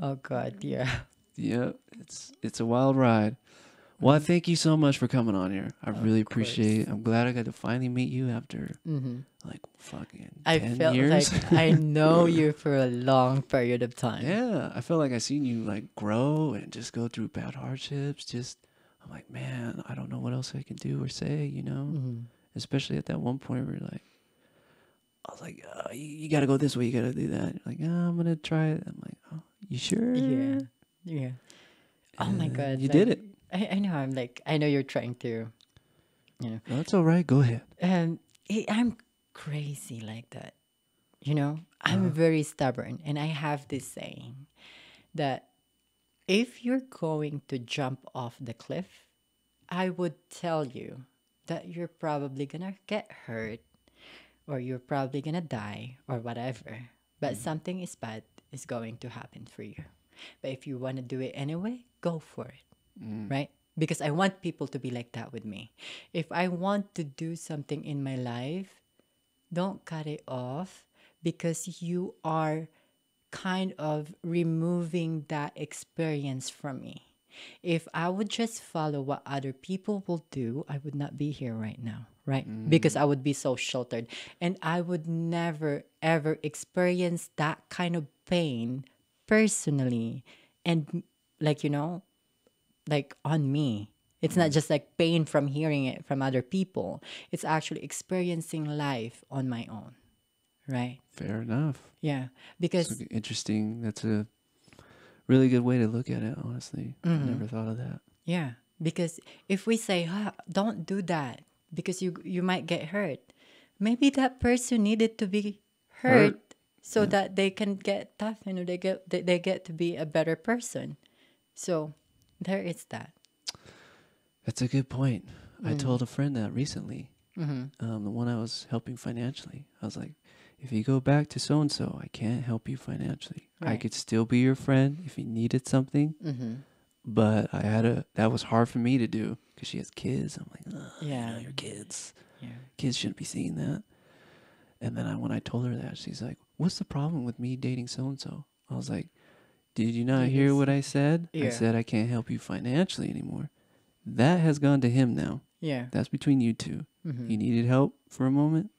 oh god yeah Yeah, it's it's a wild ride. Well, Mm-hmm. thank you so much for coming on here. I really appreciate it. I'm glad I got to finally meet you after hmm like fucking I 10 felt years. like I know you for a long period of time. yeah, I felt like I seen you like grow and just go through bad hardships. Just I'm like, man, I don't know what else I can do or say, you know. Mhm. Especially at that one point where you're like, I was like, uh, you, you got to go this way, you got to do that. You're like, oh, I'm gonna try it. I'm like, oh, you sure? Yeah. Yeah. Oh my god. you like, did it. I, I know I'm like I know you're trying to you know. That's all right. Go ahead. Um I'm crazy like that. You know? I'm very stubborn and I have this saying that if you're going to jump off the cliff, I would tell you that you're probably gonna get hurt or you're probably gonna die or whatever. But something is bad is going to happen for you. But if you wanna do it anyway, go for it. Mm. Right? Because I want people to be like that with me. If I want to do something in my life, don't cut it off because you are kind of removing that experience from me. If I would just follow what other people will do, I would not be here right now, right? Mm. Because I would be so sheltered and I would never ever experience that kind of pain personally and like you know like on me. It's not just like pain from hearing it from other people. It's actually experiencing life on my own. right? Fair enough. Yeah, because That's interesting. That's a really good way to look at it. Honestly, I Mhm. never thought of that. Yeah, because if we say, "Don't do that," because you you might get hurt, maybe that person needed to be hurt, Hurt. so Yeah. that they can get tough and they get they, they get to be a better person. So there is that. That's a good point. I Mm. told a friend that recently. Mm-hmm. Um, the one I was helping financially. I was like, if you go back to so and so, I can't help you financially. I could still be your friend if you needed something, Mm-hmm. but I had a that was hard for me to do because she has kids. I'm like, Ugh, you Yeah. know, your kids. Yeah. Kids shouldn't be seeing that. And then I, when I told her that, she's like, "What's the problem with me dating so and so?" I was like, "Did you not hear what I said? I said I can't help you financially anymore. That has gone to him now. Yeah. That's between you 2 Mm-hmm. You needed help for a moment,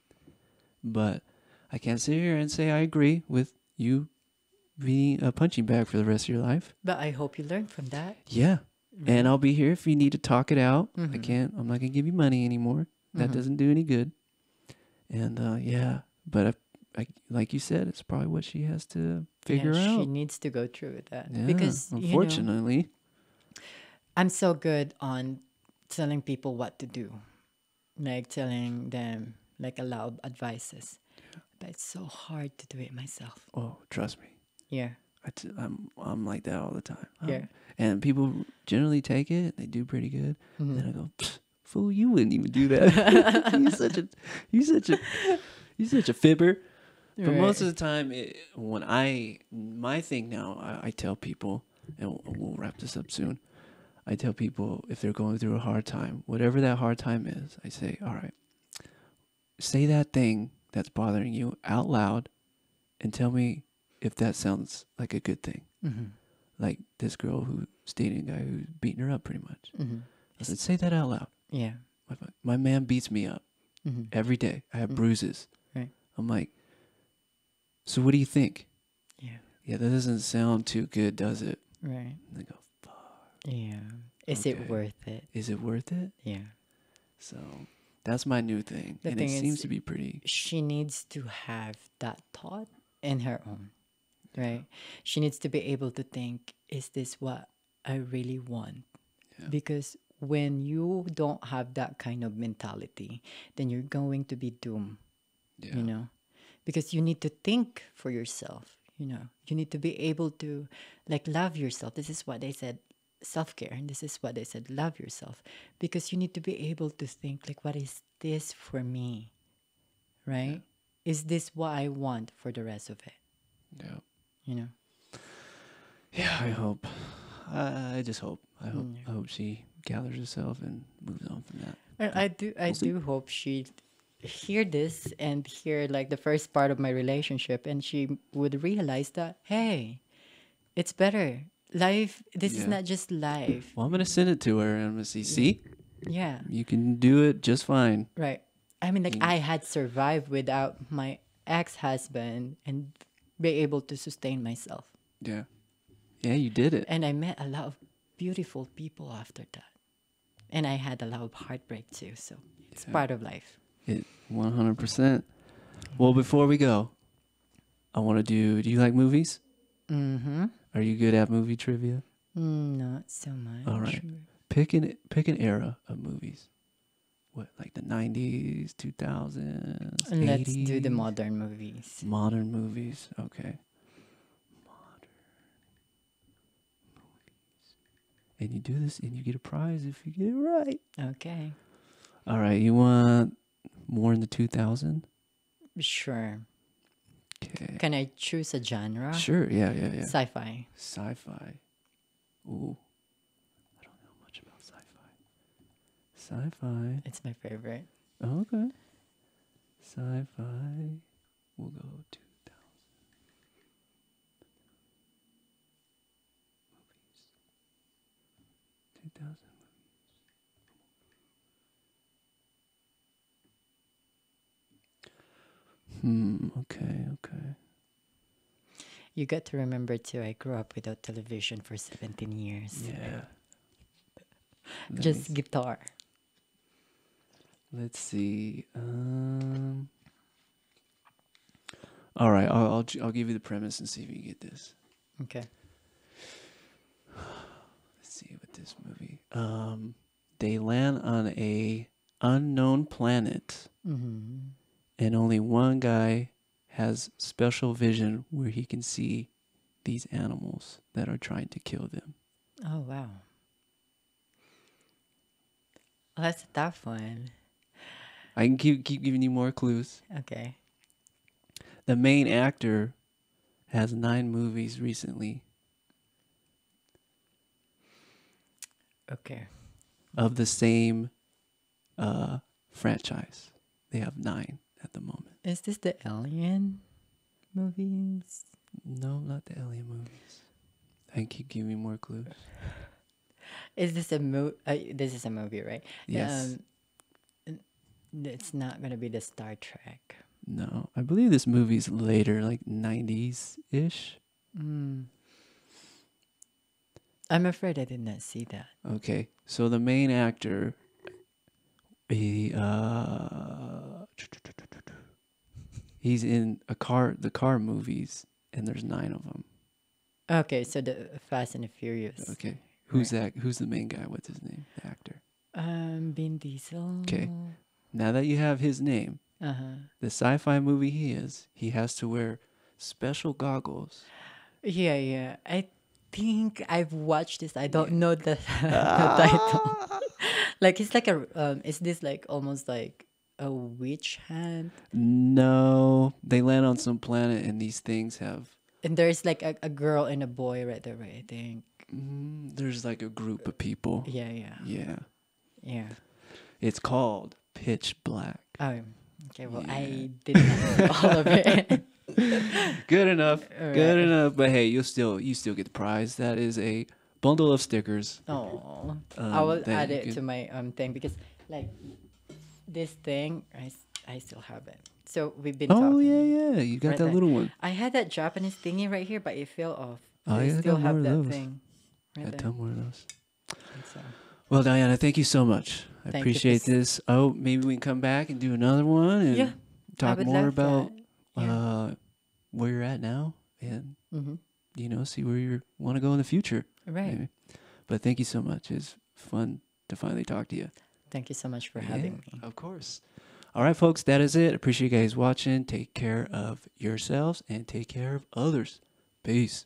but I can't sit here and say I agree with you being a punching bag for the rest of your life. But I hope you learn from that. Yeah, and I'll be here if you need to talk it out. I Mhm. can't. I'm not gonna give you money anymore. That Mhm. doesn't do any good. And uh, yeah, but I, I, like you said, it's probably what she has to figure yeah, out. She needs to go through with that yeah, because you know, unfortunately, I'm so good on telling people what to do, like telling them like a lot of advices. But it's so hard to do it myself. oh, trust me, Yeah. I t- I'm I'm like that all the time. Um, Yeah. and people generally take it. They do pretty good. Mhm. Then I go, fool, you wouldn't even do that. you such a, you such a, you such a fibber. But most of the time, it, when I my thing now, I, I tell people, and we'll, we'll wrap this up soon. I tell people if they're going through a hard time, whatever that hard time is, I say, all right, say that thing that's bothering you out loud, and tell me if that sounds like a good thing. hmm Like this girl who's dating a guy who's beating her up, pretty much. hmm I said, say that out loud. Yeah. My, my man beats me up hmm every day. I have Mm. bruises. Right. I'm like, so what do you think? Yeah. Yeah, that doesn't sound too good, does it? Right. And they go, fuck. Yeah. Is Okay. it worth it? is it worth it? Yeah. So that's my new thing. The and thing it seems to be pretty. She needs to have that thought in her own, right? She needs to be able to think, is this what I really want? Yeah. Because when you don't have that kind of mentality, then you're going to be doomed, Yeah. you know? Because you need to think for yourself, you know? You need to be able to, like, love yourself. This is what they said self care. And this is what they said love yourself. Because you need to be able to think, like, what is this for me? Right? Is this what I want for the rest of it? Yeah. You know? Yeah, I hope. I, I just hope. I hope. Mm. I hope she gathers herself and moves on from that. And I do I We'll do hope she hear this and hear like the first part of my relationship and she would realize that hey, it's better. Life this is not just life. Well, I'm gonna send it to her and I'm gonna see. See, Yeah. you can do it just fine. Right. I mean like Mm. I had survived without my ex husband and be able to sustain myself. Yeah. Yeah, you did it. And I met a lot of beautiful people after that. And I had a lot of heartbreak too, so it's Yeah. part of life. It 100%. Well, before we go, I want to do. Do you like movies? Mm-hmm. Are you good at movie trivia? Not so much. All right. Pick an pick an era of movies. What, like the 90s, 2000s, And Let's do the modern movies. modern movies. Okay. Modern movies. And you do this and you get a prize if you get it right. Okay. All right, you want more in the 2000? Sure. Okay. Can I choose a genre? Sure, yeah, yeah, yeah. Sci-fi. Sci-fi. Ooh. I don't know much about sci-fi. Sci-fi. It's my favorite. Okay. Sci-fi. We'll go 2000. Movies. 2000 movies. Hmm, okay, okay. You got to remember too, I grew up without television for 17 years. Yeah. Just guitar. Let's see. Um, All right, I'll, I'll I'll give you the premise and see if you get this. Okay. Let's see with this movie. Um, they land on a unknown planet, Mm-hmm. And only one guy has special vision where he can see these animals that are trying to kill them. Oh wow. Oh, that's a tough one. I can keep keep giving you more clues. Okay. The main actor has nine movies recently Okay. of the same uh, franchise. They have nine at the moment. Is this the Alien movies? No, not the Alien movies. I keep giving more clues. Is this a movie? Uh, this is a movie, right? Yes. Um, it's not gonna be the Star Trek. No, I believe this movie's later, like '90s ish. Mm. I'm afraid I did not see that. Okay, so the main actor, he uh, he's in a car, the car movies, and there's nine of them. Okay, so the Fast and the Furious. Okay, who's that? Who's the main guy? What's his name? The actor. Um, Vin Diesel. 'Kay. Now that you have his name, Uh huh. the sci-fi movie he is, he has to wear special goggles. Yeah, yeah. I think I've watched this. I don't know the, the title. like it's like a um. Is this like almost like a witch hand? No, they land on some planet, and these things have. And there's like a, a girl and a boy right there. Right, I think. Mm, there's like a group of people. Yeah, yeah, Yeah, yeah. it's called Pitch Black. Oh, okay. Well, I did not see all of it. Good enough. All Good enough. But hey, you still you still get the prize. That is a bundle of stickers. Oh, I Um, will add it can- to my um thing because like this thing, I, I still have it. So we've been. Oh talking. yeah, yeah. You got Right that there. little one. I had that Japanese thingy right here, but it fell off. Oh, I yeah, I still have that those. thing. Right Got ton more of those. So, Well, Diana, thank you so much. I Thank appreciate this. Oh, maybe we can come back and do another one and Yeah, talk more about. Yeah. uh, where you're at now and mm-hmm. you know see where you want to go in the future. Right. maybe. But thank you so much. It's fun to finally talk to you. Thank you so much for Yeah, having me. Of course. All right, folks, that is it. Appreciate you guys watching. Take care of yourselves and take care of others. Peace.